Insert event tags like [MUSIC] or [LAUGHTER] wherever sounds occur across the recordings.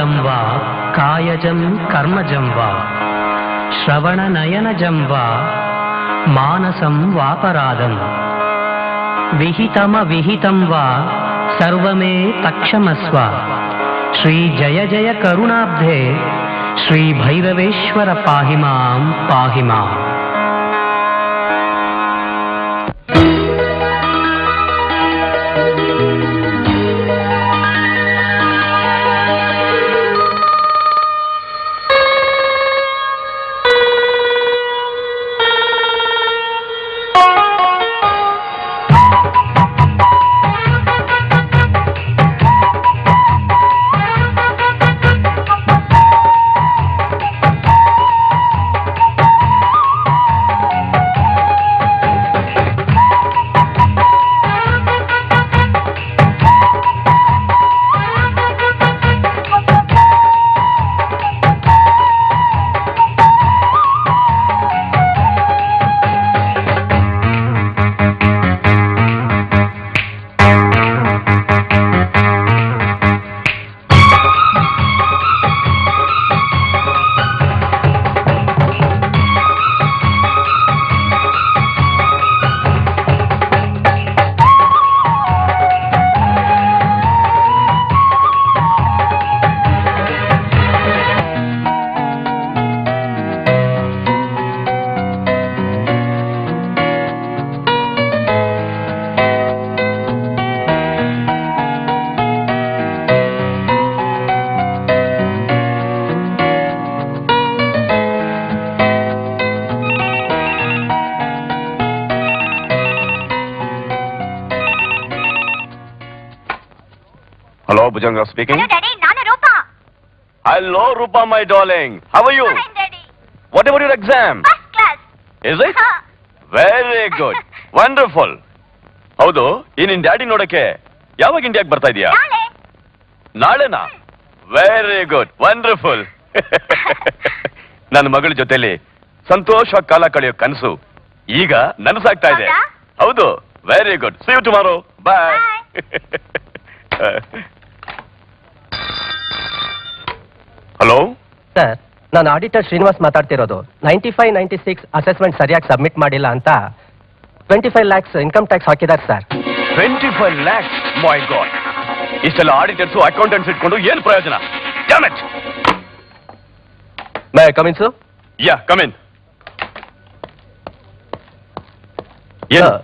करचरणकृतं वा कायजं कर्मजं वा श्रवणनयनजं वा मानसं वापराधम् विहितमविहितं वा सर्वमे तक्षमस्व। श्रीजय जय करुणाब्धे श्रीभैरवेश्वर पाहि मां पाहि माम् my darling. How are you? Fine, Daddy. What about your exam? First class. Is it? Very good wonderful ಹೌದು ಈ ನಿನ್ ಡ್ಯಾಡಿ ನೋಡಕ್ಕೆ ಯಾವಾಗ ಇಂಡಿಯಾಗೆ ಬರ್ತಾ ಇದೀಯಾ ನಾಳೆ ನಾಳೆನಾ ವೆರಿ ಗುಡ್ ವಂಡರ್ಫುಲ್ ನನ್ನ ಮಗಳ ಜೊತೆಲಿ ಸಂತೋಷ ಕಾಲ ಕಳೆಯೋ ಕನಸು ಈಗ ನನಸಾಗ್ತಾ ಇದೆ ಹೌದಾ? ಹೌದು very good see you tomorrow bye hello sir ನಾನು ಆಡಿಟರ್ ಶ್ರೀನಿವಾಸ್ ಮಾತಾಡ್ತಿರೋದು. Ninety five ninety six assessment ಸರಿಯಾಗಿ ಸಬ್ಮಿಟ್ ಮಾಡಿಲ್ಲ ಅಂತ twenty five lakhs income tax ಹಾಕಿದ್ದಾರೆ sir. Twenty five lakhs my god ಇಷ್ಟೆಲ್ಲ ಆಡಿಟರ್ಸ್ ಅಕೌಂಟೆಂಟ್ಸ್ ಇಟ್ಕೊಂಡು ಏನು ಪ್ರಯೋಜನ? May come in sir yeah come in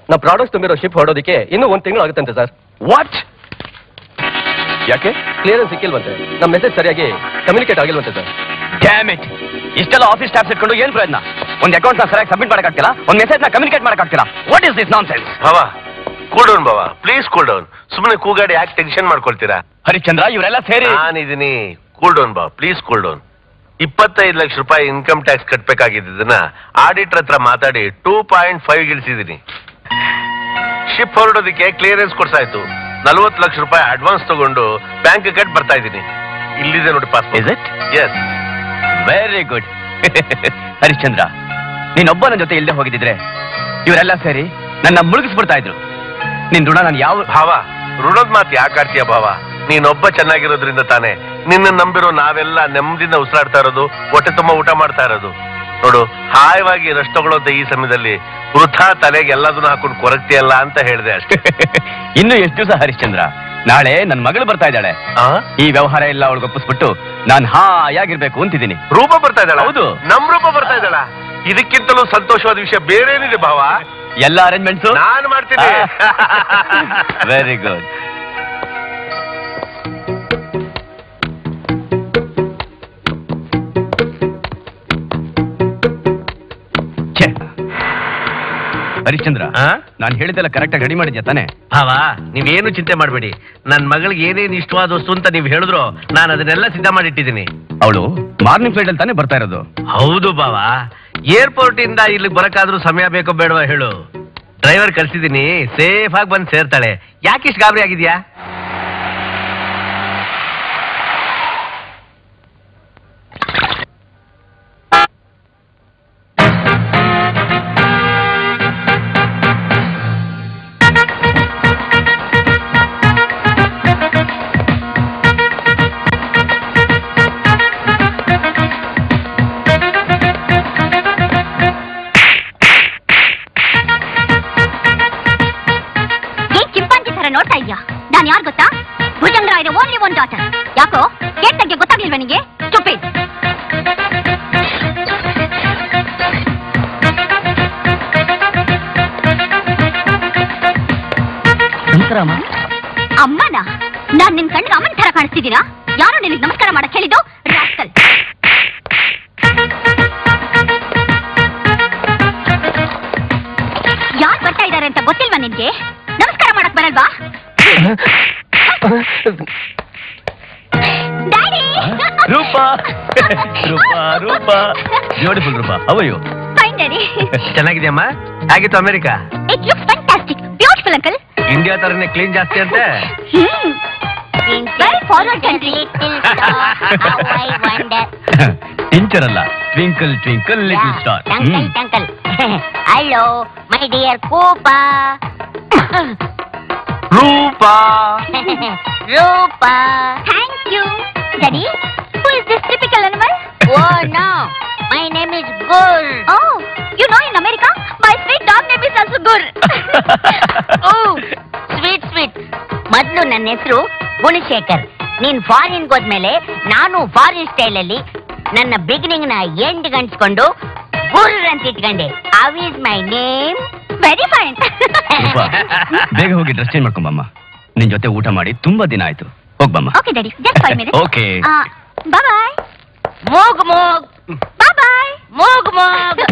ನಮ್ಮ ಪ್ರಾಡಕ್ಟ್ಸ್ ತುಂಬಿರೋ ಶಿಪ್ ಹೊಡೋದಕ್ಕೆ ಇನ್ನೂ ಒಂದು ತಿಂಗಳು ಆಗುತ್ತಂತೆ ಸರ್ ವಾಟ್ ಯಾಕೆ? ಕ್ಲಿಯರೆನ್ಸ್ ಸಿಕ್ಕಿಲ್ವಂತೆ. ನಮ್ಮ ಮೆಸೇಜ್ ಸರಿಯಾಗಿ ಕಮ್ಯುನಿಕೇಟ್ ಆಗಿಲ್ವಂತೆ ಸರ್ ಡ್ಯಾಮ್ ಇಟ್ ಇಷ್ಟೆಲ್ಲ ಆಫೀಸ್ ಸ್ಟಾಫ್ ಇಟ್ಕೊಂಡು ಏನ್ ಪ್ರಯತ್ನ? ಒಂದ್ ಅಕೌಂಟ್ನ ಸರಿಯಾಗಿ ಸಬ್ಮಿಟ್ ಮಾಡಕ್ಕಾಗ್ತಿಲ್ಲ ಒಂದು ಮೆಸೇಜ್ನ ಕಮ್ಯುನಿಕೇಟ್ ಮಾಡಕ್ಕಾಗ್ತಿಲ್ಲ. What is this nonsense ಬಾಬಾ ಕೂಲ್ ಡೌನ್ ಬಾಬಾ ಪ್ಲೀಸ್ ಕೂಲ್ ಡೌನ್ ಸುಮ್ಮನೆ ಕೂಗಾಡಿ ಯಾಕೆ ಟೆನ್ಷನ್ ಮಾಡ್ಕೊಳ್ತೀರಾ? ಹರಿಶ್ಚಂದ್ರ ಇವರೆಲ್ಲ ಸೇರಿ. ನಾನಿದ್ದೀನಿ. ಕೂಲ್ ಡೌನ್ ಬಾ ಪ್ಲೀಸ್ ಕೂಲ್ ಡೌನ್ ಇಪ್ಪತ್ತೈದು ಲಕ್ಷ ರೂಪಾಯಿ ಇನ್ಕಮ್ ಟ್ಯಾಕ್ಸ್ ಕಟ್ಬೇಕಾಗಿದ್ದನ್ನ ಆಡಿಟರ್ ಹತ್ರ ಮಾತಾಡಿ ಟೂ ಪಾಯಿಂಟ್ ಫೈವ್ ಗಿಳಿಸಿದ್ದೀನಿ ಶಿಪ್ ಹೊರಡೋದಕ್ಕೆ ಕ್ಲಿಯರೆನ್ಸ್ ಕೊಡ್ಸಾಯ್ತು. ನಲ್ವತ್ತು ಲಕ್ಷ ರೂಪಾಯಿ ಅಡ್ವಾನ್ಸ್ ತಗೊಂಡು ಬ್ಯಾಂಕ್ ಕಟ್ ಬರ್ತಾ ಇದ್ದೀನಿ. ಇಲ್ಲಿದೆ ನೋಡಿ it? Yes very good [LAUGHS] Harishchandra ನೀನೊಬ್ಬ ನನ್ನ ಜೊತೆ ಇಲ್ಲದೆ ಹೋಗಿದ್ದಿದ್ರೆ ಇವರೆಲ್ಲ ಸೇರಿ ನನ್ನ ಮುಳುಗಿಸ್ಬಿಡ್ತಾ ಇದ್ರು. ನಿನ್ ಋಣ ನಾನು ಯಾವ ಭಾವ ಋಣದ ಮಾತು ಯಾಕಾಡ್ತೀಯ ಭಾವ? ನೀನೊಬ್ಬ ಚೆನ್ನಾಗಿರೋದ್ರಿಂದ ತಾನೆ ನಿನ್ನ ನಂಬಿರೋ ನಾವೆಲ್ಲ ನೆಮ್ಮದಿಯಿಂದ ಉಸಿರಾಡ್ತಾ ಇರೋದು ಹೊಟ್ಟೆ ತುಂಬ ಊಟ ಮಾಡ್ತಾ ಇರೋದು. ನೋಡು ಹಾಯವಾಗಿ ರಶ್ ತಗೊಳ್ಳೋದ ಈ ಸಮಯದಲ್ಲಿ ವೃಥಾ ತಲೆಗೆ ಎಲ್ಲದನ್ನು ಹಾಕೊಂಡು ಕೊರಗ್ತಿಯಲ್ಲ ಅಂತ ಹೇಳಿದೆ ಅಷ್ಟೇ. [LAUGHS] ಇನ್ನು ಎಷ್ಟು ದಿವಸ ಹರಿಶ್ಚಂದ್ರ? ನಾಳೆ ನನ್ನ ಮಗಳು ಬರ್ತಾ ಇದ್ದಾಳೆ? ಈ ವ್ಯವಹಾರ ಎಲ್ಲ ಅವಳಿಗೆ ಒಪ್ಪಿಸ್ಬಿಟ್ಟು ನಾನು ಹಾಯಾಗಿರ್ಬೇಕು ಅಂತಿದ್ದೀನಿ. ರೂಪ ಬರ್ತಾ ಇದ್ದಾಳ? ಹೌದು. ನಮ್ ರೂಪ ಬರ್ತಾ ಇದ್ದಾಳ? ಇದಕ್ಕಿಂತಲೂ ಸಂತೋಷವಾದ ವಿಷಯ ಬೇರೇನಿದೆ ಭಾವ. ಎಲ್ಲ ಅರೇಂಜ್ಮೆಂಟ್ಸ್ ನಾನು ಮಾಡ್ತೀನಿ ವೆರಿ ಗುಡ್ ಹರಿಶ್ಚಂದ್ರ ನಾನು ಹೇಳಿದ್ದೆಲ್ಲ ಕರೆಕ್ಟಾಗಿ ರೆಡಿ ಮಾಡಿದ್ಯಾ ತಾನೆ? ಹಾವಾ ನೀವೇನು ಚಿಂತೆ ಮಾಡಬೇಡಿ. ನನ್ನ ಮಗಳಿಗೆ ಏನೇನು ಇಷ್ಟವಾದ ವಸ್ತು ಅಂತ ನೀವು ಹೇಳಿದ್ರು ನಾನು ಅದನ್ನೆಲ್ಲ ಸಿದ್ಧ ಮಾಡಿಟ್ಟಿದ್ದೀನಿ. ಅವಳು ಮಾರ್ನಿಂಗ್ ಫ್ಲೈಟ್ ಅಲ್ಲಿ ತಾನೇ ಬರ್ತಾ ಇರೋದು. ಹೌದು ಬಾವಾ ಏರ್ಪೋರ್ಟ್ ಇಂದ ಇಲ್ಲಿ ಬರಕಾದ್ರೂ ಸಮಯ ಬೇಕೋ ಬೇಡವಾ ಹೇಳು. ಡ್ರೈವರ್ ಕಳ್ಸಿದೀನಿ ಸೇಫ್ ಆಗಿ ಬಂದು ಸೇರ್ತಾಳೆ. ಯಾಕಿಷ್ಟು ಗಾಬರಿ ಆಗಿದ್ಯಾ? Beautiful Rupa how are you fine daddy ಚೆನ್ನಾಗಿದೆಯಮ್ಮ? ಹೇಗಿತ್ತು America? It looks fantastic beautiful uncle India ತರನೇ ಕ್ಲೀನ್ ಜಾಸ್ತಿ ಅಂತೆ? ವೆರಿ ಫಾರ್ವರ್ಡ್ ಕಂಟ್ರಿ ಟಿಂಚರ್ ಅಲ್ಲ ಟ್ವಿಂಕಲ್ ಟ್ವಿಂಕಲ್ ಲಿಟಲ್ ಸ್ಟಾರ್ ಟಂಕಲ್ hello my dear ಕೂಪಾ Rupa. [LAUGHS] Rupa. Thank you daddy who is this typical animal oh no my name Oh, Gur oh you know in America my sweet dog name is oh, sweet, sweet. Sweet sweet ಮೊದಲು ನನ್ನ ಹೆಸರು ಗುಣಶೇಖರ್. ನೀನ್ foreign ಹೋದ್ಮೇಲೆ ನಾನು foreign style ಅಲ್ಲಿ ನನ್ನ ಬಿಗಿನಿಂಗ್ನ end ಗಂಟ್ಸ್ಕೊಂಡು ಗುರ್ ಅಂತ ಇಟ್ಕೊಂಡೆ. How is my name very fine ಬೇಗ ಹೋಗಿ ಡ್ರೆಸ್ ಚೇಂಜ್ ಮಾಡ್ಕೊಂಬಮ್ಮ ನಿನ್ ಜೊತೆ ಊಟ ಮಾಡಿ ತುಂಬಾ ದಿನ ಆಯ್ತು. ಹೋಗ್ಬಮ್ಮ okay daddy just five minutes okay bye ಮೋಗ್ ಮೂಗ್. ಬಾಯ್ ಬಾಯ್ ಮೂಗ್ ಮೂಗ್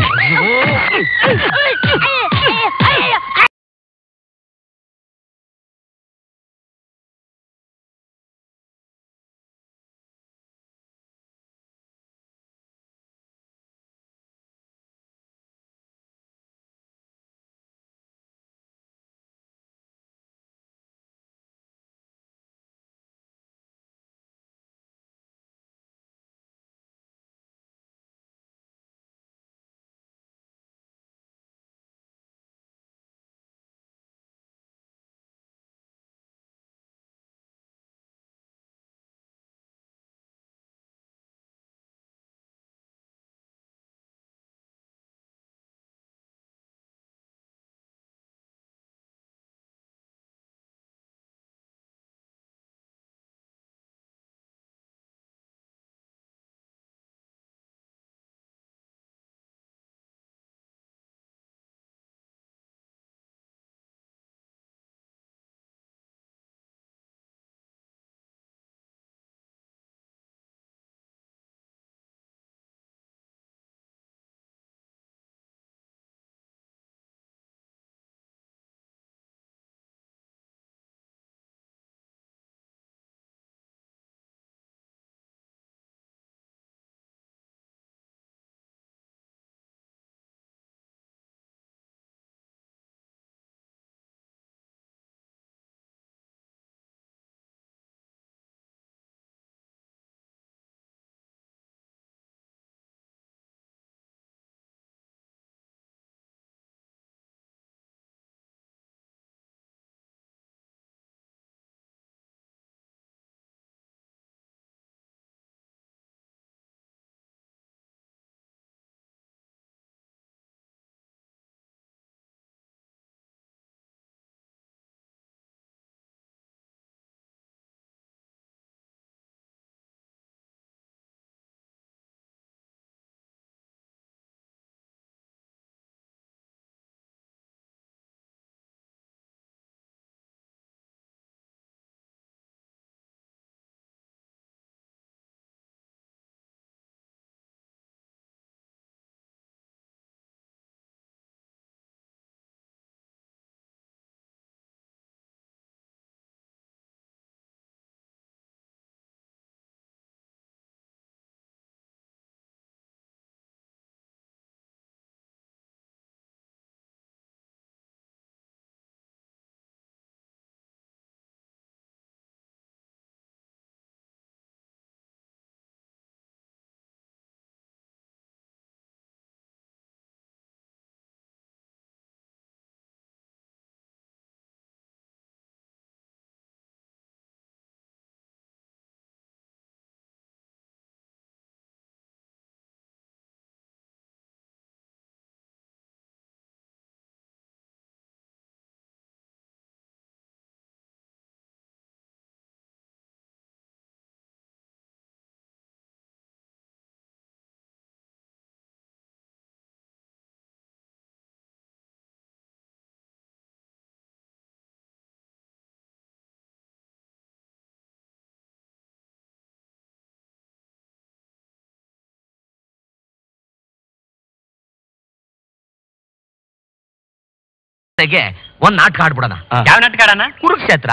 ಜೊತೆಗೆ ಒಂದ್ ನಾಟಕ ಆಡ್ಬಿಡೋಣ ಯಾವ ನಾಟಕ ಆಡೋಣ ಕುರುಕ್ಷೇತ್ರ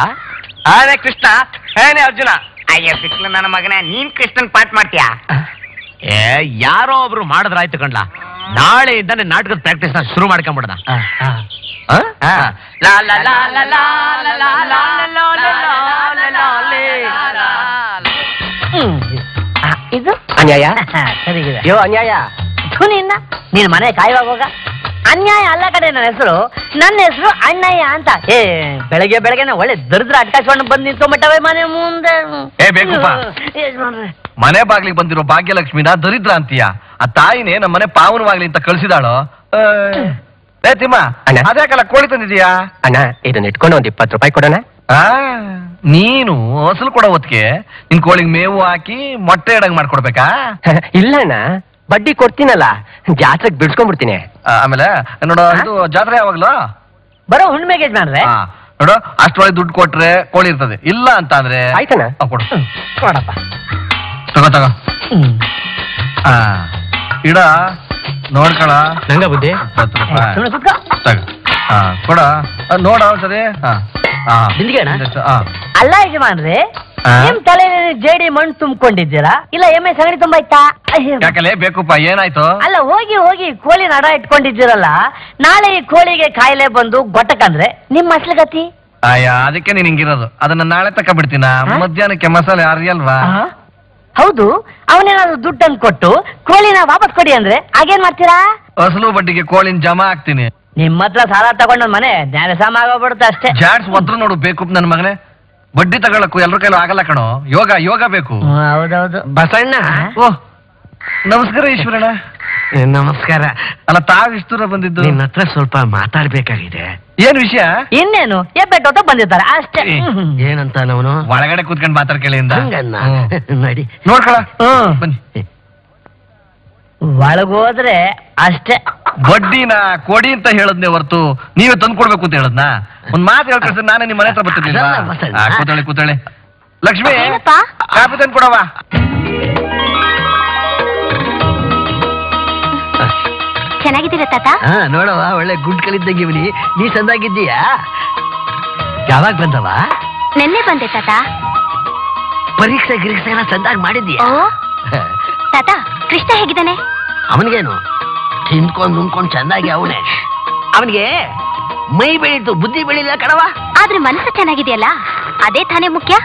ಆನೆ ಕೃಷ್ಣ ಏನೇ ಅರ್ಜುನ ಅಯ್ಯ ಕೃಷ್ಣ ನನ್ನ ಮಗನೇ ನೀನ್ ಕೃಷ್ಣನ್ ಪಾಠ ಮಾಡ್ತೀಯ ಏ ಯಾರೋ ಒಬ್ರು ಮಾಡಿದ್ರಾಯ್ತು ಕಣ್ಲಾ ನಾಳೆ ಇದ್ದಾನೆ ನಾಟಕದ ಪ್ರಾಕ್ಟೀಸ್ನ ಶುರು ಮಾಡ್ಕೊಂಡ್ಬಿಡೋಣ ಇದು ಅನ್ಯಾಯ ಸರಿ ಅಯ್ಯೋ ಅನ್ಯಾಯ ಥು ನಿನ್ನ ನೀನ್ ಮನೆ ಕಾಯುವಾಗ ಹೋಗ. ಅನ್ಯಾಯ ಅಲ್ಲ ಕಡೆ ನನ್ನ ಹೆಸರು. ನನ್ನ ಹೆಸರು ಅಣ್ಣಯ್ಯ ಅಂತ. ಏ ಬೆಳಗ್ಗೆ ಬೆಳಗ್ಗೆನೆ ಒಳ್ಳೆ ದರಿದ್ರ ಅಟ್ಟಾಚ್ಕೊಂಡು ಬಂದು ನಿಂತ್ಕೊಂಡ್ಬಿಟ್ಟವೆ ಮನೆ ಮುಂದೆ. ಏ, ಬೇಕುಪ್ಪ. ಮನೆ ಬಾಗ್ಲಿಗೆ ಬಂದಿರೋ ಭಾಗ್ಯಲಕ್ಷ್ಮಿನ ದರಿದ್ರ ಅಂತೀಯ. ಆ ತಾಯಿನೇ ನಮ್ಮ ಮನೆ ಪಾವನವಾಗ್ಲಿ ಅಂತ ಕಳ್ಸಿದಾಳು? ಏ ತಿಮ್ಮ ಅಣ್ಣ. ಅದ್ಯಾಕಲ್ಲ ಕೋಳಿ ತಂದಿದೀಯಾ ಅಣ್ಣ ಇದನ್ನ ಇಟ್ಕೊಂಡು ಒಂದ್ ಇಪ್ಪತ್ತು ರೂಪಾಯಿ ಕೊಡೋಣ. ಆ, ನೀನು ಅಸಲು ಕೊಡೋ ಹೊತ್ತಿಗೆ ನಿನ್ ಕೋಳಿಗೆ ಮೇವು ಹಾಕಿ ಮೊಟ್ಟೆ ಇಡಂಗ್ ಮಾಡ್ಕೊಡ್ಬೇಕಾ? [LAUGHS] ಇಲ್ಲ ಅಣ್ಣ. ಬಡ್ಡಿ ಕೊಡ್ತೀನಲ್ಲ ಜಾತ್ರೆಗೆ ಬಿಡ್ಸ್ಕೊಂಡ್ಬಿಡ್ತೀನಿ. ಆ, ಆಮೇಲೆ ನೋಡು ಇದು ಜಾತ್ರೆ ಯಾವಾಗ್ಲೂ? ಬರೋ ಹುಣ್ಮೆಗೆ ಯಜಮಾನ್ರೆ. ಆ, ನೋಡು ಅಷ್ಟೊಳಗೆ ದುಡ್ಡು ಕೊಟ್ರೆ ಕೋಳಿ ಇರ್ತದೆ. ಇಲ್ಲ ಅಂತ ಅಂದ್ರೆ ಆಯ್ತಣ್ಣ. ಆ, ಕೊಡು. ನೋಡಪ್ಪ ತಗೋ ತಗೋ. ಆ ಇಡ ನೋಡ್ಕೊಳ. ನಂಗ ಬುದ್ಧಿ? ಇಪ್ಪತ್ತು ರೂಪಾಯಿ. ಸುಮ್ಮನೆ ಕುತ್ಕೋ. ತಗೋ. ಆ, ಕೊಡ. ಆ, ನೋಡ ಒಂದ್ಸರಿ. ಹಾ ಹಾ ಬಿಂದಿಗೆ ಅಣ್ಣ? ಅಲ್ಲ ಯಜಮಾನ್ರೆ? ನಿಮ್ ತಲೆ ಜೇಡಿ ಮಣ್ಣು ತುಂಬಿಕೊಂಡಿದ್ದೀರಾ? ಇಲ್ಲ ಎಮ್ಮೆ ಸಗಣಿ ತುಂಬಾಯ್ತಾ ಯಾಕಲೇ? ಬೇಕುಪ್ಪ ಏನಾಯ್ತು? ಅಲ್ಲ ಹೋಗಿ ಹೋಗಿ ಕೋಳಿ ನಡ ಇಟ್ಕೊಂಡಿದ್ದೀರಲ್ಲ ನಾಳೆ ಈ ಕೋಳಿಗೆ ಕಾಯಿಲೆ ಬಂದು ಗೊಟ್ಟಕಂದ್ರೆ ನಿಮ್ ಮಸ್ಲಗತಿ ಅಯ್ಯ ಅದಕ್ಕೆ ನೀನ್ ಹಿಂಗಿರೋದು. ಅದನ್ನ ನಾಳೆ ತಕ ಬಿಡ್ತೀನ? ಮಧ್ಯಾಹ್ನಕ್ಕೆ ಮಸಾಲೆ ಅರಿಯಲ್ವಾ? ಹೌದು. ಅವನೇನಾದ್ರು ದುಡ್ಡನ್ನು ಕೊಟ್ಟು ಕೋಳಿನ ವಾಪಸ್ ಕೊಡಿ ಅಂದ್ರೆ ಆಗೇನ್ ಮಾಡ್ತೀರಾ? ಅಸಲು ಬಡ್ಡಿಗೆ ಕೋಳಿನ ಜಮಾ ಹಾಕ್ತೀನಿ. ನಿಮ್ಮ ಹತ್ರ ಸಾಲ ತಗೊಂಡ ಮನೆ ಜ್ಞಾನ ಸಾಮ ಆಗೋಗ್ಬಿಡುತ್ತೆ ಅಷ್ಟೇ. ಜಾಡ್ಸ್ ಒದ್ರು ನೋಡು ಬೇಕು ನನ್ನ ಮಗನೇ. ಬಡ್ಡಿ ತಗೊಳಕ್ಕೂ ಎಲ್ರ ಕೈಲೂ ಆಗಲ್ಲ ಕಣೋ. ಯೋಗ ಯೋಗ ಬೇಕು. ಹೌದೌದು. ಬಸಣ್ಣ? ಓ ನಮಸ್ಕಾರ ಈಶ್ವರಣ್ಣ. ನಮಸ್ಕಾರ. ಅಲ್ಲ ತಾವ್ ಇಷ್ಟು ದೂರ ಬಂದಿದ್ದು? ನಿನ್ನ ಹತ್ರ ಸ್ವಲ್ಪ ಮಾತಾಡ್ಬೇಕಾಗಿದೆ. ಏನ್ ವಿಷಯ? ಇನ್ನೇನು? ಬಂದಿದ್ದಾರೆ. ಅಷ್ಟೇ. ಏನಂತ ಅವನು? ಒಳಗಡೆ ಕೂತ್ಕೊಂಡ್ ಮಾತಾಡ್ಕೇಳಿಂದ ಹಂಗನ್ನ. ನಡಿ. ನೋಡ್ಕೊಳ. ಹ್ಮ್. ಬನ್ನಿ. ಒಳಗೋದ್ರೆ ಅಷ್ಟೇ. ಬಡ್ಡಿನ ಕೊಡಿ ಅಂತ ಹೇಳದ್ನೆ ಹೊರ್ತು ನೀವೇ ತಂದು ಕೊಡ್ಬೇಕು ಅಂತ ಹೇಳದ್ನ? ಒಂದ್ ಮಾತು ಹೇಳ್ಕಳ್ಸಿ ನಾನೇ ನಿಮ್ ಮನೆ ಹತ್ರ ಬರ್ತೀನಿ ಕೂತಾಳೆ ಲಕ್ಷ್ಮಿ ಏನಪ್ಪ? ಕಾಪಿ ತಂದು ಕೊಡವ ಚೆನ್ನಾಗಿದ್ದೀರ ತಾತ? ಹಾ ನೋಡವ ಒಳ್ಳೆ ಗುಡ್ ಕಲಿದ್ದಂಗೆ ಇವನಿ. ನೀ ಸಂದಾಗಿದ್ದೀಯಾ ಯಾವಾಗ ಬಂದವ? ನೆನ್ನೆ ಬಂದೆ ತಾತ. ಪರೀಕ್ಷೆ ಗಿರೀಕ್ಷೆ ಎಲ್ಲ ಸಂದಾಗ ಮಾಡಿದ್ಯಾ ಓ ತಾತ ಕೃಷ್ಣ ಹೇಗಿದ್ದಾನೆ? ಅವನಿಗೇನು? ತಿನ್ಕೊಂಡ್ ನುಂದ್ಕೊಂಡ್ ಚೆನ್ನಾಗಿ ಅವನೇ. ಅವನಿಗೆ ಮೈ ಬೆಳೀತು ಬುದ್ಧಿ ಬೆಳಿಲ್ಲ ಕಣವ ಆದ್ರೆ ಮನಸ್ಸು ಚೆನ್ನಾಗಿದೆಯಲ್ಲ? ಅದೇ ತಾನೇ ಮುಖ್ಯ?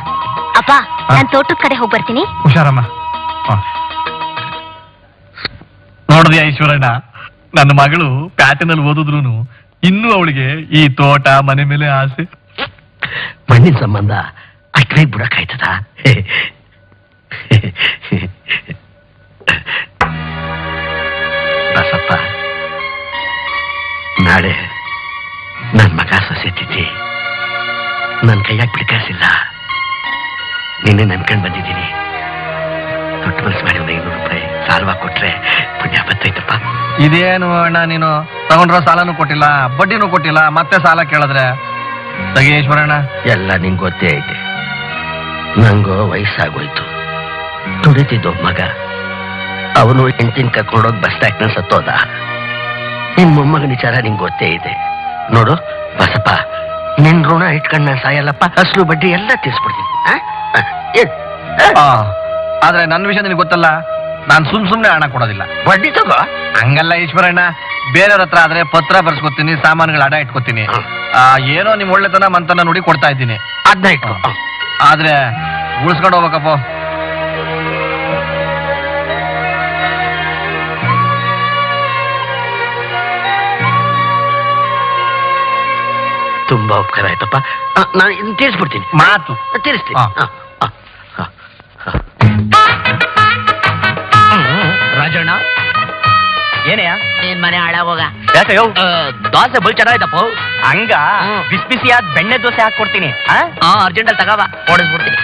ಅಪ್ಪ ನಾನ್ ತೋಟದ ಕಡೆ ಹೋಗಿ ಬರ್ತೀನಿ. ಹುಷಾರಮ್ಮ. ನೋಡಿದ್ಯಾ ಈಶ್ವರಣ್ಣ? ನನ್ನ ಮಗಳು ಪ್ಯಾಟಿನಲ್ಲಿ ಓದಿದ್ರು ಇನ್ನೂ ಅವಳಿಗೆ ಈ ತೋಟ ಮನೆ ಮೇಲೆ ಆಸೆ. ಮಣ್ಣಿನ ಸಂಬಂಧ ಅಷ್ಟೇ ಬಿಡಕ್ಕಾಯ್ತದ [LAUGHS] ಬಸಪ್ಪ ನಾಳೆ ನನ್ನ ಮಗ ಸೊಸೆ ತಿಥಿ ನನ್ನ ಕೈಯಾಗ ಬಿಡ್ಕಾಸಿಲ್ಲ ನಿನ್ನೆ ನಂಬ್ಕೊಂಡ್ ಬಂದಿದ್ದೀನಿ. ದೊಡ್ಡ ಮನಸ್ಸು ಮಾಡಿ ಒಂದು ಐನೂರು ರೂಪಾಯಿ ಸಾಲವಾಗಿ ಕೊಟ್ರೆ ಪುಣ್ಯ ಬರ್ತೈತಪ್ಪ ಇದೇನು ಅಣ್ಣ ನೀನು? ತಗೊಂಡ್ರ ಸಾಲನೂ ಕೊಟ್ಟಿಲ್ಲ ಬಡ್ಡಿನೂ ಕೊಟ್ಟಿಲ್ಲ ಮತ್ತೆ ಸಾಲ ಕೇಳಿದ್ರೆ? ತಗೇಶ್ವರಣ್ಣ ಎಲ್ಲ ನಿಂಗೆ ಗೊತ್ತೇ ಐತೆ. ನಂಗು ವಯಸ್ಸಾಗೋಯ್ತು. ದುಡಿತಿದ್ದ ಮಗ. ಅವನು ಹೆಂಡತಿನ ಕರ್ಕೊಂಡೋಗಿ ಬಸ್ ಸ್ಟ್ಯಾಂಡ್ನ ಸತ್ತೋದ. ನಿನ್ ಮೊಮ್ಮಗನ ವಿಚಾರ ನಿಂಗೆ ಗೊತ್ತೇ ಇದೆ. ನೋಡು ಬಸಪ್ಪ ನಿನ್ ಋಣ ಇಟ್ಕೊಂಡು ನಾನು ಸಾಯಲ್ಲಪ್ಪ ಅಸಲು ಬಡ್ಡಿ ಎಲ್ಲ ತೀರ್ಸ್ಬಿಡ್ತೀನಿ. ಆದ್ರೆ ನನ್ನ ವಿಷಯ ನಿನಗೆ ಗೊತ್ತಲ್ಲ? ನಾನು ಸುಮ್ ಸುಮ್ನೆ ಹಣ ಕೊಡೋದಿಲ್ಲ. ಬಡ್ಡಿ ತಗೋ? ಹಂಗಲ್ಲ ಈಶ್ವರಣ್ಣ. ಬೇರೆಯವ್ರ ಹತ್ರ ಆದ್ರೆ ಪತ್ರ ಬರ್ಸ್ಕೊತೀನಿ ಸಾಮಾನುಗಳ ಅಡ ಇಟ್ಕೊತೀನಿ. ಆ, ಏನೋ ನಿಮ್ ಒಳ್ಳೆತನ ಮಂತನ ನೋಡಿ ಕೊಡ್ತಾ ಇದ್ದೀನಿ. ಅದ್ನ ಇಟ್ಕೋ. ಆದ್ರೆ ಉಳಿಸ್ಕೊಂಡು ಹೋಗ್ಬೇಕಪ್ಪ. ತುಂಬಾ ಉಪಕಾರ ಆಯ್ತಪ್ಪ. ನಾನು ಇದನ್ನ ತಿಳಿಸ್ಬಿಡ್ತೀನಿ ಮಾತು. ಆ. ರಾಜಣ್ಣ ಏನೇ ನೀನ್ ಮನೆ ಹಾಳಾಗೋಗ ಯಾಕೆ ದೋಸೆ ಬಲ್ ಚೆನ್ನಾಗಿದ್ದಪ್ಪ ಹಂಗ. ಬಿಸಿ ಬಿಸಿಯಾದ ಬೆಣ್ಣೆ ದೋಸೆ ಹಾಕೊಡ್ತೀನಿ ಹಾ ಅರ್ಜೆಂಟಲ್ಲಿ ತಗೋಬಾ ಓಡಿಸ್ಬಿಡ್ತೀನಿ.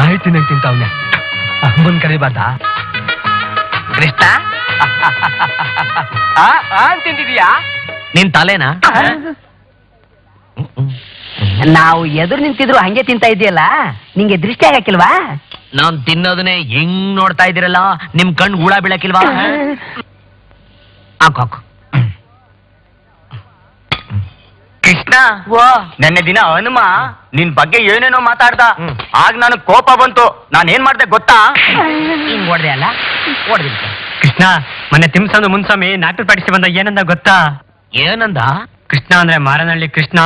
ಆಯ್ತು ನಂಗೆ ತಿಂತಾವ್ನೆ ಅಮ್ಮನ್ ಕರಿಬಾರ್ದ ಕೃಷ್ಣ? ತಿಂತಿದೀಯಾ ನಿನ್ ತಲೆನಾ? ನಾವು ಎದುರು ನಿಂತಿದ್ರು ಹಂಗೆ ತಿಂತಾ ಇದೆಯಲ್ಲ ನಿಂಗೆ ದೃಷ್ಟಿ ಆಗಕ್ಕಿಲ್ವಾ? ನಾನ್ ತಿನ್ನೋದನ್ನೇ ಹೆಂಗ್ ನೋಡ್ತಾ ಇದ್ದೀರಲ್ಲ ನಿಮ್ ಕಣ್ಣು ಹುಳ ಬೀಳಕ್ಕಿಲ್ವಾ? ಹಾಕು ಹಾಕು. ಕೃಷ್ಣ. ನೆನ್ನೆ ದಿನ ಹನುಮ ನಿನ್ ಬಗ್ಗೆ ಏನೇನೋ ಮಾತಾಡ್ದ. ಆಗ ನನಗ್ ಕೋಪ ಬಂತು. ನಾನು ಏನ್ ಮಾಡ್ದೆ ಗೊತ್ತಾ? ಹೊಡ್ದೆ ಅಲ್ಲ? ಹೊಡ್ದಿರ್ತ ಕೃಷ್ಣ ಮೊನ್ನೆ ತಿಮ್ಸಂದು ಮುನ್ಸ್ವಾಮಿ ನಾಟಕ ಪಾಠಿಸಿ ಬಂದ ಏನಂದ ಗೊತ್ತಾ? ಏನಂದ? ಕೃಷ್ಣ ಅಂದ್ರೆ ಮಾರನಹಳ್ಳಿ ಕೃಷ್ಣ.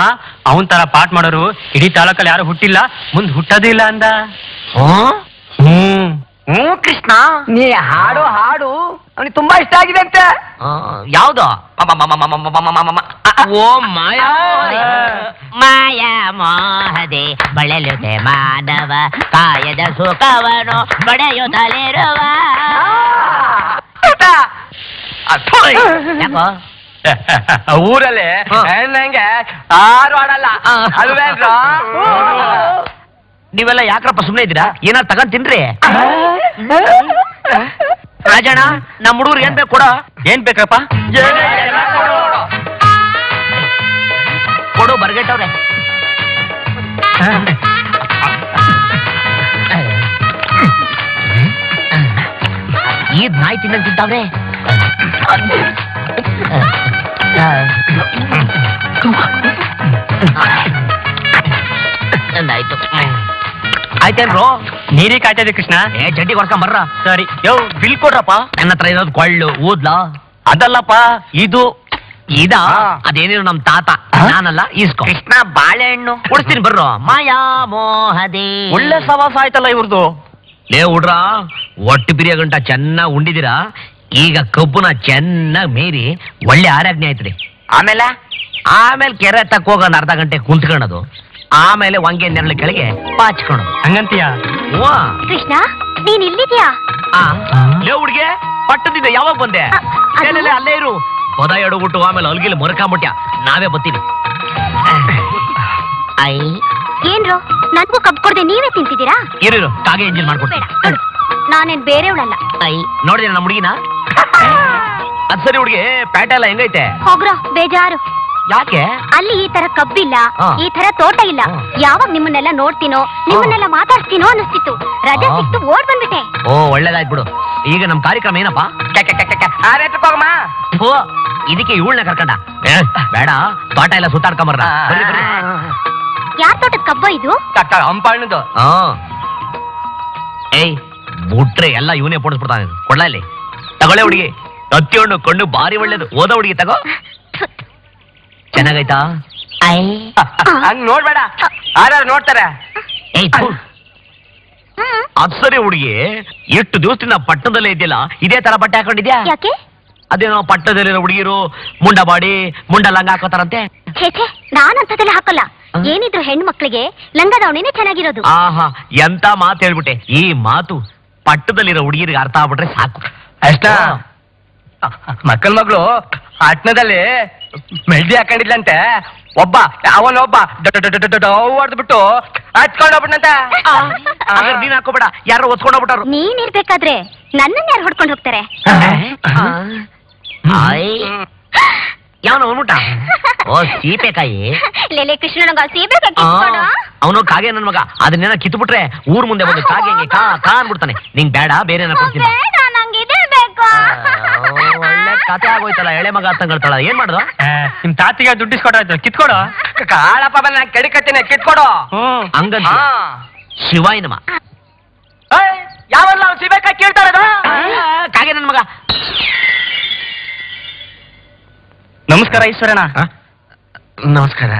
ಅವನ್ ತರ ಪಾಠ ಮಾಡೋರು ಇಡೀ ತಾಲೂಕಲ್ಲಿ ಯಾರು ಹುಟ್ಟಿಲ್ಲ. ಮುಂದ್ ಹುಟ್ಟೋದಿಲ್ಲ ಅಂದ. ಹ್ಮ್? ಹ್ಮ್ ಕೃಷ್ಣ. ನೀ ಹಾಡು ಹಾಡು. ಅವನಿಗೆ ತುಂಬಾ ಇಷ್ಟ ಆಗಿದೆ ಅಂತ ಯಾವ್ದು ಓ ಮಾಯಾ ಮಾಯಾ ಮೋಹದೆ ಬಳಲುತೆ ಮಾನವ ಕಾಯದ ಸುಖವನು ಪಡೆಯುತ್ತಲಿರುವ ಊರಲ್ಲಿ ನಂಗೆ ಆರು ಆಡಲ್ಲ ಆ. ಅಲ್ವೇನ್ರೋ ನೀವೆಲ್ಲ ಯಾಕ್ರಪ್ಪ ಸುಮ್ನೆ ಇದ್ದೀರಾ ಏನಾರು ತಗೊಂಡ್ ತಿನ್ರಿ ರಾಜಣ್ಣ ನಮ್ಮ ಹುಡುಗರು ಏನ್ ಬೇಕು ಕೊಡ ಏನ್ ಬೇಕಪ್ಪ ಕೊಡು ಬರ್ಗೆಟ್ಟವ್ರೆ ಈದ್ ನಾಯಿ ತಿನ್ನಂಗ್ ತಿಂತಾವ್ರೆ ಆಯ್ತು ಆಯ್ತೇನ್ರೋ ನೀರಿ ಕಾಯ್ತಾ ಕೃಷ್ಣ? ಏ ಚಡ್ಡಿ ಕೊಡ್ಕೊಂಡ್ ಬರ್ರ. ಸರಿ. ಯೋ ಬಿಲ್ ಕೊಡ್ರಪ್ಪ. ನನ್ನ ಹತ್ರ ಇರೋದು ಕೊಳ್ಳು ಊದ್ಲಾ. ಅದಲ್ಲಪ್ಪ ಇದು ಇದ. ಅದೇನೇನು ನಮ್ ತಾತ ನಾನಲ್ಲ ಈಸ್ಕೊ. ಕೃಷ್ಣ ಬಾಳೆಹಣ್ಣು. ಕೊಡ್ತೀನಿ ಬರ್ರೋ. ಮಾಯಾ ಮೋಹದೇ. ಒಳ್ಳೆ ಸವಾಸ ಆಯ್ತಲ್ಲ ಇವ್ರದು. ಲೇ ಹುಡ್ರ ಒಟ್ಟು ಬಿರಿಯ ಗಂಟ ಚೆನ್ನಾಗ್ ಉಂಡಿದಿರಾ? ಈಗ ಕಬ್ಬುನ ಚೆನ್ನಾಗ್ ಮೀರಿ ಒಳ್ಳೆ ಆರಾಜ್ಞೆ ಆಯ್ತದೆ. ಆಮೇಲೆ? ಆಮೇಲೆ ಕೆರೆ ತಕ್ಕ ಹೋಗೋಣ ಅರ್ಧ ಗಂಟೆ ಕುಂತ್ಕೊಳ್ಳೋದು ಆಮೇಲೆ ಒಂಗೆ ನೆರಳು ಕೆಳಗೆ ಪಾಚ್ಕೊಂಡು. ಹಂಗಂತೀಯ? ಕೃಷ್ಣ ನೀನ್ ಇಲ್ಲಿದ್ಯಾ? ಆ, ಲೇ ಹುಡ್ಗೆ ಪಟ್ಟದಿದ್ದೆ ಯಾವಾಗ ಬಂದೆ? ಅಲ್ಲೇ ಇರು. ಪದ ಎಡಬಿಟ್ಟು ಆಮೇಲೆ ಅಲ್ಗಿಲ್ ಮೊರಕಾಂಬಿಟ್ಯ. ನಾವೇ ಬತ್ತೀವಿ ಐ. ಏನ್ರು? ನನ್ಗೂ ಕಬ್ ಕೊಡ್ದೆ ನೀವೇ ತಿಂತಿದ್ದೀರಾ? ಇರು ಇರು ಕಾಗೆ ಎಂಜಿನ್ ಬೇಡ ಮಾಡ್ಕೊಡ್ತೀನಿ ಕೊಡು. ನಾನೇನ್ ಬೇರೆಯವಳಲ್ಲ. ಐ ನೋಡಿದ್ರೆ ನಮ್ಮ ಹುಡುಗಿನ? ಅದ್ ಸರಿ ಹುಡುಗಿ ಪ್ಯಾಟ ಎಲ್ಲ ಹೆಂಗೈತೆ? ಹೋಗ್ರೋ ಬೇಜಾರು. ಯಾಕೆ? ಅಲ್ಲಿ ಈ ತರ ಕಬ್ಬಿಲ್ಲ. ಈ ತರ ತೋಟ ಇಲ್ಲ. ಯಾವಾಗ ನಿಮ್ಮನ್ನೆಲ್ಲ ನೋಡ್ತೀನೋ ನಿಮ್ಮನ್ನೆಲ್ಲ ಮಾತಾಡ್ತೀನೋ ಅನಿಸ್ತಿತ್ತು ರಜೆ ಹಾ. ಸಿಕ್ತು ಓಡ್ ಬಂದ್ಬಿಟ್ಟೆ. ಓ ಒಳ್ಳೇದಾಯ್ತು ಬಿಡು. ಈಗ ನಮ್ ಕಾರ್ಯಕ್ರಮ ಏನಪ್ಪ? ಹೋಗಮ್ಮ ಓ ಇದಕ್ಕೆ ಇವಳನ್ನ ಕರ್ಕಂಡ. ಏ, ಬೇಡ ತೋಟ ಎಲ್ಲ ಸುತ್ತಾಡ್ಕೊಂಬರ್ರ ಬರ್ರಿ ತೋಟ ಯಾರ್ ತೋಟದ ಕಬ್ಬ ಇದು? ಹಂಪಣ್ಣದು ಆ. ಏಯ್ ಬುಟ್ರೆ ಎಲ್ಲ ಇವನೇ ಪೊಡಿಸ್ಬಿಡ್ತಾನೆ. ಕೊಡ್ಲಾ ಇಲ್ಲಿ? ತಗೊಳ್ಳೆ ಹುಡುಗಿ. ಹತ್ತಿ ಹಣ್ಣು ಕಣ್ಣು ಬಾರಿ ಒಳ್ಳೇದು. ಓದೋ ಹುಡುಗಿ ತಗೋ. ಚೆನ್ನಾಗೈತಾ? ಹಂಗ್ [LAUGHS] ನೋಡ್ಬೇಡ. ಯಾರು ನೋಡ್ತಾರೆ. ಅದ್ ಸರಿ ಹುಡುಗಿ ಎಷ್ಟು ದಿವಸದಿಂದ ಪಟ್ಟಣದಲ್ಲೇ ಇದೆಯಲ್ಲ ಇದೇ ತರ ಬಟ್ಟೆ ಹಾಕೊಂಡಿದ್ಯಾ? ಯಾಕೆ? ಅದೇನೋ ಪಟ್ಟಣದಲ್ಲಿರೋ ಹುಡುಗಿರು ಮುಂಡ ಬಾಡಿ ಮುಂಡ ಲಂಗ ಹಾಕೋತಾರಂತೆ? ಛೇ ಛೇ ನಾನಂತದೆಲ್ಲ ಹಾಕಲ್ಲ. ಏನಿದ್ರು ಹೆಣ್ಣು ಮಕ್ಕಳಿಗೆ ಲಂಗ ದಾವಣಿನೇ ಚೆನ್ನಾಗಿರೋದು. ಆಹಾ ಎಂತ ಮಾತು ಹೇಳ್ಬಿಟ್ಟೆ. ಈ ಮಾತು ಪಟ್ಟದಲ್ಲಿರೋ ಹುಡುಗಿರಿಗೆ ಅರ್ಥ ಆಗ್ಬಿಟ್ರೆ ಸಾಕು. ಅಷ್ಟ? ಮಕ್ಕಳ ಮಗಳು ಪಟ್ನದಲ್ಲಿ ಮೆಹಂದಿ ಹಾಕೊಂಡಿದ್ಲಂತೆ. ಒಬ್ಬ ಅವನೊಬ್ಬ ಹೊಡೆದ್ಬಿಟ್ಟು ಹಚ್ಕೊಂಡು ಹೋಗ್ಬಿಟ್ಟಂತ ನೀನ್ ಹಾಕೋಬೇಡ ಯಾರೋ ಒತ್ಕೊಂಡು ಹೋಗ್ಬಿಟ್ಟಾರು ನೀನ್ ಇರ್ಬೇಕಾದ್ರೆ ನನ್ನನ್ನ ಯಾರು ಹೊಡ್ಕೊಂಡು ಹೋಗ್ತಾರೆ? ಯಾವನು ಅವನ್ಬಿಟ್ಟ ಓ ಸೀತೆಕಾಯಿ. ಲೇಲೆ ಕೃಷ್ಣನಂಗ ಸೀಬೆಕಾಯಿ. ಅವನು ಕಾಗೆ ನನ್ನ ಮಗ. ಅದನ್ನೇನ ಕಿತ್ಬಿಟ್ರೆ ಊರ್ ಮುಂದೆ ಬಂದು ಕಾಗೆ ಹಂಗೆ ಕಾ ಕಾ ಅನ್ಬಿಡ್ತಾನೆ ನಿಂಗ್ ಬೇಡ ಬೇರೆ ಏನಾರ ಕೊಡ್ತೀನಿ ಕತೆ ಆಗೋಯ್ತಲ್ಲ ಎಳೆ ಮಗ ಅಂತಂಗಳ್ತಾಳ ಏನ್ ಮಾಡುದು? ನಿಮ್ ತಾತಿಗೆ ದುಡ್ಡು ಇಸ್ಕೊಟ್ರಾಯ್ತು ಕಿತ್ಕೊಡು. ಕಾಳಪ್ಪ ಬಂದ ನಾನು ಕೆಡಿಕತ್ತೀನಿ ಕಿತ್ಕೊಡು. ಹ್ಮ್. ಹಂಗಂತ ಹಾ. ಶಿವಾಯನಮ ಯಾವಲ್ಲ ಅವ್ನು ಸಿಬೇಕಾಗಿ ಕೇಳ್ತಾರದು ಕಾಗೆ ನನ್ ಮಗ. ನಮಸ್ಕಾರ ಈಶ್ವರಣ್ಣ. ನಮಸ್ಕಾರ.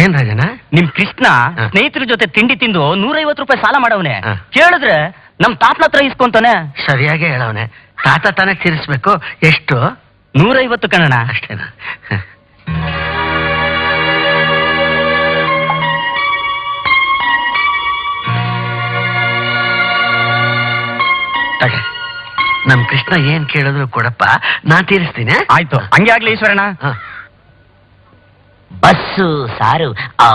ಏನ್ ರಾಜನ ನಿಮ್ ಕೃಷ್ಣ. ಸ್ನೇಹಿತರ ಜೊತೆ ತಿಂಡಿ ತಿಂದು ನೂರೈವತ್ತು ರೂಪಾಯಿ ಸಾಲ ಮಾಡವನೆ. ಕೇಳಿದ್ರೆ ನಮ್ ತಾತನ ಹತ್ರ ಇಸ್ಕೊಂತಾನೆ. ಸರಿಯಾಗಿ ಹೇಳವನೆ. ತಾತ ತಾನೇ ತೀರಿಸ್ಬೇಕು. ಎಷ್ಟು? ನೂರೈವತ್ತು ಕಣಣ ಅಷ್ಟೇನಾ? ನಮ್ ಕೃಷ್ಣ ಏನ್ ಕೇಳಿದ್ರು ಕೊಡಪ್ಪ. ನಾ ತೀರಿಸ್ತೀನಿ ಆಯ್ತು. ಹಂಗೆ ಆಗ್ಲಿ ಈಶ್ವರಣ್ಣ. ಹ. ಬಸ್ಸು ಸಾರು ಆ.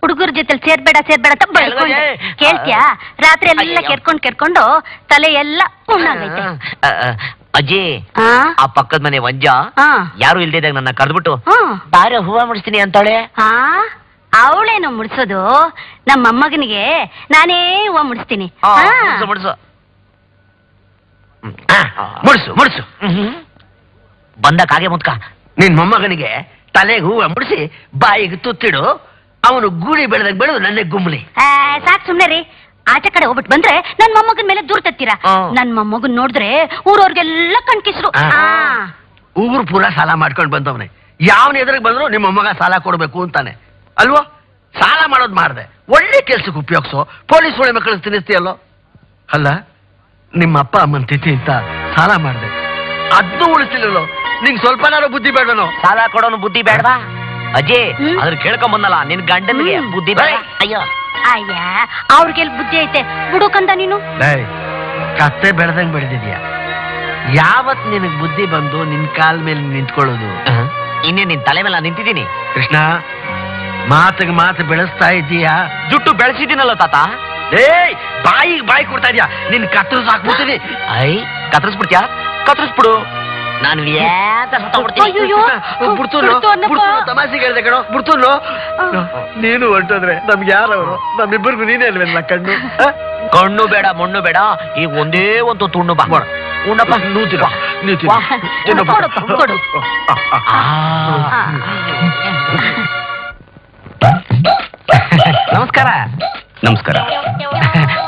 ಹುಡುಗರ ಜೊತೆ ಸೇರ್ಬೇಡ ಸೇರ್ಬೇಡ ಅಂತ? ಕೇಳ್ತ್ಯಾ? ರಾತ್ರಿ ಎಲ್ಲ ಕೆರ್ಕೊಂಡು ಕೆರ್ಕೊಂಡ್ ತಲೆ ಎಲ್ಲ ಉಣ್ಣಾಗೈತೆ ಅಜ್ಜಿ ಆ? ಆ ಪಕ್ಕದ ಮನೆ ವಂಜ ಯಾರು ಇಲ್ದಿದಾಗ ನನ್ನ ಕರೆದ್ಬಿಟ್ಟು ಬಾರ ಹೂವ ಮುಡಿಸ್ತೀನಿ ಅಂತಾಳೆ ಹಾ ಅವಳೇನು ಮುಡ್ಸೋದು? ನಮ್ಮ ಮೊಮ್ಮಗನಿಗೆ ನಾನೇ ಹೂವ ಮುಡಿಸ್ತೀನಿ. ಮುಡಿಸು ಮುಡಿಸು. ಮುಡ್ಸು, ಮುಡ್ಸು. ಮುಡ್ಸು ಮುಡ್ಸು ಬಂದ ಕಾಗೆ ಮುದ್ಕ ನಿನ್ ಮೊಮ್ಮಗನಿಗೆ ತಲೆಗೆ ಹೂವ ಮುಡಿಸಿ ಬಾಯಿಗೆ ತುತ್ತಿಡು ಅವನು ಗೂಳಿ ಬೆಳೆದಾಗ ಬೆಳೆದು ನನ್ನ ಗುಮ್ಲಿ ಸಾಕ್ ಸುಮ್ನೆ ರೀ. ಆಚೆ ಕಡೆ ಹೋಗ್ಬಿಟ್ಟು ಬಂದ್ರೆ ನನ್ ಮೊಮ್ಮಗನ್ ಮೇಲೆ ದೂರ ತತ್ತೀರಾ. ನನ್ ಮೊಮ್ಮಗನ್ ನೋಡಿದ್ರೆ ಊರವ್ರಿಗೆಲ್ಲ ಕಣ್ಕಿಸ್ರು. ಊರು ಪೂರ ಸಾಲ ಮಾಡ್ಕೊಂಡು ಬಂದವನೆ. ಯಾವನ ಎದುರಿಗೆ ಬಂದ್ರು ನಿಮ್ಮ ಮೊಮ್ಮಗ ಸಾಲ ಕೊಡ್ಬೇಕು ಅಂತಾನೆ. ಅಲ್ವಾ? ಸಾಲ ಮಾಡೋದು ಮಾಡ್ದೆ. ಒಳ್ಳೆ ಕೆಲ್ಸಕ್ಕೆ ಉಪಯೋಗಿಸೋ. ಪೊಲೀಸ್ ಒಳ್ಳೆ ಮಕ್ಕಳು ತಿನ್ನಿಸ್ತೀಯಲ್ಲೋ? ಅಲ್ಲ ನಿಮ್ಮ ಅಪ್ಪ ಅಮ್ಮನ ತಿಥಿ ಅಂತ ಸಾಲ ಮಾಡ್ದೆ. ಅದನ್ನು ಉಳಿಸಿಲ್ಲೋ ನಿಂಗೆ ಸ್ವಲ್ಪನಾರು ಬುದ್ಧಿ ಬೇಡನು? ಸಾಲ ಕೊಡೋನು ಬುದ್ಧಿ ಬೇಡವಾ? ಅಜ್ಜಿ? ಅದ್ರ ಕೇಳ್ಕೊಂಡ್ ಬಂದಲ್ಲ ನಿನ್ ಗಂಡನಿಗೆ ಬುದ್ಧಿ ಬೇಡ. ಅಯ್ಯೋ. ಅಯ್ಯ ಅವ್ರಿಗೆಲ್ ಬುದ್ಧಿ ಐತೆ. ಬಿಡುಕಂದ ನೀನು? ಕತ್ತೆ ಬೆಳೆದಂಗ್ ಬೆಳೆದಿದ್ಯಾ? ಯಾವತ್ ನಿನಗ್ ಬುದ್ಧಿ ಬಂದು ನಿನ್ ಕಾಲ್ ಮೇಲೆ ನಿಂತ್ಕೊಳ್ಳೋದು? ಇನ್ನೇ ನಿನ್ ತಲೆ ಮೇಲೆ ನಿಂತಿದ್ದೀನಿ. ಕೃಷ್ಣ ಮಾತಿಗೆ ಮಾತು ಬೆಳೆಸ್ತಾ ಇದ್ದೀಯಾ? ಜುಟ್ಟು ಬೆಳೆಸಿದ್ದೀನಲ್ಲ ತಾತ. ಏಯ್ ಬಾಯಿ ಬಾಯಿ ಕೊಡ್ತಾ ಇದೀಯಾ ನಿನ್ ಕತ್ತರಿಸ್ ಹಾಕ್ಬಿಡ್ತೀನಿ ಐ ಕತ್ತರಿಸ್ಬಿಡ್ತೀಯಾ ಕತ್ತರಿಸ್ಬಿಡು ನಾನು ಬಿಡ್ತು ಅನ್ನಪ್ಪ. ತಮಾಷೆಗೆ ಹೇಳ್ದೆ ಕಣೋ ಬಿಡ್ತುನು ನೀನು ಹೊರಟೋದ್ರೆ ನಮ್ಗೆ ಯಾರವರು? ನಮ್ಮಿಬ್ಬರಿಗೂ ನೀನೇ ನನ್ನ ಕಣ್ಣು? ಕಣ್ಣು ಬೇಡ ಮಣ್ಣು ಬೇಡ. ಈಗ ಒಂದೇ ಒಂದು ತುಣ್ಣು ಬಾ. ಉಣ್ಣಪ್ಪ ನೀ ತಿನ್ನು, ನೀ ತಿನ್ನು. ಬಾ. ಕೊಡಪ್ಪ, ಕೊಡು. ನಮಸ್ಕಾರ. ನಮಸ್ಕಾರ.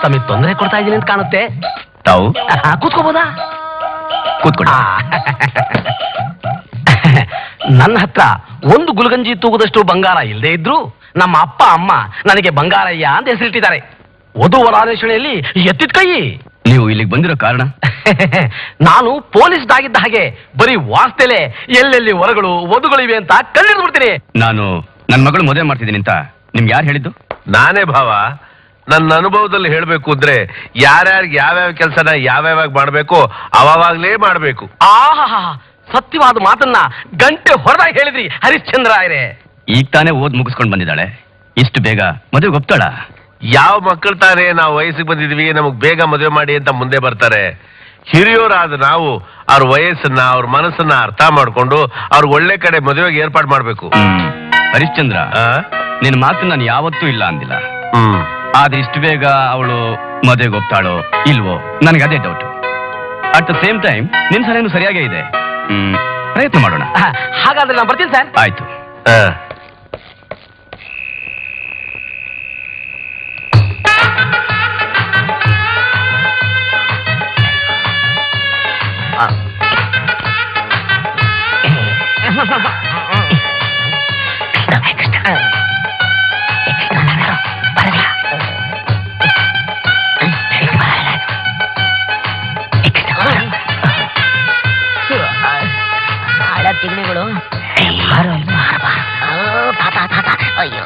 ತಮಗೆ ತೊಂದರೆ ಕೊಡ್ತಾ ಇದ್ದೀನಿ ಅಂತ ಕಾಣುತ್ತೆ. ತಾವು? ಕೂತ್ಕೋಬೋದಾ? ಕೂತ್ಕೊಳ್ಳಿ. ನನ್ನ ಹತ್ರ ಒಂದು ಗುಲ್ಗಂಜಿ ತೂಗದಷ್ಟು ಬಂಗಾರ ಇಲ್ಲದೆ ಇದ್ರು ನಮ್ಮ ಅಪ್ಪ ಅಮ್ಮ ನನಗೆ ಬಂಗಾರಯ್ಯ ಅಂತ ಹೆಸರಿಟ್ಟಿದ್ದಾರೆ. ವಧು ವರಾದೇಶಣೆಯಲ್ಲಿ ಎತ್ತಿದ ಕೈ. ನೀವು ಇಲ್ಲಿಗೆ ಬಂದಿರೋ ಕಾರಣ? [LAUGHS] ನಾನು ಪೊಲೀಸ್ ಆಗಿದ್ದ ಹಾಗೆ ಬರೀ ವಾಸ್ತೆಲೆ ಎಲ್ಲೆಲ್ಲಿ ಹೊರಗಳು ವಧುಗಳಿವೆ ಅಂತ ಕಂಡಿಡಿದ್ಬಿಡ್ತೀನಿ ನಾನು ನನ್ನ ಮಗಳು ಮದುವೆ ಮಾಡ್ತಿದ್ದೀನಿ ಅಂತ. ನಿಮ್ಗೆ ಯಾರು ಹೇಳಿದ್ದು? ನಾನೇ ಭಾವ. ನನ್ನ ಅನುಭವದಲ್ಲಿ ಹೇಳ್ಬೇಕು ಅಂದ್ರೆ ಯಾರ್ಯಾರಿಗೆ ಯಾವ್ಯಾವ ಕೆಲಸನ ಯಾವ್ಯಾವಾಗ ಮಾಡ್ಬೇಕು ಅವಾಗಲೇ ಮಾಡ್ಬೇಕು. ಆಹಾ ಸತ್ಯವಾದ ಮಾತನ್ನ ಗಂಟೆ ಹೊರದಾಗ ಹೇಳಿದ್ರಿ ಹರಿಶ್ಚಂದ್ರ ಆಯ್ರೆ ಈಗ ತಾನೇ ಓದ್ ಮುಗಿಸ್ಕೊಂಡು ಬಂದಿದ್ದಾಳೆ. ಇಷ್ಟು ಬೇಗ ಮದುವೆಗೆ ಒಪ್ತಾಳ? ಯಾವ ಮಕ್ಕಳು ತಾನೇ ನಾವು ವಯಸ್ಸಿಗೆ ಬಂದಿದ್ವಿ ನಮಗ್ ಬೇಗ ಮದುವೆ ಮಾಡಿ ಅಂತ ಮುಂದೆ ಬರ್ತಾರೆ. ಹಿರಿಯೋರಾದ ನಾವು ಅವ್ರ ವಯಸ್ಸನ್ನ ಅವ್ರ ಮನಸ್ಸನ್ನ ಅರ್ಥ ಮಾಡ್ಕೊಂಡು ಅವ್ರ ಒಳ್ಳೆ ಕಡೆ ಮದುವೆಗೆ ಏರ್ಪಾಡು ಮಾಡ್ಬೇಕು. ಹ್ಮ್. ಹರಿಶ್ಚಂದ್ರ ಆ? ನಿನ್ನ ಮಾತು ನಾನು ಯಾವತ್ತೂ ಇಲ್ಲ ಅಂದಿಲ್ಲ. ಹ್ಮ್. ಆದ್ರೆ ಇಷ್ಟು ಬೇಗ ಅವಳು ಮದುವೆಗೆ ಹೋಗ್ತಾಳೋ ಇಲ್ವೋ? ನನಗೆ ಅದೇ doubt at the same time ನಿನ್ ಸಲಹೆನೂ ಸರಿಯಾಗೇ ಇದೆ. ಹ್ಮ್, ಪ್ರಯತ್ನ ಮಾಡೋಣ. ಹಾಗಾದ್ರೆ ನಾನು ಬರ್ತೀನಿ ಸರ್. ಆಯ್ತು. ಆ. [LAUGHS] ಅಯ್ಯೋ.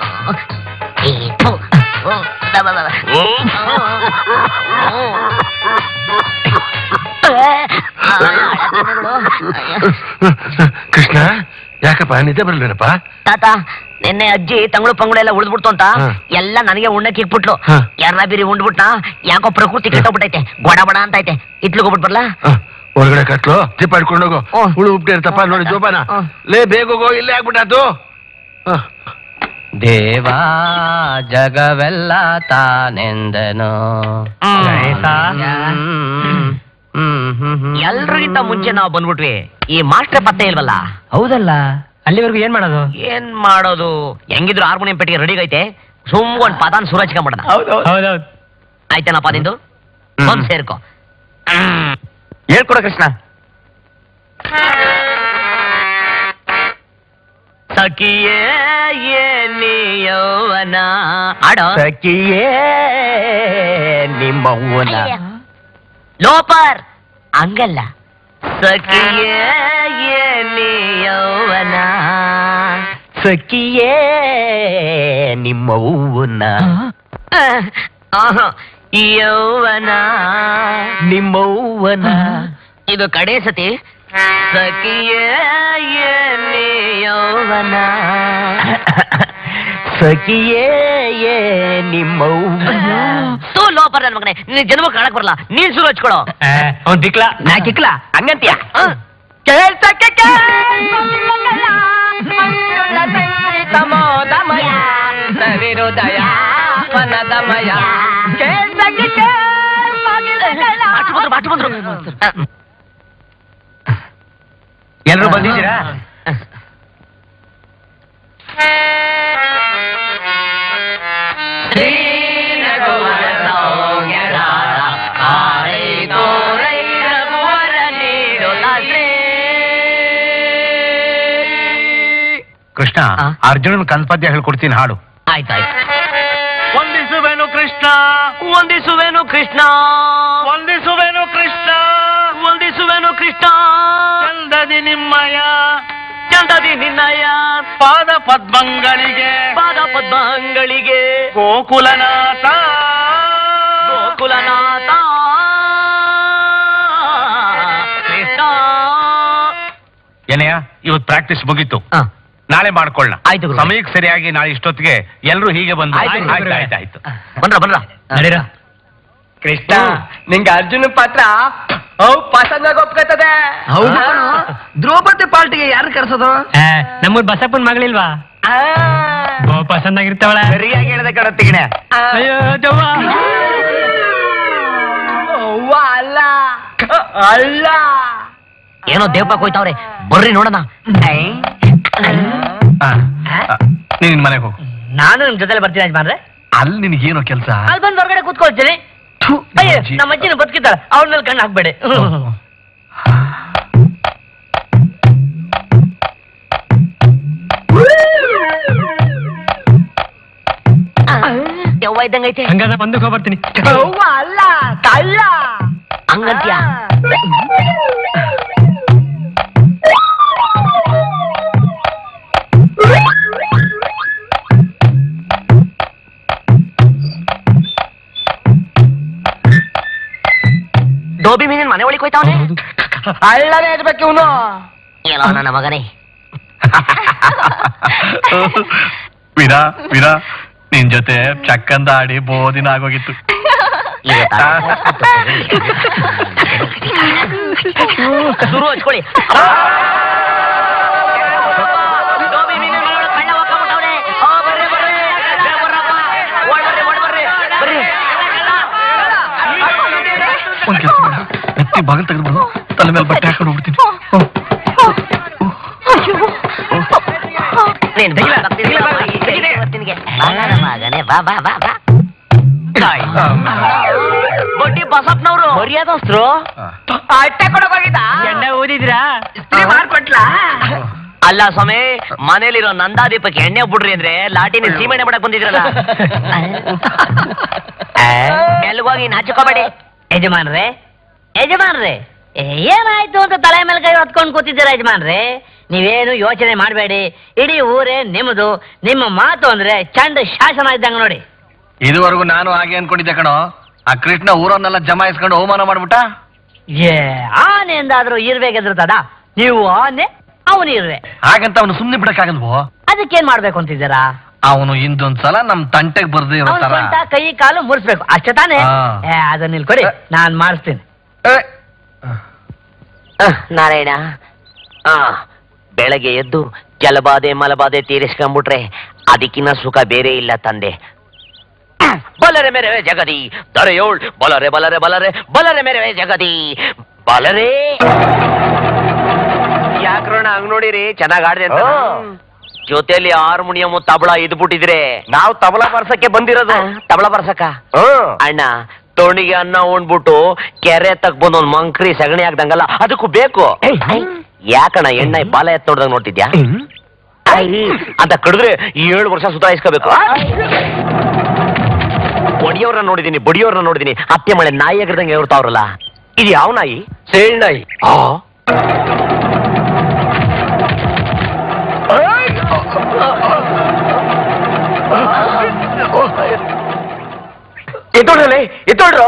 ಕೃಷ್ಣ ಯಾಕಪ್ಪ? ನಿದ್ದೆ ಬರ್ಲೇನಪ್ಪ ತಾತ ನಿನ್ನೆ ಅಜ್ಜಿ ತಂಗಳು ಪಂಗಳು ಎಲ್ಲ ಉಳಿದ್ಬಿಡ್ತು ಅಂತ ಎಲ್ಲಾ ನನಗೆ ಉಣ್ಣಕ್ಕೆ ಇಕ್ಬಿಟ್ಲು. ಯಾರನ್ನ ಬೀರಿ ಉಂಡ್ಬಿಟ್ನ? ಯಾಕೋ ಪ್ರಕೃತಿ ಕೆಟ್ಟೋಗ್ಬಿಟ್ಟೈತೆ. ಗೊಡ ಬಡ ಅಂತ ಐತೆ ಇತ್ಲಿಗೆ ಹೋಗ್ಬಿಟ್ ಬರ್ಲಾ ಆ, ಒಳಗಡೆ ಕತ್ಲು ದೀಪ ಇಟ್ಕೊಂಡು ಹೋಗು. ಹ್ಮ್. ಹುಳು ಉಪ್ಟೆ ಇರ್ತಪ್ಪ ನೋಡಿ ಜೋಪಾನ ಹ್ಮ್. ಲೇ ಬೇಗ ಹೋಗೋ ಇಲ್ಲೇ ಆಗ್ಬಿಟ್ಟು. ದೇವಾ ಜಗವೆಲ್ಲ ತಾನೆಂದನು. ಎಲ್ರಿಗಿಂತ ಮುಂಚೆ ನಾವು ಬಂದ್ಬಿಟ್ವಿ. ಈ ಮಾಸ್ಟರ್ ಪತ್ತೆ ಇಲ್ವಲ್ಲ? ಹೌದಲ್ಲ. ಅಲ್ಲಿವರೆಗೂ ಏನ್ ಮಾಡೋದು? ಏನ್ ಮಾಡೋದು? ಹೆಂಗಿದ್ರು ಹಾರ್ಮೋನಿಯಂ ಪೆಟ್ಟಿಗೆ ರೆಡಿ ಐತೆ ಸುಮ್ ಒಂದ್ ಪದಾನ್ ಸುರಚಿಕ ಹೌದೌದು. ಆಯ್ತೇನಪ್ಪ ನಿಂದು? ಬಂದ್ ಸೇರ್ಕೊ. ಹೇಳ್ಕೊಡ ಕೃಷ್ಣ. ಸಖಿಯೇ ಏನಿ ಯೌವನ. ಆಡೋ ಸಖಿಯೇ ನಿಮ್ಮವ್ವನ ಲೋಪರ್. ಹಂಗಲ್ಲ. ಸಖಿಯೇ ಏನಿ ಯೌವನ. ಸಖಿಯೇ ನಿಮ್ಮವ್ವನ ಆಹಾ, ಯೌವನ ನಿಮ್ಮವ್ವನ ಇದು ಕಡೆ ಸತಿ ಸಖಿಯೇ ಏನಿ ಯೌವನ ಸಖಿಯೇ ಏ ನಿಮ್ಮವ್ವ ತೂ ಲೋಪರ್ ನನ್ ಮಗನೇ ನಿನ್ ಜನ್ಮ ಕಾಣಕ್ ಬರಲ್ಲ ನೀನ್ ಶುರು ಹಚ್ಕೊಳೋ ಅವ್ನ್ ದಿಕ್ಲ ನಾ ಕಿಕ್ಲ ಹಂಗಂತೀಯ ಬಾಟು ಬಂದ್ರು ಬಾಟು ಬಂದ್ರು. ಎಲ್ರು ಬಂದಿದ್ದೀರಾ? ಕೃಷ್ಣ? ಅರ್ಜುನನ್ ಕನ್ಪದ್ಯ ಹೇಳ್ಕೊಡ್ತೀನಿ ಹಾಡು. ಆಯ್ತಾಯ್ತು. ವಂದಿಸುವೆನು ಕೃಷ್ಣ ವಂದಿಸುವೆನು ಕೃಷ್ಣ. ನಿಮ್ಮಯ ಚಂದದಿ ನಿನ್ನಯ ಪಾದ ಪದ್ಮಂಗಳಿಗೆ ಪಾದ ಪದ್ಮಂಗಳಿಗೆ ಗೋಕುಲನಾಥ. ಗೋಕುಲನಾಥ. ಏನಯ್ಯ ಇವತ್ತು ಪ್ರಾಕ್ಟೀಸ್ ಮುಗೀತು. ಆ, ನಾಳೆ ಮಾಡ್ಕೊಳ್ಳ ಆಯ್ತು ಸಮಯಕ್ಕೆ ಸರಿಯಾಗಿ ನಾಳೆ ಇಷ್ಟೊತ್ತಿಗೆ ಎಲ್ಲರೂ ಹೀಗೆ ಬಂದು. ಆಯ್ತು ಆಯ್ತು ಆಯ್ತು ಬಂದ್ರ ಬಂದ್ರ ನಡೀರ? ಕೃಷ್ಣ ನಿಂಗೆ ಅರ್ಜುನ ಪಾತ್ರ ಹೌ ಪಸಂದಾಗ ಒಪ್ಕೋತದೆ ಹೌದು. ದ್ರೌಪದಿ ಪಾರ್ಟಿಗೆ ಯಾರು ಕರ್ಸೋದು? ನಮ್ಮೂರ್ ಬಸಪ್ಪನ್ ಮಗಳಿಲ್ವಾ? ಪಸಂದ್ ಆಗಿರ್ತಾವಳ ಸರಿಯಾಗಿ ಹೇಳ್ದೆ ಕಣ ತಿಗಣೆ. ಅಯ್ಯೋ ಅವ್ವ ಅಲ್ಲ. ಅಲ್ಲ. ಏನೋ ದೇವಪ್ಪ ಹೋಯ್ತಾವ್ರೆ ಬರ್ರಿ ನೋಡೋಣ. ನೀನ್ ಮನೆಗೆ ಹೋಗು. ನಾನು ನಿಮ್ ಜೊತೆಲಿ ಬರ್ತೀನಿ ಯಜಮಾನ್ರೆ. ಅಲ್ಲಿ ನಿನಗೇನೋ ಕೆಲಸ? ಅಲ್ಲಿ ಬಂದು ಹೊರಗಡೆ ಕೂತ್ಕೊಳ್ತೀನಿ. ನಮ್ಮ ಅಜ್ಜಿನ ಬದುಕಿದ್ದಾಳೆ. ಅವಳ ಮೇಲೆ ಕಣ್ಣು ಹಾಕ್ಬೇಡಿ. ಯವ್ವ ಇದ್ದಂಗೈತೆ ಹಂಗಾದ್ರೆ ಬಂದು ಹೋಗ್ಬರ್ತೀನಿ. ಅವ್ವ ಅಲ್ಲ ಕಳ್ಳ ಹಂಗಂತ್ಯ? ಡೋಬಿ ಮೀನಿನ ಮನೆ ಒಳಗೆ ಹೋಯ್ತಾವನೆ? ಅಳ್ಳನೇ ಇರ್ಬೇಕು ಇವನು? ಏನೋ ನನ್ನ ಮಗನೇ. ವೀರಾ ವೀರಾ ನಿನ್ ಜೊತೆ ಚಕ್ಕಂದ ಆಡಿ ಬೋದಿನ ಆಗೋಗಿತ್ತು. ಶುರು ಹಚ್ಕೊಳ್ಳಿ. ಒಂದ್ ಎತ್ತಿ ಬಾಗಿಲು ತೆಗೆದು ತಲೆ ಮೇಲೆ ಬಟ್ಟೆ ಹಾಕೊಂಡು ಹೋಗ್ಬಿಡ್ತೀನಿ. ಮಗನೇ ಬಾ ಬಾ ಬಾ ಬಾ. ಬಡ್ಡಿ ಬಸಪ್ಪನವರು. ಮರ್ಯಾದಸ್ತ್ರು ಅಟ್ಟೆ ಕೊಡೋಗಿದ್ದ ಎಣ್ಣೆ ಓದಿದ್ರಾ ಮಾಡ್ಕೊಟ್ಲಾ? ಅಲ್ಲ ಸ್ವಾಮಿ ಮನೇಲಿರೋ ನಂದಾದೀಪಕ್ಕೆ ಎಣ್ಣೆ ಬಿಡ್ರಿ ಅಂದ್ರೆ ಲಾಟಿನ ಸೀಮೆಣ್ಣೆ ಮಾಡಕ್ ಬಂದಿದ್ರಲ್ಲ. ಎಲ್ಗೋಗಿ ನಾಚಿಕೋಬೇಡಿ. ಯಜಮಾನ್ರೆ ಯಜಮಾನ್ರೆ ಏನಾಯ್ತು ಅಂತ ತಲೆ ಮೇಲೆ ಕೈ ಹೊತ್ಕೊಂಡು ಕೂತಿದ್ದೀರಾ ಯಜಮಾನ್ರೆ? ನೀವೇನು ಯೋಚನೆ ಮಾಡಬೇಡಿ ಇಡೀ ಊರೇ ನಿಮ್ಮದು ನಿಮ್ಮ ಮಾತು ಅಂದ್ರೆ ಚಂಡ ಶಾಸನ ಇದ್ದಂಗ ನೋಡಿ. ಇದುವರೆಗೂ ನಾನು ಹಾಗೆ ಅನ್ಕೊಂಡಿದ್ದೆ ಕಣೋ. ಆ ಕೃಷ್ಣ ಊರನ್ನೆಲ್ಲ ಜಮಾಯಿಸ್ಕೊಂಡು ಅವಮಾನ ಮಾಡ್ಬಿಟ್ಟ? ಏ ಆನೆ ಎಂದಾದ್ರೂ ಇರ್ಬೇಕು ಎದುರ್ತದ ನೀವು ಆನೆ ಅವನು ಇರ್ವೆ. ಹಾಗಂತ ಅವನು ಸುಮ್ನೆ ಬಿಡಕ್ಕಾಗಲ್ವೋ? ಅದಕ್ಕೇನ್ ಮಾಡ್ಬೇಕು ಅಂತಿದ್ದೀರಾ? ಅವನು ಇಂದೊಂದ್ಸಲ ನಮ್ ತಂಟೆಗೆ ಬರ್ದೇ ಇರೋ ಅವನ ತರ. ಸ್ವಂತ ಕೈ ಕಾಲು ಮುರಿಸ್ಬೇಕು. ಅಷ್ಟೇ ತಾನೇ? ಅದನ್ನ ಇಲ್ಲಿ ಕೊಡಿ ನಾನ್ ಮಾಡಿಸ್ತೀನಿ. ನಾರಾಯಣ. ಆ ಬೆಳಗ್ಗೆ ಎದ್ದು ಜಲಬಾಧೆ ಮಲಬಾಧೆ ತೀರಿಸ್ಕೊಂಡ್ಬಿಟ್ರೆ ಅದಕ್ಕಿನ್ನ ಸುಖ ಬೇರೆ ಇಲ್ಲ ತಂದೆ. ಬಲರೆ ಮೇರೆ ಜಗದಿ ದರೆಯೋಳ್ ಬಲರೆ ಬಲರೆ ಬಲರೆ ಬಲರೆ ಮೇರೆ ಜಗದಿ ಬಲರೆ. ಯಾಕ್ರೋಣ ಹಂಗ್ ನೋಡಿರಿ ಚೆನ್ನಾಗ್ ಆಡ್ದೆ ಅಂತ. ಜೊತೆಲಿ ಹಾರ್ಮೋನಿಯಂ ತಬಳ ಇದ್ಬಿಟ್ಟಿದ್ರೆ. ನಾವು ತಬಲಾ ಬರ್ಸಕ್ಕೆ ಬಂದಿರೋದು. ತಬಳ ಬರ್ಸಕ್ಕ? ಹ್ಮ್. ಅಣ್ಣ ತೋಣಿಗೆ ಅನ್ನ ಉಂಡ್ಬಿಟ್ಟು ಕೆರೆ ತಕ್ ಬಂದ್ ಒಂದ್ ಮಂಕ್ರಿ ಸಗಣಿ ಹಾಕ್ದಂಗಲ್ಲ ಅದಕ್ಕೂ ಬೇಕು. ಯಾಕಣ್ಣ ಎಣ್ಣೆ ಬಾಲ ಎತ್ ನೋಡ್ದಂಗ್ ನೋಡ್ತಿದ್ಯಾ? ಅಂತ ಕಡಿದ್ರೆ ಏಳು ವರ್ಷ ಸುಧಾರಿಸ್ಕೋಬೇಕು ಬಡಿಯವ್ರನ್ನ ನೋಡಿದೀನಿ ಬಡಿಯವ್ರನ್ನ ನೋಡಿದೀನಿ. ಅತ್ತೆ ಮಳೆ ನಾಯಿ ಆಗಿರ್ದಂಗೆ ಹೇಳ್ತಾವ್ರಲ್ಲ ಇದು ಯಾವ ನಾಯಿ? ಸೇಳ್ ನಾಯಿ. ಆ. ಎತ್ತೋಡ್ರಲ್ಲೇ ಎತ್ತೋಡ್ರು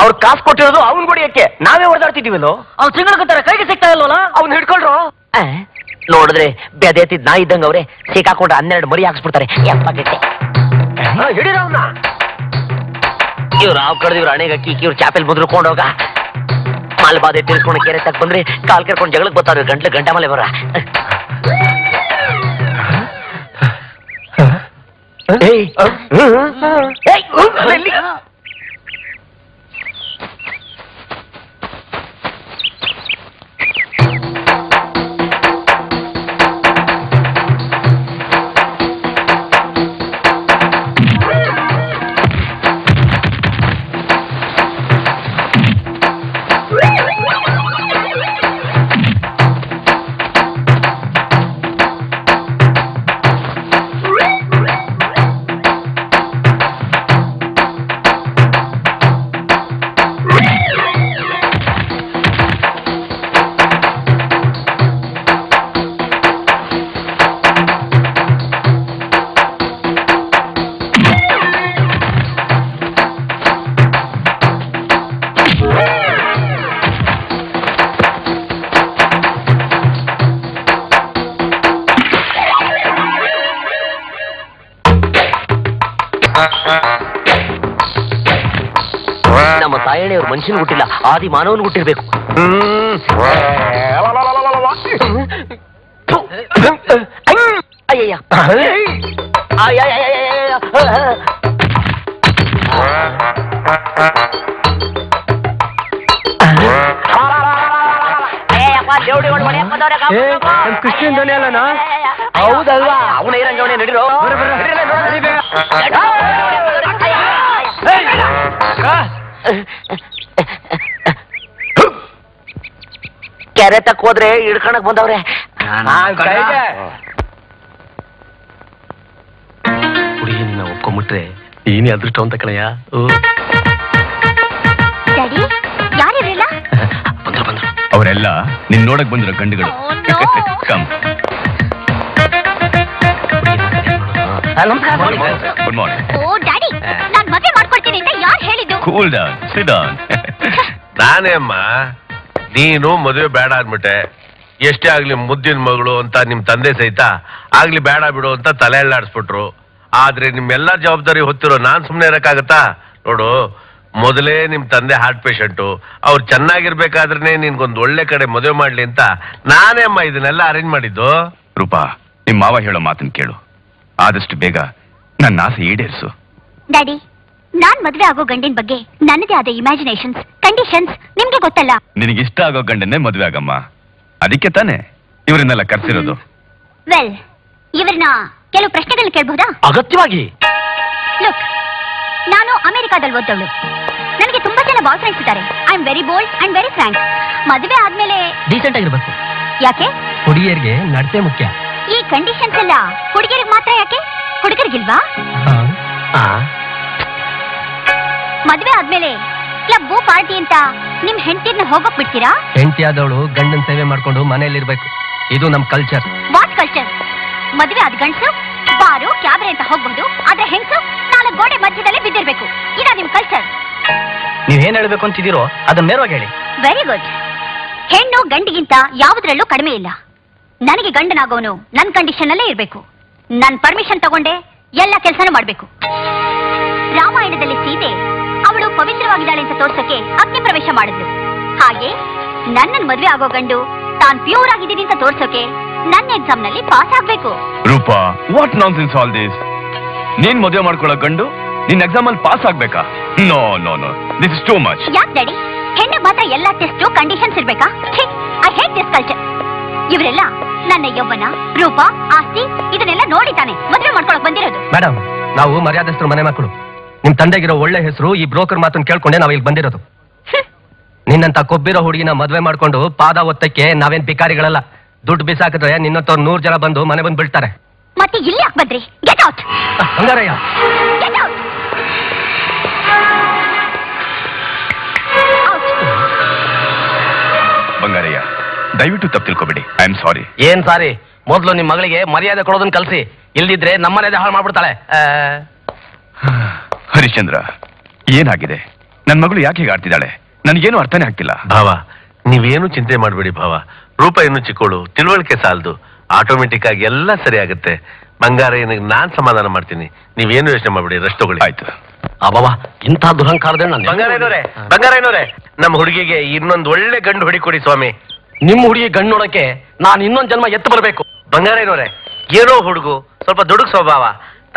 ಅವ್ರು ಕಾಸು ಕೊಟ್ಟಿರೋದು ಅವ್ನ್ ಗುಡಿಯಕ್ಕೆ. ನಾವೇ ಹೊಡೆದಾಡ್ತಿದೀವಲ್ಲೋ ಅವ್ನು ತಿಂಗಳ ಕೈಗೆ ಸಿಗ್ತಾ ಇಲ್ವಲ್ಲ? ಅವ್ನ್ ಹಿಡ್ಕೊಳ್ರು. ನೋಡಿದ್ರೆ ಬೆದೆತಿದ್ ನಾ ಇದ್ದಂಗ ಅವ್ರೆ ಸಿಕ್ಕಾಕೊಂಡ್ರೆ ಹನ್ನೆರಡು ಮರಿ ಹಾಕ್ಸ್ಬಿಡ್ತಾರೆ. ಯಪ್ಪ ಗೆಟ್ಟೆ. ಇವ್ರು ಹಾವು ಕಡ್ದು ಇವ್ರು ಹಣೆಗೆ ಹಾಕಿ ಇವ್ರು ಚಾಪೆಲ್ ಮುದ್ರಕೊಂಡು ಹೋಗ ಮಾಲ್ಬಾದೆ ತಿರ್ಸ್ಕೊಂಡು ಕೆರೆ ತಕ್ ಬಂದ್ರೆ ಕಾಲ್ ಕರ್ಕೊಂಡು ಜಗಳಕ್ಕೆ ಬರ್ತಾರೆ ಗಂಟ್ಲು ಗಂಟ ಮಲೆ ಬರ. ಏಯ್ ಏಯ್, ಎಲ್ಲಿ? ಮನುಷ್ಯನ್ ಹುಟ್ಟಿಲ್ಲ ಆದಿ ಮಾನವನ್ ಹುಟ್ಟಿರ್ಬೇಕು. ಹೌದಲ್ವಾ ಅವನ ಇರಂಗವಣೆ ನಡಿರೋ ಕೆರೆ ತಕ್ಕ ಹೋದ್ರೆ ಹಿಡ್ಕಣಕ್ ಬಂದವ್ರೆ. ಹುಡುಗಿ ನಿನ್ನ ಒಪ್ಕೊಂಬಿಟ್ರೆ ನೀನೇ ಅದೃಷ್ಟ ಅಂತ ಕಣಯ್ಯ. [LAUGHS] ಬಂದ್ರು ಬಂದ್ರು. ಅವರೆಲ್ಲ ನಿನ್ ನೋಡಕ್ ಬಂದಿರೋ ಗಂಡುಗಳು. Oh, no. Come good morning oh daddy ನಾನ್ ಮದ್ವೆ ಮಾಡ್ಕೊಳ್ತೀನಿ ಅಂತ ಯಾರು ಹೇಳಿದ್ದು? ಕೂಲ್ ಡೌನ್ ಸಿಟ್ ಡೌನ್ ನಾನೇ ಅಮ್ಮ. ನೀನು ಮದುವೆ ಬೇಡ ಅಂದ್ಬಿಟ್ಟೆ. ಎಷ್ಟೇ ಆಗ್ಲಿ ಮುದ್ದಿನ ಮಗಳು ಅಂತ ನಿಮ್ ತಂದೆ ಸಹಿತ ಆಗ್ಲಿ ಬೇಡ ಬಿಡು ಅಂತ ತಲೆ ಎಳ್ಳಾಡ್ಸ್ಬಿಟ್ರು ಆದ್ರೆ ನಿಮ್ಮೆಲ್ಲಾ ಜವಾಬ್ದಾರಿ ಹೊತ್ತಿರೋ ನಾನ್ ಸುಮ್ನೆ ಇರಕ್ಕಾಗತ್ತಾ? ನೋಡು ಮೊದಲೇ ನಿಮ್ ತಂದೆ ಹಾರ್ಟ್ ಪೇಷಂಟು ಅವ್ರು ಚೆನ್ನಾಗಿರ್ಬೇಕಾದ್ರೆ ನಿನ್ಗೊಂದು ಒಳ್ಳೆ ಕಡೆ ಮದುವೆ ಮಾಡ್ಲಿ ಅಂತ ನಾನೇ ಅಮ್ಮ ಇದನ್ನೆಲ್ಲ ಅರೇಂಜ್ ಮಾಡಿದ್ದು. ರೂಪಾ ನಿಮ್ ಮಾವ ಹೇಳೋ ಮಾತನ್ನ ಕೇಳು. ಆದಷ್ಟು ಬೇಗ ನನ್ನ ಆಸೆ ಈಡೇರಿಸು. ಡ್ಯಾಡಿ ನಾನ್ ಮದ್ವೆ ಆಗೋ ಗಂಡಿನ ಬಗ್ಗೆ ನನ್ನದೇ ಆದ ಇಮ್ಯಾಜಿನೇಷನ್ಸ್ ಕಂಡೀಷನ್ಸ್ ನಿಮ್ಗೆ ಗೊತ್ತಲ್ಲ. ನಿನಗಿಷ್ಟ ಆಗೋ ಗಂಡನ್ನೇ ಮದುವೆ ಆಗಮ್ಮ. ಅದಕ್ಕೆ ತಾನೆ ಇವರನ್ನೆಲ್ಲ ಕರ್ಸಿರೋದು. ವೆಲ್ ಇವ್ರನ್ನ ಕೆಲವು ಪ್ರಶ್ನೆಗಳನ್ನ ಕೇಳಬಹುದಾ ಅಗತ್ಯವಾಗಿ. ಲುಕ್ ನಾನು ಅಮೆರಿಕಾದಲ್ಲಿ ಓದ್ದವಳು. ನನಗೆ ತುಂಬಾ ಜನ ಬಾಯ್ ಫ್ರೆಂಡ್ಸ್ ಇದ್ದಾರೆ. I am very bold and very frank ಮದುವೆ ಆದ್ಮೇಲೆ ಡೀಸೆಂಟ್ ಆಗಿರ್ಬೇಕು. ಯಾಕೆ? ಹುಡುಗಿಯರಿಗೆ ನಡತೆ ಮುಖ್ಯ. ಈ ಕಂಡೀಷನ್ಸ್ ಎಲ್ಲ ಹುಡುಗಿಯರಿಗೆ ಮಾತ್ರ ಯಾಕೆ? ಹುಡುಗರಿಗಿಲ್ವಾ? ಆ, ಮದುವೆ ಆದ್ಮೇಲೆ ಕ್ಲಬ್ ಪಾರ್ಟಿ ಅಂತ ನಿಮ್ ಹೆಂಡತಿನ ಹೋಗಕ್ ಬಿಡ್ತೀರಾ? ಹೆಂಡತಿ ಆದವಳು ಗಂಡನ್ ಸೇವೆ ಮಾಡ್ಕೊಂಡು ಮನೇಲಿರ್ಬೇಕು ಇದು ನಮ್ ಕಲ್ಚರ್ ವಾಟ್ ಕಲ್ಚರ್ ಮದ್ವೆ ಆದ ಗಂಡಸು ಬಾರು ಕ್ಯಾಬ್ರೆ ಅಂತ ಹೋಗ್ಬಹುದು. ಆದ್ರೆ ಹೆಂಗಸು ನಾಲ್ಕು ಗೋಡೆ ಮಧ್ಯದಲ್ಲಿ ಬಿದ್ದಿರ್ಬೇಕು. ಇದ ನಿಮ್ ಕಲ್ಚರ್ ನೀವೇನ್ ಹೇಳ್ಬೇಕು ಅಂತಿದ್ದೀರೋ ಅದನ್ನ ನೇರವಾಗಿ ಹೇಳಿ. ವೆರಿ ಗುಡ್ ಹೆಣ್ಣು ಗಂಡಿಗಿಂತ ಯಾವುದ್ರಲ್ಲೂ ಕಡಿಮೆ ಇಲ್ಲ. ನನಗೆ ಗಂಡನಾಗೋನು ನನ್ ಕಂಡೀಷನ್ ಅಲ್ಲೇ ಇರ್ಬೇಕು. ನನ್ ಪರ್ಮಿಷನ್ ತಗೊಂಡೆ ಎಲ್ಲ ಕೆಲಸನೂ ಮಾಡ್ಬೇಕು. ರಾಮಾಯಣದಲ್ಲಿ ಸೀತೆ ಪವಿತ್ರವಾಗಿದ್ದಾಳೆ ಅಂತ ತೋರ್ಸಕ್ಕೆ ಅಗ್ನಿ ಪ್ರವೇಶ ಮಾಡಿದ್ಲು. ಹಾಗೆ ನನ್ನನ್ ಮದ್ವೆ ಆಗೋ ಗಂಡು ತಾನ್ ಪ್ಯೂರ್ ಆಗಿದ್ದೀನಿ ಅಂತ ತೋರ್ಸೋಕೆ ನನ್ನ ಎಕ್ಸಾಮ್ನಲ್ಲಿ ಪಾಸ್ ಆಗ್ಬೇಕು. ರೂಪಾ ವಾಟ್ ನಾನ್ ಇನ್ ಆಲ್ ದಿಸ್ ನೀನ್ ಮದುವೆ ಮಾಡ್ಕೊಳ್ಳೋ ಗಂಡು ನಿನ್ ಎಕ್ಸಾಮ್ ಅಲ್ಲಿ pass ಆಗ್ಬೇಕಾ? No no no this is too much ಯಾಕೆ ಡ್ಯಾಡಿ? ಹೆಣ್ಣು ಮಾತ್ರ ಎಲ್ಲಾ ಟೆಸ್ಟ್ ಕಂಡೀಷನ್ಸ್ ಇರ್ಬೇಕಾ? ಐ ಹೇಟ್ ದಿಸ್ ಕಲ್ಚರ್ ಇವರೆಲ್ಲ ನನ್ನ ಯೌವನ ರೂಪ ಆಸ್ತಿ ಇದನ್ನೆಲ್ಲ ನೋಡಿ ತಾನೆ ಮದ್ವೆ ಮಾಡ್ಕೊಳಕ್ ಬಂದಿರೋದು. ಮೇಡಮ್ ನಾವು ಮರ್ಯಾದಸ್ಥರು ಮನೆ ಮಕ್ಕಳು. ನಿಮ್ ತಂದೆಗಿರೋ ಒಳ್ಳೆ ಹೆಸರು ಈ ಬ್ರೋಕರ್ ಮಾತನ್ನ ಕೇಳ್ಕೊಂಡೆ ನಾವ್ ಇಲ್ಲಿ ಬಂದಿರೋದು ನಿನ್ನಂತ ಕೊಬ್ಬಿರೋ ಹುಡುಗಿನ ಮದ್ವೆ ಮಾಡ್ಕೊಂಡು ಪಾದ ಒತ್ತಕ್ಕೆ ನಾವೇನ್ ಭಿಕಾರಿಗಳಲ್ಲ. ದುಡ್ಡು ಬಿಸಾಕಿದ್ರೆ ನಿನ್ನಂತವ್ರು ನೂರ್ ಜನ ಬಂದು ಮನೆ ಬಂದು ಬಿಡ್ತಾರೆ ಮತ್ತೆ ಇಲ್ಲಿ ಯಾಕೆ ಬಂದ್ರಿ? Get out Hangarayya. ಬಂಗಾರಯ್ಯ ದಯವಿಟ್ಟು ತಪ್ಪು ತಿಳ್ಕೊಬೇಡಿ. ಐ ಆಮ್ ಸಾರಿ ಏನ್ ಸಾರಿ? ಮೊದಲು ನಿಮ್ ಮಗಳಿಗೆ ಮರ್ಯಾದೆ ಕೊಡೋದನ್ನ ಕಲಸಿ. ಇಲ್ದಿದ್ರೆ ನಮ್ಮನೇದೇ ಹಾಳು ಮಾಡ್ಬಿಡ್ತಾಳೆ. ಆ, [SIGHS] ಹರಿಶ್ಚಂದ್ರ ಏನಾಗಿದೆ? ನನ್ನ ಮಗಳು ಯಾಕೆ ಹೀಗೆ ಆಡ್ತಿದ್ದಾಳೆ? ನನಗೇನು ಅರ್ಥನೇ ಆಗ್ತಿಲ್ಲ. ಭಾವ ನೀವೇನು ಚಿಂತೆ ಮಾಡಬೇಡಿ ಭಾವ. ರೂಪ ಏನು ಚಿಕ್ಕೋಳು ತಿಳುವಳಿಕೆ ಸಾಲದು. ಆಟೋಮೆಟಿಕ್ ಆಗಿ ಎಲ್ಲ ಸರಿ ಆಗುತ್ತೆ ಬಂಗಾರ ಏನಿಗೆ ನಾನ್ ಸಮಾಧಾನ ಮಾಡ್ತೀನಿ. ನೀವೇನು ಯೋಚನೆ ಮಾಡಬೇಡಿ ರಷ್ಟು ತಗೊಳ್ಳಿ. ಆಯ್ತು. ಅಬ್ಬವ ಇಂಥ ದುರಹಂಕಾರದೇ ನಾನು ಬಂಗಾರ ಏನೋರೆ ಬಂಗಾರ ಏನೋರೆ ನಮ್ಮ ಹುಡುಗಿಗೆ ಇನ್ನೊಂದು ಒಳ್ಳೆ ಗಂಡು ಹೊಡಿಕೊಡಿ ಕೊಡಿ ಸ್ವಾಮಿ. ನಿಮ್ಮ ಹುಡುಗಿ ಗಂಡು ನೋಡಕ್ಕೆ ನಾನು ಇನ್ನೊಂದು ಜನ್ಮ ಎತ್ತು ಬರಬೇಕು. ಬಂಗಾರ ಏನೋರೆ ಏನೋ ಹುಡುಗು ಸ್ವಲ್ಪ ದುಡುಗ್ ಸ್ವಭಾವ.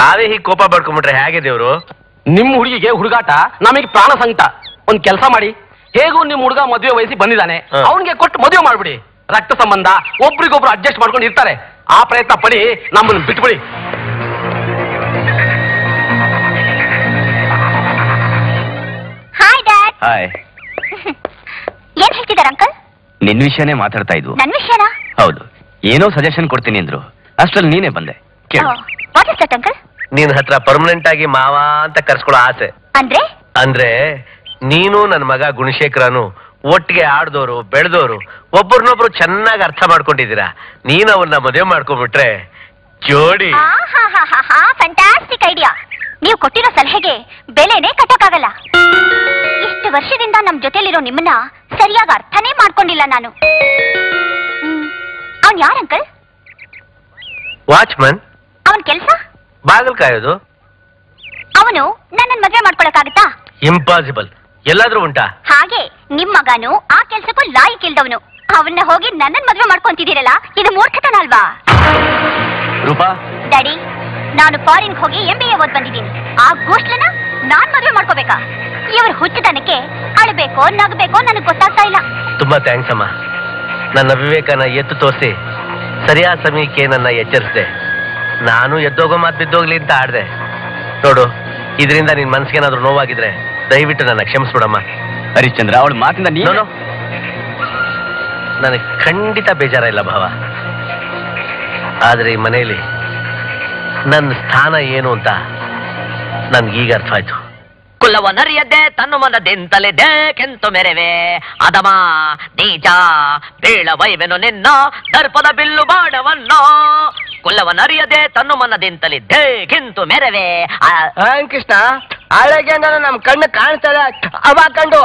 ತಾವೇ ಹೀಗೆ ಕೋಪ ಪಡ್ಕೊಂಡ್ಬಿಟ್ರೆ ಹೇಗೆ ದೇವ್ರು? ನಿಮ್ಮ ಹುಡುಗಿಗೆ ಹುಡುಗಾಟ ನಮಗೆ ಪ್ರಾಣ ಸಂಕಟ. ಒಂದ್ ಕೆಲಸ ಮಾಡಿ. ಹೇಗೂ ನಿಮ್ ಹುಡುಗ ಮದುವೆ ವಯಸ್ಸಿ ಬಂದಿದ್ದಾನೆ ಹ. ಅವನಿಗೆ ಕೊಟ್ಟು ಮದುವೆ ಮಾಡ್ಬಿಡಿ. ರಕ್ತ ಸಂಬಂಧ ಒಬ್ರಿಗೊಬ್ರು ಅಡ್ಜಸ್ಟ್ ಮಾಡ್ಕೊಂಡು ಇರ್ತಾರೆ. ಆ ಪ್ರಯತ್ನ ಪಡಿ ನಮ್ಮನ್ನು ಬಿಟ್ಬಿಡಿ. ಹಾಯ್ ಡ್ಯಾಡ್ ಹಾಯ್ ಏನ್ ಹೇಳ್ತಿದ್ದಾರೆ ಅಂಕಲ್? ನಿನ್ ವಿಷಯನೇ ಮಾತಾಡ್ತಾ ಇದ್ವು. ನನ್ ವಿಷಯನಾ? ಹೌದು. ಏನೋ ಸಜೆಷನ್ ಕೊಡ್ತೀನಿ ಅಂದ್ರು. ಅಷ್ಟ್ರಲ್ಲಿ ನೀನೇ ಬಂದೆ. ಕೇಳು. What is that uncle? ನಿನ್ ಹತ್ರ ಪರ್ಮನೆಂಟ್ ಆಗಿ ಮಾವ ಅಂತ ಕರ್ಸ್ಕೊಳ್ಳೋ ಆಸೆ. ಅಂದ್ರೆ? ಅಂದ್ರೆ ನೀನು ನನ್ನ ಮಗ ಗುಣಶೇಖರನು ಒಟ್ಟಿಗೆ ಆಡ್ದೋರು ಬೆಳೆದೋರು ಒಬ್ಬರನ್ನೊಬ್ರು ಚೆನ್ನಾಗಿ ಅರ್ಥ ಮಾಡ್ಕೊಂಡಿದ್ದೀರಾ? ನೀನು ಅವನ್ನ ಮದುವೆ ಮಾಡ್ಕೊಂಡ್ಬಿಟ್ರೆ ಜೋಡಿ. ಫ್ಯಾಂಟಾಸ್ಟಿಕ್ ಐಡಿಯಾ ನೀವು ಕೊಟ್ಟಿರೋ ಸಲಹೆಗೆ ಬೆಲೆನೇ ಕಟ್ಟಕ್ಕಾಗಲ್ಲ. ಇಷ್ಟು ವರ್ಷದಿಂದ ನಮ್ ಜೊತೆಲಿರೋ ನಿಮ್ಮನ್ನ ಸರಿಯಾಗಿ ಅರ್ಥನೇ ಮಾಡ್ಕೊಂಡಿಲ್ಲ ನಾನು. ಅವನ್ ಯಾರ ಅಂಕಲ್? ವಾಚ್ಮನ್ ಅವನ್ ಕೆಲ್ಸ? ಬಾಗಿಲು ಕಾಯೋದು ಅವನು ನನ್ನ ಮದುವೆ ಮಾಡ್ಕೊಳಕ್ಕಾಗತ್ತಾ? ಇಂಪಾಸಿಬಲ್ ಎಲ್ಲಾದ್ರೂ ಉಂಟಾ? ಹಾಗೆ ನಿಮ್ ಮಗನು ಆ ಕೆಲ್ಸಕ್ಕೂ ಲಾಯಕ್ ಇಲ್ದವನು. ಅವನ್ನ ಹೋಗಿ ನನ್ನನ್ ಮದುವೆ ಮಾಡ್ಕೊಂತಿದ್ದೀರಲ್ಲ ಇದು ಮೂರ್ಖತನ ಅಲ್ವಾ? ರೂಪಾ? ಡ್ಯಾಡಿ ನಾನು ಫಾರಿನ್ ಹೋಗಿ ಎಂ ಬಿ ಎ ಓದ್ ಬಂದಿದ್ದೀನಿ. ಆ ಗೋಷ್ಠನ ನಾನ್ ಮದುವೆ ಮಾಡ್ಕೋಬೇಕಾ? ಇವ್ರ ಹುಚ್ಚತನಕ್ಕೆ ಅಳ್ಬೇಕೋ ನಗಬೇಕೋ ನನಗೆ ಗೊತ್ತಾಗ್ತಾ ಇಲ್ಲ. ತುಂಬಾ ಥ್ಯಾಂಕ್ಸ್ ಅಮ್ಮ. ನನ್ನ ವಿವೇಕನ ಎತ್ತು ತೋರಿಸಿ ಸರಿಯಾದ ಸಮಯಕ್ಕೆ ನನ್ನ ಎಚ್ಚರಿಸಿದೆ. ನಾನು ಎದ್ದೋಗೋ ಮಾತು ಬಿದ್ದೋಗ್ಲಿ ಅಂತ ಆಡ್ದೆ. ನೋಡು ಇದರಿಂದ ನಿನ್ ಮನ್ಸಿಗೇನಾದ್ರೂ ನೋವಾಗಿದ್ರೆ ದಯವಿಟ್ಟು ನನ್ನ ಕ್ಷಮಿಸ್ಬಿಡಮ್ಮ. ಹರಿಶ್ಚಂದ್ರ ಅವಳ ಮಾತಿಂದ ನೀನು ನನಗೆ ಖಂಡಿತ ಬೇಜಾರ ಇಲ್ಲ ಭಾವ. ಆದ್ರೆ ಈ ಮನೆಯಲ್ಲಿ ನನ್ನ ಸ್ಥಾನ ಏನು ಅಂತ ನನ್ಗೀಗ ಅರ್ಥ ಆಯ್ತು ಕುಲವನರಿಯದೆ ತನ್ನು ಮನದಿಂತಲಿದೆ ಕೆಂತು ಮೆರೆವೆ. ಅದಮ ನೀಚ ಬೀಳವೈವೆನು ನಿನ್ನ ದರ್ಪದ ಬಿಲ್ಲು ಬಾಡವನ್ನ ಕುಲವನರಿಯದೆ ತನ್ನು ಮನದಿಂತಲಿದ್ದೆ ಕೆಂತು ಮೆರವೆ. ಕೃಷ್ಣ ಅಳಗೆ ನಮ್ ಕಣ್ಣು ಕಾಣಿಸ್ತದೆ ಅವ ಕಂಡು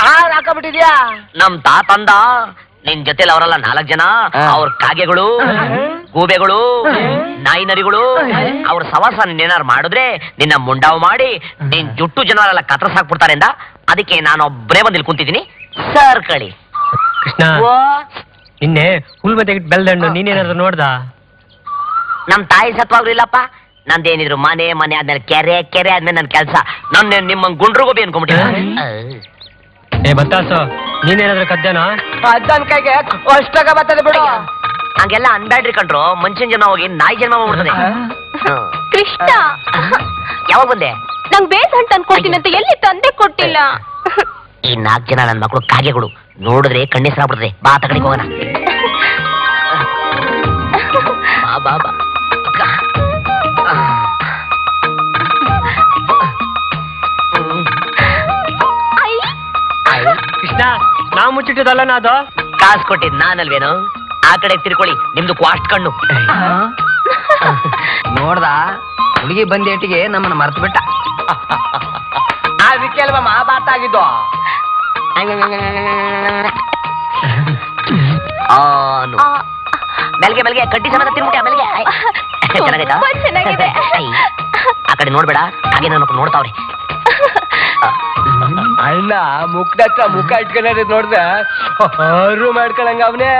ಹಾಳ್ ಹಾಕಬಿಟ್ಟಿದ್ಯಾ ನಮ್ ತಾತಂದ ನಿನ್ ಜೊತೆಲಿ ಅವರಲ್ಲ ನಾಲ್ಕು ಜನ ಅವ್ರ ಕಾಗೆಗಳು ಗೂಬೆಗಳು ನಾಯಿ ನರಿಗಳು ಅವ್ರ ಸವಾಸ ಏನಾರ ಮಾಡಿದ್ರೆ ನಿನ್ನ ಮುಂಡಾವ್ ಮಾಡಿ ನಿನ್ ಜುಟ್ಟು ಜನರೆಲ್ಲ ಕತ್ತರಿಸಾಕ್ಬಿಡ್ತಾರೆ ಅಂದ. ಅದಕ್ಕೆ ನಾನು ಒಬ್ಬರೇ ಬಂದಿಲ್ ಕುಂತಿದ್ದೀನಿ. ಸರ್ ಕಳಿ. ಕೃಷ್ಣ ನಿನ್ನೆ ಹುಲ್ ಬೆಲ್ದಂಡು ನೀನೇನಾದ್ರು ನೋಡ್ದ? ನಮ್ ತಾಯಿ ಸತ್ವಾಗ್ಲೂ ಇಲ್ಲಪ್ಪ. ನಂದೇನಿದ್ರು ಮನೆ ಮನೆ ಆದ್ಮೇಲೆ ಕೆರೆ ಕೆರೆ ಆದ್ಮೇಲೆ ನನ್ ಕೆಲಸ. ನನ್ನ ನಿಮ್ಮ ಗುಂಡ್ರಿಗೋಬಿ ಅನ್ಕೊಂಬಿಟ್ಟಿಲ್ಲ ಏ ಬತ್ತಾಸು ನೀನೇನಾದ್ರು ಕದ್ದೇನಾ ಅಜ್ಜನ್ ಕೈಗೆ ಅಷ್ಟಾಗ ಬರ್ತದೆ ಬಿಡು. ಹಂಗೆಲ್ಲ ಅನ್ಬ್ಯಾಡ್ರಿ ಕಂಡ್ರು ಮನುಷ್ಯನ ಜನ್ಮ ಹೋಗಿ ನಾಯಿ ಜನ್ಮ ಮಾಡ್ಬಿಡ್ತದೆ. ಕೃಷ್ಣ. ಯಾವಾಗ ಬಂದೆ? ನಂಗ್ ಬೇಸ್ ಹಣ್ಣು ತಂದ್ಕೊಡ್ತೀನಿ ಅಂತ ಎಲ್ಲಿ ತಂದೆ ಕೊಟ್ಟಿಲ್ಲ. ಈ ನಾಲ್ಕು ಜನ ನನ್ನ ಮಕ್ಕಳು ಕಾಗೆಗಳು ನೋಡಿದ್ರೆ ಕಣ್ಣೆಸರಾಗ್ಬಿಡ್ತದೆ ಬಾ ತಗಡಿಗೆ ಹೋಗೋಣ. [LAUGHS] ಬಾ ಬಾ ಬಾ. ನಾವು ನಾದು? ಅದು ಕಾಸು ಕೊಟ್ಟಿದ್ ನಾನಲ್ವೇನು? ಆ ಕಡೆ ತಿರ್ಕೊಳ್ಳಿ ನಿಮ್ದು ಕ್ವಾಸ್ಟ್ ಕಣ್ಣು. [LAUGHS] ನೋಡ್ದ? ಹುಡುಗಿ ಬಂದೇಟಿಗೆ ನಮ್ಮನ್ನ ಮರ್ತು ಬಿಟ್ಟ ಅದಕ್ಕೆ [LAUGHS] ಅಲ್ವಾ ಮಹಾಭಾರತ ಆಗಿದ್ದು? [LAUGHS] ಆನು. ಮೆಲ್ಗೆ ಮೆಲ್ಗೆ ಕಡ್ಡಿ ಸಮೇತ ತಿನ್ಬಿಟ್ಟೆ ಮೆಲ್ಗೆ. ಚೆನ್ನಾಗೈತಾ. ಆ ಕಡೆ ನೋಡ್ಬೇಡ ಹಾಗೆ ನನ್ನ ನೋಡ್ತಾವ್ರೆ. ಅಣ್ಣ ಮುಖದ ಮುಖ ಇಟ್ಕೊಂಡ್ರೆ ನೋಡ್ದೆ ಮಾಡ್ಕೊಳಂಗ ಅವನೇ.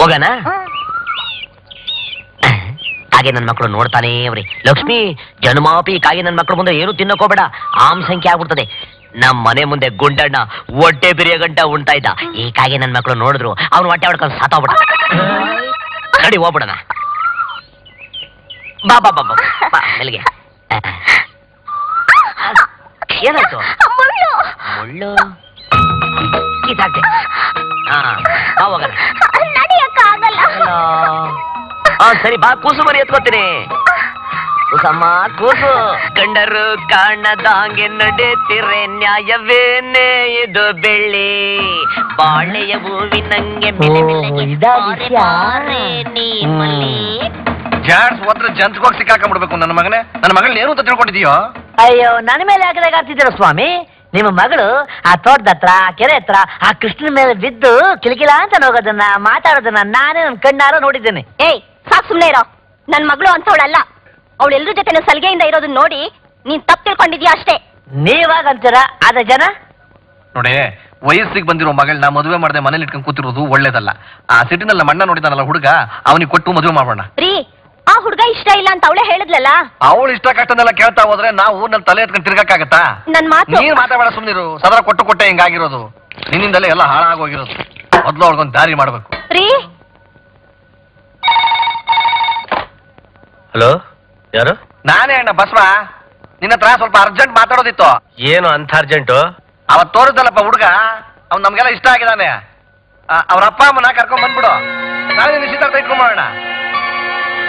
ಹೋಗೋಣ ಹಾಗೆ ನನ್ನ ಮಕ್ಕಳು ನೋಡ್ತಾನೇ ಅವ್ರಿ ಲಕ್ಷ್ಮಿ ಜನ್ಮಾಪಿ ಕಾಯಿ ನನ್ನ ಮಕ್ಕಳು ಮುಂದೆ ಏನು ತಿನ್ನಕೋಬೇಡ. ಆಮ್ ಸಂಖ್ಯೆ ಆಗ್ಬಿಡ್ತದೆ. ನಮ್ಮ ಮನೆ ಮುಂದೆ ಗುಂಡಣ್ಣ ಹೊಟ್ಟೆ ಬಿರಿಯ ಗಂಟ ಉಣ್ತಾ ಇದ್ದ. ಈ ಕಾಗೆ ನನ್ನ ಮಕ್ಕಳು ನೋಡಿದ್ರು ಅವ್ನು ಹೊಟ್ಟೆ ಹೊಡ್ಕೊಂಡು ಸಾತೋಗ್ಬಿಡ ನಡಿ ಹೋಗ್ಬಿಡಣ. ಬಾ ಬಾ ಬಾ ಬಾ ಮೆಲ್ಗೆ ಏನಾಯ್ತು? ಮುಳ್ಳು? ಮುಳ್ಳು ಹಾ ಸರಿ ಬಾ ಕೂಸು ಮರಿ ಎತ್ಕೋತೀನಿ. ಕೂಸಮ್ಮ ಕೂಸು. ಗಂಡರು ಕಾಣದಾಂಗೆ ನಡೆತಿರೆ ನ್ಯಾಯವೇನೇ ಇದು ಬೆಳ್ಳಿ. ಬಾಳೆಯ ಹೂವಿನಂಗೆ ಬಾರೆ ಬಾರೆ. ಜಾಡ್ಸ್ ಹೋದ್ರೆ ಜಂತ್ಗೋಗಿ ಸಿಕ್ಕಾಕೊಂಡ್ಬಿಡ್ಬೇಕು ನನ್ನ ಮಗನೇ. ನನ್ನ ಮಗಳನ್ನ ಏನು ಅಂತ ತಿಳ್ಕೊಂಡಿದೀಯೋ ಅಯ್ಯೋ ನನ್ನ ಮೇಲೆ ಯಾಕೆ ಆಗ್ತಿದ್ದೀರ ಸ್ವಾಮಿ? ನಿಮ್ಮ ಮಗಳು ಆ ತೋಟದ ಹತ್ರ ಆ ಕೆರೆ ಹತ್ರ ಆ ಕೃಷ್ಣನ ಮೇಲೆ ಬಿದ್ದು ಕಿಲಕಿಲ ಅಂತ ನೋಗೋದನ್ನ ಮಾತಾಡೋದನ್ನ ನಾನೇ ನನ್ನ ಕಣ್ಣಾರ ನೋಡಿದ್ದೇನೆ. ಏಯ್ ಸಾಕ್ ಸುಮ್ನೆ ಇರೋ. ನನ್ ಮಗಳು ಅಂತವಳಲ್ಲ ಅವಳು ಎಲ್ರ ಜೊತೆ ಸಲಿಗೆಯಿಂದ ಇರೋದನ್ನ ನೋಡಿ ನೀನ್ ತಪ್ಪು ತಿಳ್ಕೊಂಡಿದ್ಯಾ ಅಷ್ಟೇ? ನೀವಾಗ ಅಂತೀರ ಆದ ಜನ? ನೋಡಿ ವಯಸ್ಸಿಗೆ ಬಂದಿರೋ ಮಗಳನ್ನ ಮದುವೆ ಮಾಡದೆ ಮನೇಲಿ ಇಟ್ಕೊಂಡು ಕೂತಿರೋದು ಒಳ್ಳೇದಲ್ಲ. ಆ ಸಿಟಿನಲ್ಲಿ ನಮ್ಮ ಅಣ್ಣ ನೋಡಿದಾನಲ್ಲ ಹುಡುಗ ಅವನಿಗೆ ಕೊಟ್ಟು ಮದುವೆ ಮಾಡೋಣ ರೀ ಆ ಹುಡುಗ ಇಷ್ಟ ಇಲ್ಲ ಅಂತ ಅವಳೇ ಹೇಳಿದ್ಲಲ್ಲ? ಅವಳು ಇಷ್ಟ ಕಷ್ಟನೆಲ್ಲ ಕೇಳ್ತಾ ಹೋದ್ರೆ ನಾವು ನನ್ನ ತಲೆ ಎತ್ಕೊಂಡು ತಿರ್ಗಕ್ಕಾಗತ್ತಾ? ನನ್ ಮಾತು ನೀನ್ ಮಾತಾಡ ಸುಮ್ನಿರು. ಸದಾ ಕೊಟ್ಟು ಕೊಟ್ಟೆ ಹಿಂಗಾಗಿರೋದು. ನಿನ್ನಿಂದಲೇ ಎಲ್ಲ ಹಾಳಾಗೋಗಿರೋದು. ಮೊದ್ಲು ಅವ್ರಿಗೊಂದು ದಾರಿ ಮಾಡ್ಬೇಕು. ರೀ? ಹಲೋ ಯಾರು? ನಾನೇ ಅಣ್ಣ ಬಸವ. ನಿನ್ನ ಹತ್ರ ಸ್ವಲ್ಪ ಅರ್ಜೆಂಟ್ ಮಾತಾಡೋದಿತ್ತು. ಏನು ಅಂತ ಅರ್ಜೆಂಟ್? ಅವತ್ ತೋರಿದ್ದಲ್ಲಪ್ಪ ಹುಡುಗ. ಅವ್ನ್ ನಮ್ಗೆಲ್ಲ ಇಷ್ಟ ಆಗಿದ್ದಾನೆ. ಅವ್ರ ಅಪ್ಪ ಅಮ್ಮನ ಕರ್ಕೊಂಡ್ ಬಂದ್ಬಿಡು. ನಾಳೆ ನಿಶ್ಚಿತಾರ್ಥ ಇಟ್ಕೊಂಬೋಣ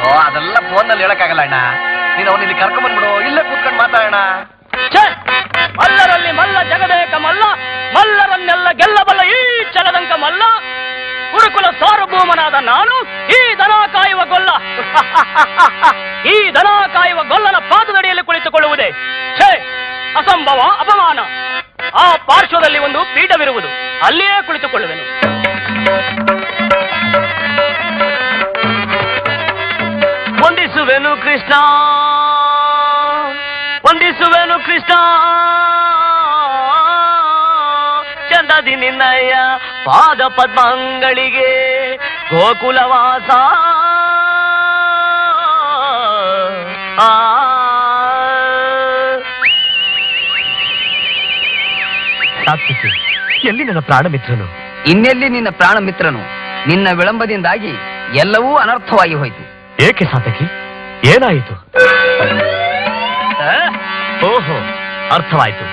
ಓ, ಅದೆಲ್ಲ ಫೋನ್ನಲ್ಲಿ ಹೇಳಕ್ಕಾಗಲ್ಲ ಅಣ್ಣ. ನೀನು ಅವನ ಇಲ್ಲಿ ಕರ್ಕೊಂಡ್ ಬಂದ್ಬಿಡು. ಇಲ್ಲೇ ಕೂತ್ಕೊಂಡು ಮಾತಾಡೋಣ. ಮಲ್ಲರಲ್ಲಿ ಮಲ್ಲ ಜಗದೇಕ ಮಲ್ಲ, ಮಲ್ಲರನ್ನೆಲ್ಲ ಗೆಲ್ಲಬಲ್ಲ ಈ ಚಲದಂಕ ಮಲ್ಲ. ಗುರುಕುಲ ಸಾರ್ವಭೌಮನಾದ ನಾನು, ಈ ದನ ಕಾಯುವ ಗೊಲ್ಲ. [LAUGHS] ಈ ದನ ಕಾಯುವ ಗೊಲ್ಲನ ಪಾದದಡಿಯಲ್ಲಿ ಕುಳಿತುಕೊಳ್ಳುವುದೇ. ಛೇ! ಅಸಂಭವ, ಅಪಮಾನ. ಆ ಪಾರ್ಶ್ವದಲ್ಲಿ ಒಂದು ಪೀಠವಿರುವುದು. ಅಲ್ಲಿಯೇ ಕುಳಿತುಕೊಳ್ಳುವೆನು. ವಂದಿಸುವೆನು ಕೃಷ್ಣ. ವಂದಿಸುವೆನು ಕೃಷ್ಣ. ಚಂದದಿ ನಿನ್ನಯ್ಯ ಪಾದ ಪದ್ಮಂಗಳಿಗೆ ಗೋಕುಲವಾಸ ಆ. ಸಾತ್ವಿಕೆ ಎಲ್ಲಿ ನನ್ನ ಪ್ರಾಣ ಮಿತ್ರನು ಇನ್ನೆಲ್ಲಿ ನಿನ್ನ ಪ್ರಾಣ ಮಿತ್ರನು ನಿನ್ನ ವಿಳಂಬದಿಂದಾಗಿ ಎಲ್ಲವೂ ಅನರ್ಥವಾಗಿ ಹೋಯಿತು. ಏಕೆ ಸಾತಕಿ ಏನಾಯಿತು? ಓಹೋ ಅರ್ಥವಾಯಿತು.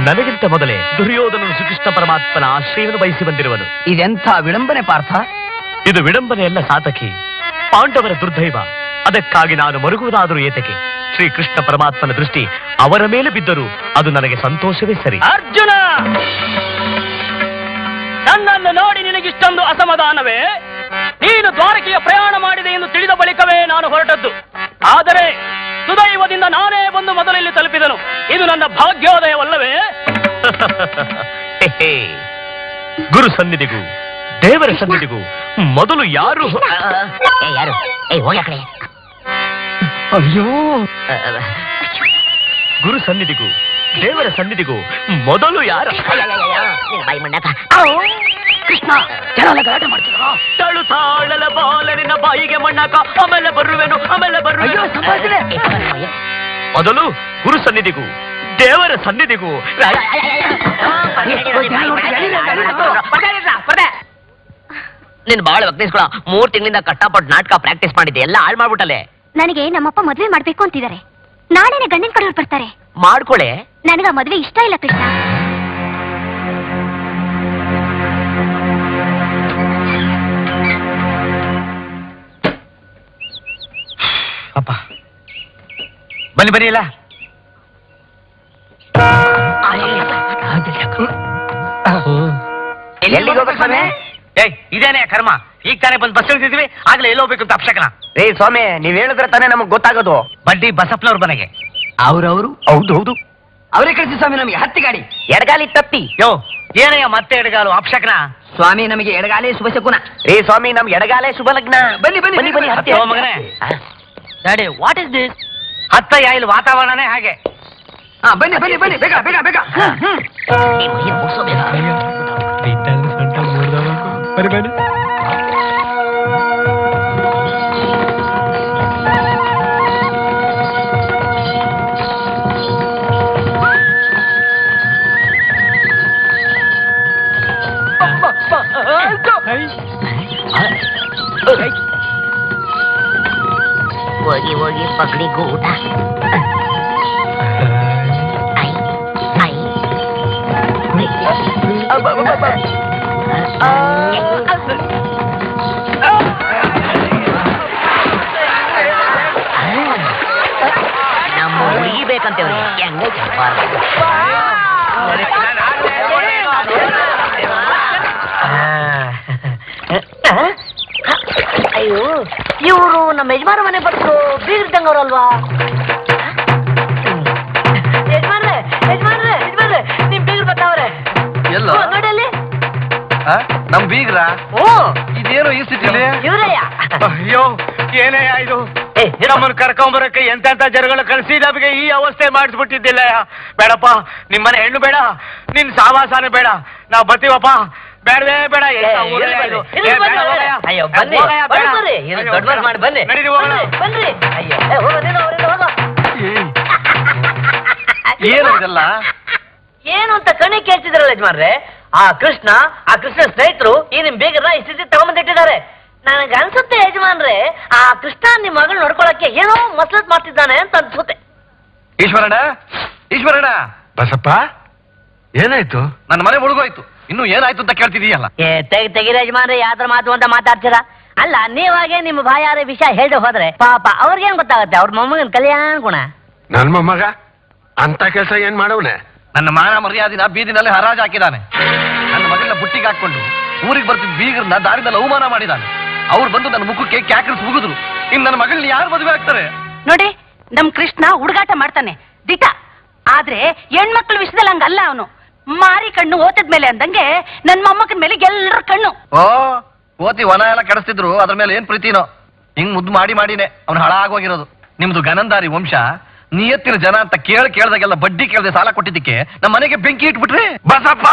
ನನಗಿಂತ ಮೊದಲೇ ದುರ್ಯೋಧನನು ಶ್ರೀಕೃಷ್ಣ ಪರಮಾತ್ಮನ ಆಶ್ರಯವನ್ನು ಬಯಸಿ ಬಂದಿರುವನು. ಇದೆಂಥ ವಿಳಂಬನೆ ಪಾರ್ಥ? ಇದು ವಿಡಂಬನೆಯಲ್ಲ ಸಾತಕಿ ಪಾಂಡವರ ದುರ್ದೈವ. ಅದಕ್ಕಾಗಿ ನಾನು ಮರುಗುವುದಾದರೂ ಏತಕ್ಕೆ? ಶ್ರೀಕೃಷ್ಣ ಪರಮಾತ್ಮನ ದೃಷ್ಟಿ ಅವರ ಮೇಲೆ ಬಿದ್ದರೂ ಅದು ನನಗೆ ಸಂತೋಷವೇ ಸರಿ. ಅರ್ಜುನ! ನನ್ನನ್ನು ನೋಡಿ ನಿನಗಿಷ್ಟೊಂದು ಅಸಮಾಧಾನವೇ? ನೀನು ದ್ವಾರಕೆಯ ಪ್ರಯಾಣ ಮಾಡಿದೆ ಎಂದು ತಿಳಿದ ಬಳಿಕವೇ ನಾನು ಹೊರಟದ್ದು. ಆದರೆ ಸುದೈವದಿಂದ ನಾನೇ ಬಂದು ಮೊದಲಲ್ಲಿ ತಲುಪಿದನು. ಇದು ನನ್ನ ಭಾಗ್ಯೋದಯವಲ್ಲವೇ? [LAUGHS] ಗುರು ಸನ್ನಿಧಿಗೂ ದೇವರ ಸನ್ನಿಧಿಗೂ ಮೊದಲು ಯಾರು ಏ ಯಾರು? ಅಯ್ಯೋ. ಗುರು ಸನ್ನಿಧಿಗೂ ದೇವರ ಸನ್ನಿಧಿಗೂ ಮೊದಲು ಯಾರ? ಕೃಷ್ಣ ಗಲಾಟೆ ಮಾಡ್ತಿದ್ರು ತಳು ತಾಳಲ ಬಾಲನಿನ ಬಾಯಿಗೆ ಮಣ್ಣಾಕ ಆಮೇಲೆ ಬರುವೆನು ಆಮೇಲೆ ಬರುವೆನು. ಮೊದಲು ಗುರು ಸನ್ನಿಧಿಗೂ ದೇವರ ಸನ್ನಿಧಿಗೂ ನಿನ್ ಬಾಳ ವಕ್ತಿಸ್ಕೊಳ ಮೂರ್ ತಿಂಗಳಿಂದ ಕಷ್ಟಪಟ್ಟು ನಾಟಕ ಪ್ರಾಕ್ಟೀಸ್ ಮಾಡಿದ್ದೆ ಎಲ್ಲ ಹಾಳು ಮಾಡ್ಬಿಟ್ಟಲೆ ನನಗೆ ನಮ್ಮಪ್ಪ ಮದ್ವೆ ಮಾಡ್ಬೇಕು ಅಂತಿದ್ದಾರೆ ನಾಳೆನೆ ಗಂಡಿನ ಕಡೆಯವ್ರು ಬರ್ತಾರೆ. ಮಾಡ್ಕೊಳೆ. ನನಗ ಮದ್ವೆ ಇಷ್ಟ ಇಲ್ಲ ಕೃಷ್ಣ. ಅಪ್ಪ. ಬನ್ನಿ ಬನ್ನಿ ಇಲ್ಲ ಎಲ್ಲಿಗೆ ಹೋಗ್ಬೇಕು ಏಯ್ ಇದೇನೆ ಕರ್ಮ? ಈಗ ತಾನೇ ಬಂದು ಬಸ್ ಇಳಿದಿದ್ವಿ ಆಗ್ಲೇ ಎಲ್ಲಿ ಹೋಗ್ಬೇಕು ಅಂತ ಅಪ್ಶಕನ. ಏಯ್ ಸ್ವಾಮಿ ನೀವ್ ಹೇಳಿದ್ರೆ ತಾನೇ ನಮಗ್ ಗೊತ್ತಾಗೋದು. ಬಡ್ಡಿ ಬಸಪ್ಪನವ್ರ ಮನೆಗೆ. ಅವ್ರವ್ರು? ಹೌದು ಹೌದು. ಅವರೇ ಕಳಿಸಿ ಸ್ವಾಮಿ ನಮಗೆ ಹತ್ತಿ ಗಾಡಿ. ಎಡಗಾಲಿ ತಪ್ಪಿ ಯೋ ಏನಯ್ಯ ಮತ್ತೆ ಎಡಗಾಲು ಅಪ್ಶಕನ? ಸ್ವಾಮಿ ನಮಗೆ ಎಡಗಾಲೇ ಶುಭ ಶಕುನ. ರೇ ಸ್ವಾಮಿ ನಮ್ಗೆ ಎಡಗಾಲೇ ಶುಭ ಲಗ್ನ. ಬನ್ನಿ, ಬನ್ನಿ, ಬನ್ನಿ ಬನ್ನಿ ಹತ್ತಿ, ಹತ್ತೋ ಹತ್ತಿ. ಮಗನೇ. ಆ, ಡ್ಯಾಡಿ ವಾಟ್ ಇಸ್ ದಿಸ್ ಹತ್ತಯ್ಯ ಇಲ್ಲಿ ವಾತಾವರಣನೇ ಹಾಗೆ. ಹಾ ಬನ್ನಿ ಬನ್ನಿ ಬನ್ನಿ ಬೇಗ ಬೇಗ ಬೇಗ. ಹ್ಮ್, ಹ್ಮ್. अरे मैंने पगड़ी को उठा आई आई। अब, अब, अब। ಬೇಕಂತೇವ್ರಿ ಹೆಂಗೈತೆ ಬಾರ್ದು. ಅಯ್ಯೋ ಇವರು ನಮ್ಮ ಯಜಮಾನ ಮನೆ ಬರ್ತರು ಬೀಗಿರ್ದಂಗವ್ರಲ್ವಾ ಯಜಮಾನ್ರೆ ಯಜಮಾನ್ರೆ ಯಜಮಾನ್ರೆ ನಿಮ್ ಬೀಗರು ಬರ್ತಾವ್ರೆ ಎಲ್ಲೋ? ನೋಡಿ ಅಲ್ಲಿ? ನಮ್ ಬೀಗ್ರ? ಓ ಇದೇನು ಈ ಸಿಟಿಲಿ? ಇವ್ರಯ್ಯ. ಅಯ್ಯೋ ಏನೇ ಇದು. ನಮ್ಮನ್ನು ಕರ್ಕೊಂಬರಕ್ಕೆ ಎಂತೆಂತ ಜನಗಳು ಕಳಿಸಿ ನಮಗೆ ಈ ಅವಸ್ಥೆ ಮಾಡಿಸ್ಬಿಟ್ಟಿದ್ದಿಲ್ಲ. ಬೇಡಪ್ಪ ನಿಮ್ಮನೆ ಹೆಣ್ಣು ಬೇಡ ನಿನ್ ಸಾವಾಸಾನು ಬೇಡ. ನಾವ್ ಬರ್ತೀವಪ್ಪ. ಬೇಡವೇ ಬೇಡ. ಅಯ್ಯೋ ಬನ್ನಿ. ದೊಡ್ಡ ಮಾಡಿ ಬನ್ರಿ, ಏನು ಅಂತ ಕಣಿ ಕೇಳ್ತಿದ್ರಲ್ಲ ಯಜಮಾನ್ರೆ? ಆ ಕೃಷ್ಣ ಆ ಕೃಷ್ಣ ಸ್ನೇಹಿತರು ಈ ನಿಮ್ ಬೇಗ ಈ ಸ್ಥಿತಿ ತಗೊಂಡ್ಬಂದಿಟ್ಟಿದ್ದಾರೆ ನನಗೆ ಅನ್ಸುತ್ತೆ ಯಜಮಾನ್ರೆ ಆ ಕೃಷ್ಣ ನಿಮ್ ಮಗಳು ನೋಡ್ಕೊಳಕ್ಕೆ ಏನೋ ಮಸಲತ್ ಮಾಡ್ತಿದ್ದಾನೆ ಅಂತ ಅನ್ಸುತ್ತೆ. ಈಶ್ವರಣ ಈಶ್ವರಣ ಬಸಪ್ಪ ಏನಾಯ್ತು? ನನ್ನ ಮನೆ ಮುಳುಗೋಯ್ತು. ಇನ್ನು ಏನಾಯ್ತು ಅಂತ ಕೇಳ್ತಿದೀಯಲ್ಲ? ಏ ತೆಗಿ ತೆಗಿರ ಯಜಮಾನ್ರೆ ಯಾವ್ದ್ರ ಮಾತು ಅಂತ ಮಾತಾಡ್ತೀರಾ? ಅಲ್ಲ ನೀವಾಗೆ ನಿಮ್ಮ ಬಾಯಾರ ವಿಷಯ ಹೇಳಿ ಹೋದ್ರೆ ಪಾಪ ಅವ್ರಿಗೇನ್ ಗೊತ್ತಾಗತ್ತೆ? ಅವ್ರ ಮೊಮ್ಮಗನ್ ಕಲ್ಯಾಣ ಗುಣ. ನನ್ ಮೊಮ್ಮಗ ಅಂತ ಕೆಲಸ ಏನ್ ಮಾಡವ್ನೆ? ನನ್ನ ಮಾನ ಮರ್ಯಾದಿನ ಬೀದಿನಲ್ಲಿ ಹರಾಜು ಹಾಕಿದಾನೆ ನನ್ನ ಮಗಳನ್ನ ಬುಟ್ಟಿಗೆ ಹಾಕೊಂಡು ಊರಿಗೆ ಬರ್ತಿದ್ದ ಬೀಗರನ್ನ ದಾರಿದಲ್ಲಿ ಅವಮಾನ ಮಾಡಿದ್ದಾನೆ. ಅವ್ರು ಬಂದು ನನ್ನ ಮುಖಕ್ಕೆ ಕ್ಯಾಕರ್ಸ್ ಮುಗಿದ್ರು. ಇನ್ನು ನನ್ನ ಮಗಳನ್ನ ಯಾರು ಮದುವೆ ಆಗ್ತಾರೆ? ನೋಡಿ ನಮ್ ಕೃಷ್ಣ ಹುಡುಗಾಟ ಮಾಡ್ತಾನೆ. ದಿಟ ಆದ್ರೆ ಹೆಣ್ಮಕ್ಳು ವಿಷಯದಲ್ಲಿ ಹಂಗಲ್ಲ ಅವನು. ಮಾರಿ ಕಣ್ಣು ಓತದ ಮೇಲೆ ಅಂದಂಗೆ ನನ್ ಮೊಮ್ಮಕ್ಕನ ಮೇಲೆ ಎಲ್ಲರ ಕಣ್ಣು. ಓ ಓತಿ ವನ ಎಲ್ಲ ಕೆಡಿಸ್ತಿದ್ರು ಅದ್ರ ಮೇಲೆ ಏನ್ ಪ್ರೀತಿನೋ? ಹಿಂಗ್ ಮುದ್ದು ಮಾಡಿ ಮಾಡಿನೇ ಅವ್ನು ಹಾಳಾಗೋಗಿರೋದು. ನಿಮ್ದು ಗನಂದಾರಿ ವಂಶ ನಿಯತ್ತಿನ ಜನ ಅಂತ ಕೇಳಿ ಕೇಳ್ದಾಗೆಲ್ಲ ಬಡ್ಡಿ ಕೇಳದೆ ಸಾಲ ಕೊಟ್ಟಿದ್ದಕ್ಕೆ ನಮ್ಮ ಮನೆಗೆ ಬೆಂಕಿ ಇಟ್ಬಿಟ್ರಿ? ಬಸಪ್ಪ!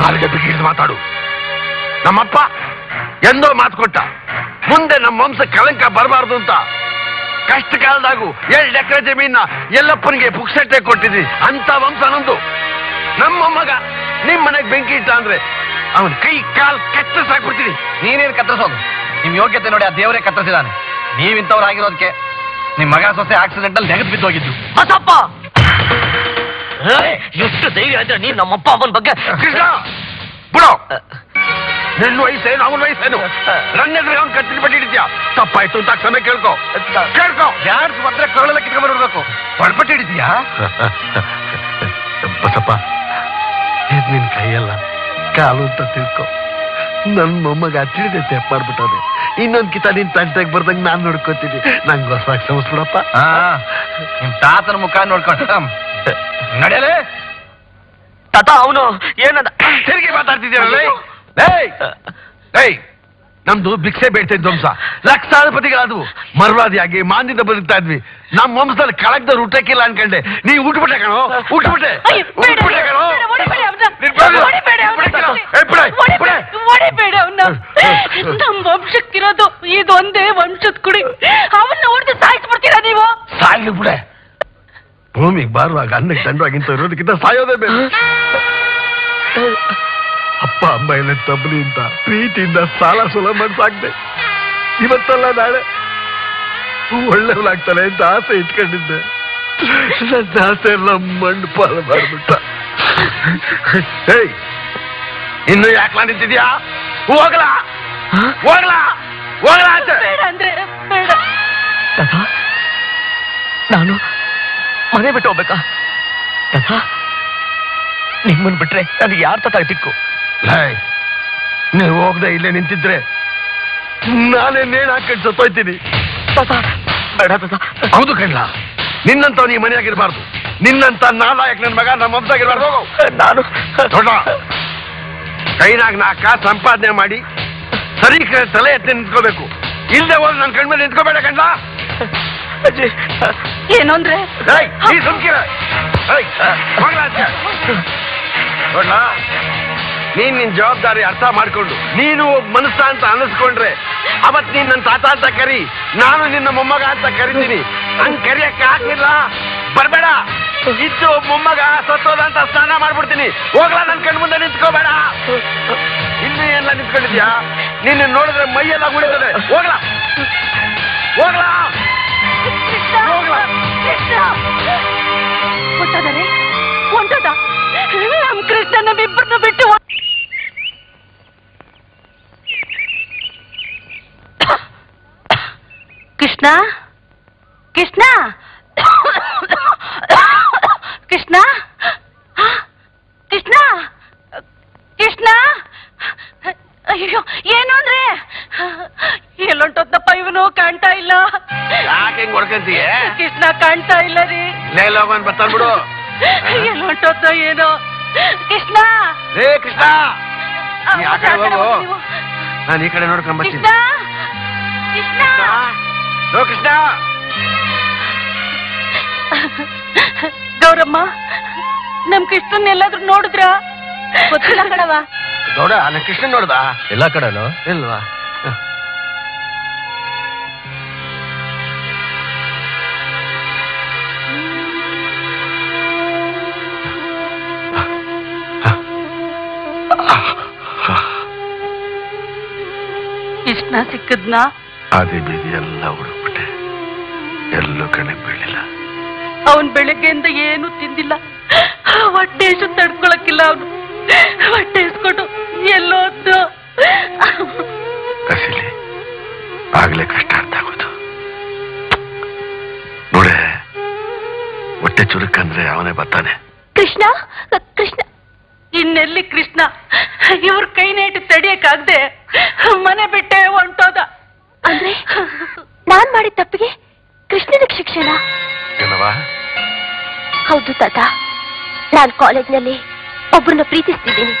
ನಾಲ್ಗೆ ಬಿಗಿದು ಮಾತಾಡು. ನಮ್ಮಪ್ಪ ಎಂದೋ ಮಾತು ಕೊಟ್ಟ. ಮುಂದೆ ನಮ್ಮ ವಂಶ ಕಳಂಕ ಬರಬಾರ್ದು ಅಂತ. ಕಷ್ಟ ಕಾಲದಾಗು ಎರಡು ಎಕರೆ ಜಮೀನ ಎಲ್ಲಪ್ಪನಿಗೆ ಪುಕ್ಸಟ್ಟೆ ಕೊಟ್ಟಿದ್ರಿ ಅಂತ ವಂಶ ನಂದು. ನಮ್ಮ ಮಗ ನಿಮ್ ಮನೆಗೆ ಬೆಂಕಿ ಇಟ್ಟ ಅಂದ್ರೆ ಅವನ್ ಕೈ ಕಾಲ್ ಕತ್ತರಿಸಾಕ್ಬಿಡ್ತೀನಿ ನೀನೇನ್ ಕತ್ತರಿಸೋದು? ನಿಮ್ ಯೋಗ್ಯತೆ ನೋಡಿ ಆ ದೇವರೇ ಕತ್ತರಿಸಿದಾನೆ. ನೀವಿಂತವ್ರಾಗಿರೋದಕ್ಕೆ ನಿಮ್ ಮಗ ಸೊಸೆ ಆಕ್ಸಿಡೆಂಟ್ ಅಲ್ಲಿ ನೆಗೆದು ಬಿದ್ದೋಗಿದ್ದು. ಅಸಪ್ಪ ಎಷ್ಟು ಧೈರ್ಯ ಅಂದ್ರೆ ನೀನ್ ನಮ್ಮಪ್ಪ ಅಮ್ಮನ ಬಗ್ಗೆ? ಕೃಷ್ಣ! ಬಿಡೋ! ನಿನ್ನ ವಯಸ್ಸೇನು ಅವನ ವಯಸ್ಸೇನು? ನನ್ನ ಎದುರು ಅವ್ನು ಕತ್ತಿನ ತಪ್ಪಾಯ್ತು ಅಂತ ಕ್ಷಮೆ ಕೇಳ್ಕೊ. ಕೇಳ್ಕೊ! ಯಾರು ಮಾತ್ರ ಕರಳೆಲ್ಲ ಕಿತ್ಕೊಂಡ್ಬಿಡ್ಬೇಕು ಹೊಡ್ಪಟ್ಟು ಹಿಡಿದ್ಯಾ [LAUGHS] ಬಸಪ್ಪ ಇದು ನಿನ್ ಕೈಯಲ್ಲ. ಕಾಲು ಅಂತ ತಿಳ್ಕೊ. ನನ್ ಮೊಮ್ಮಗ ತಿಳಿದೆ ತೆಪ್ಪ ಮಾಡ್ಬಿಟ್ಟವ್ರೆ ಇನ್ನೊಂದ್ ಕಿತ ನಿನ್ ತಂಟೆಗೆ ಬರ್ದಂಗ್ ನಾನ್ ನೋಡ್ಕೋತೀನಿ. ನಂಗೆ ಹೊಸಾಗಿ ಸಮಸ್ಬಿಡಪ್ಪ ನಿಮ್ ತಾತನ ಮುಖ ನೋಡ್ಕೊಂಡು ನಡೆಯಲೇ? ತಾತ ಅವನು ಏನದ? ತಿರುಗಿ ಮಾತಾಡ್ತಿದ್ದೀರಲ್ಲ ಏಯ್ ಏಯ್. ನಮ್ದು ಭಿಕ್ಷೆ ಬೇಡ್ತಾ ಇದ್ದ ವಂಶ. ಲಕ್ಷಾಧಿಪತಿಗಳಾದವು. ಮರ್ವಾದಿಯಾಗಿ ಮಾನ್ಯದ ಬದುಕ್ತಾ ಇದ್ವಿ. ನಮ್ಮ ವಂಶದಲ್ಲಿ ಕಳಗ್ದವ್ರು ಊಟಕ್ಕಿಲ್ಲ ಅನ್ಕಂಡೆ. ನೀ ಊಟಬಿಟ್ಟೆ ಕಣೋ ಊಟಬಿಟ್ಟೆ. ಹೊಡಿಬೇಡಿ ಅವನ್ನ ನಮ್ ವಂಶಕ್ಕಿರೋದು ಇದೊಂದೇ ವಂಶದ ಕುಡಿ. ಅವನ್ನ ಹೊಡೆದು ಸಾಯಿಸ್ಬಿಡ್ತೀರಾ ನೀವು? ಸಾಯ್ಲಿ ಬಿಡೆ. ಭೂಮಿಗೆ ಬಾರುವಾಗ ಅನ್ನಕ್ಕೆ ದಂಡವಾಗಿಂತ ಇರೋದಕ್ಕಿಂತ ಸಾಯೋದೇ ಬೇಡ. ಎಲ್ಲ ತಬ್ಬಲಿ ಅಂತ ಪ್ರೀತಿಯಿಂದ ಸಾಲ ಸುಲ ಸಾಕ್ದೆ ಇವತ್ತಲ್ಲ ನಾಳೆ. ಒಳ್ಳೆಯವನಾಗ್ತಾನೆ ಅಂತ ಆಸೆ ಇಟ್ಕೊಂಡಿದ್ದೆ. ನನ್ನ ಆಸೆ ಎಲ್ಲ ಮಣ್ಣು ಪಾಲು ಮಾಡ್ಬಿಟ್ಟ. ಇನ್ನು ಯಾಕೆ ಮಾಡಿದ್ದೀಯಾ ಹೋಗ್ಲಾ? ಹೋಗ್ಲಾ? ಹೋಗ್ಲಾ ನಾನು ಮನೆ ಬಿಟ್ಟು ಹೋಗ್ಬೇಕಾ? ನಿಮ್ಮನ್ ಬಿಟ್ರೆ ನನಗೆ ಯಾರ ತಾತ ದಿಕ್ಕು ಲೇ, ನೀವು ಹೋಗದೆ ಇಲ್ಲೇ ನಿಂತಿದ್ರೆ ನಾನೇ ನೇಣು ಹಾಕೊಂಡು ಸತ್ತೋಯ್ತೀನಿ. ತಾತ. ಬೇಡ ತಾತ. ಹೌದು ಕಣ್ಲ ನಿನ್ನಂತ ನೀ ಮನೆಯಾಗಿರ್ಬಾರ್ದು. ನಿನ್ನಂತ ನಾಲಾಯಕ್ ನನ್ನ ಮಗ ನಮ್ಮ ಹೋಗು. ನಾನು ದೊಡ್ಡ. ಕೈನಾಗ ನಾಕ ಸಂಪಾದನೆ ಮಾಡಿ ಸರಿ ತಲೆ ಎತ್ತಿ ನಿಂತ್ಕೋಬೇಕು. ಇಲ್ಲದೆ ಹೋದ್ರೆ ನನ್ನ ಕಣ್ಮೇಲೆ ನಿಂತ್ಕೋಬೇಡ ಕಣ್ಲ ಅಜ್ಜಿ ಏನು ಅಂದ್ರೆ? ಸುಮ್ಕಿರ. ನೋಡ್ಲಾ ನೀನ್ ನಿನ್ ಜವಾಬ್ದಾರಿ ಅರ್ಥ ಮಾಡ್ಕೊಂಡು ನೀನು ಒಬ್ಬ ಮನಸ್ಸ ಅಂತ ಅನಿಸ್ಕೊಂಡ್ರೆ ಅವತ್ ನೀನ್ ನನ್ನ ತಾತ ಅಂತ ಕರಿ ನಾನು ನಿನ್ನ ಮೊಮ್ಮಗ ಅಂತ ಕರಿತೀನಿ. ಹಂಗ್ ಕರಿಯಕ್ಕೆ ಆಗ್ಲಿಲ್ಲ. ಬರ್ಬೇಡ. ಇದ್ದು ಮೊಮ್ಮಗ ಸತ್ತೋದಂತ ಸ್ನಾನ ಮಾಡ್ಬಿಡ್ತೀನಿ. ಹೋಗ್ಲಾ ನನ್ ಕಣ್ ಮುಂದೆ ನಿಂತ್ಕೋಬೇಡ. ಇನ್ನು ಎಲ್ಲ ನಿಂತ್ಕೊಂಡಿದ್ಯಾ? ನಿನ್ನ ನೋಡಿದ್ರೆ ಮೈಯೆಲ್ಲ ಉಳಿತದೆ ಹೋಗ್ಲಾ. ಹೋಗ್ಲಾ. ಹೋಗ್ಲಾ. ಹೊಂಟೋದರೆ ಹೊಂಟೋದ ನಮ್ ಕೃಷ್ಣ ನಮ್ಮಿಬ್ಬರನ್ನ ಬಿಟ್ಟು ಕೃಷ್ಣ? ಕೃಷ್ಣ? ಕೃಷ್ಣ? ಕೃಷ್ಣ? ಕೃಷ್ಣ? ಅಯ್ಯೋ ಏನು ಅಂದ್ರೆ? ಎಲ್ಲೊಂಟೋದ್ನಪ್ಪ ಇವನು ಕಾಣ್ತಾ ಇಲ್ಲ. ಯಾಕೆ ಹೊಡ್ಕಂತೀಯ? ಕೃಷ್ಣ ಕಾಣ್ತಾ ಇಲ್ಲ ರೀ. ಲೋಗನ್ ಬರ್ತಾನ್ ಬಿಡು. ಎಲ್ಲೊಂಟೋದ್ನ ಏನೋ. ಕೃಷ್ಣ! ರೇ ಕೃಷ್ಣ! ನೀ ಆ ಕಡೆ ಹೋಗು. ನಾನು ಈ ಕಡೆ ನೋಡ್ಕೊಂಡ್ ಬರ್ತೀನಿ. ಕೃಷ್ಣ! ಕೃಷ್ಣ! ನೋ ಕೃಷ್ಣ! ಗೌರಮ್ಮ ನಮ್ ಕೃಷ್ಣನ್ ಎಲ್ಲಾದ್ರೂ ನೋಡಿದ್ರ? ಗೊತ್ತಿಲ್ಲ ಕಣವ ಗೌಡ ನನ್ನ ಕೃಷ್ಣ ನೋಡ್ದ? ಎಲ್ಲ ಕಡೆನು? ಇಲ್ವಾ? ಕೃಷ್ಣ ಸಿಕ್ಕದ್ನ? ಅದೇ ಬೀದಿ ಎಲ್ಲ ಹುಡುಕ್ಬಿಟ್ಟೆ ಎಲ್ಲೂ ಕಣೆ ಬೀಳಿಲ್ಲ. ಅವನ್ ಬೆಳಗ್ಗೆಯಿಂದ ಏನು ತಿಂದಿಲ್ಲ. ಹೊಟ್ಟೆ ಎಷ್ಟು ತಡ್ಕೊಳಕ್ಕಿಲ್ಲ ಅವನು. ಹೊಟ್ಟೆ ಇಸ್ಕೊಂಡು ಎಲ್ಲೋದ್ದು ಕಸಿಲಿ ಆಗ್ಲೇ ಕಷ್ಟ ಅಂತ ಆಗೋದು. ನೋಡೆ ಹೊಟ್ಟೆ ಚುರುಕಂದ್ರೆ ಅವನೇ ಬರ್ತಾನೆ. ಕೃಷ್ಣ ಕೃಷ್ಣ ಇನ್ನೆಲ್ಲಿ ಕೃಷ್ಣ? ಇವ್ರ ಕೈ ನೇಟು ತಡಿಯಕ್ಕಾಗದೆ ಮನೆ ಬಿಟ್ಟೆ ಹೊಂಟೋದ. ಅಂದ್ರೆ ನಾನ್ ಮಾಡಿದ ತಪ್ಪಿಗೆ ಕೃಷ್ಣನಿಗೆ ಶಿಕ್ಷಣ? ಏನವ ಹೌದು ತಾತ. ನಾನ್ ಕಾಲೇಜ್ನಲ್ಲಿ ಒಬ್ಬರನ್ನ ಪ್ರೀತಿಸ್ತಿದ್ದೀನಿ.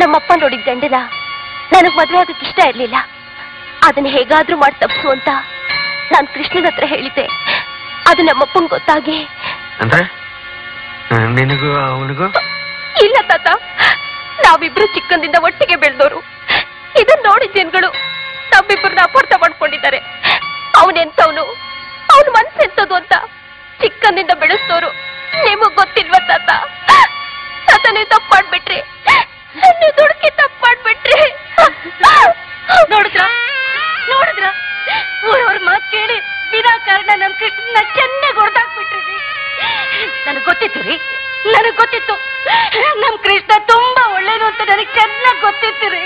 ನಮ್ಮಪ್ಪ ನೋಡಿದ ಗಂಡನ ನನಗ್ ಮದುವೆ ಆಗಕ್ಕೆ ಇಷ್ಟ ಇರ್ಲಿಲ್ಲ. ಅದನ್ನ ಹೇಗಾದ್ರೂ ಮಾಡಿ ತಪ್ಪು ಅಂತ ನಾನ್ ಕೃಷ್ಣನ ಹತ್ರ ಹೇಳಿದ್ದೆ. ಅದು ನಮ್ಮಪ್ಪಂಗ್ ಗೊತ್ತಾಗಿ. ಅಂದ್ರೆ? ನಿನಗೂ ಅವನಿಗೂ? ಇಲ್ಲ ತಾತ, ನಾವಿಬ್ರು ಚಿಕ್ಕಂದಿಂದ ಒಟ್ಟಿಗೆ ಬೆಳೆದವರು ಇದನ್ನ ನೋಡಿ ಜನಗಳು ನಮ್ಮಿಬ್ಬರನ್ನ ಅಪಾರ್ಥ ಮಾಡ್ಕೊಂಡಿದ್ದಾರೆ. ಅವನೆಂತವನು ಅವನ ಮನ್ಸೆಂತದು ಅಂತ ಚಿಕ್ಕಂದಿಂದ ಬೆಳೆಸ್ತವ್ರು ನಿಮಗ್ ಗೊತ್ತಿಲ್ವಾ ತಾತ? ತಾತ ನೀವು ತಪ್ಪು ಮಾಡ್ಬಿಟ್ರಿ. ನೀವು ದುಡುಕಿ ತಪ್ಪು ಮಾಡ್ಬಿಟ್ರಿ. ನೋಡಿದ್ರ ನೋಡಿದ್ರ? ನಮ್ ಕೃಷ್ಣ ತುಂಬಾ ಒಳ್ಳೇದು ಅಂತ ನನಗೆ ಚೆನ್ನಾಗಿ ಗೊತ್ತಿತ್ತು ರೀ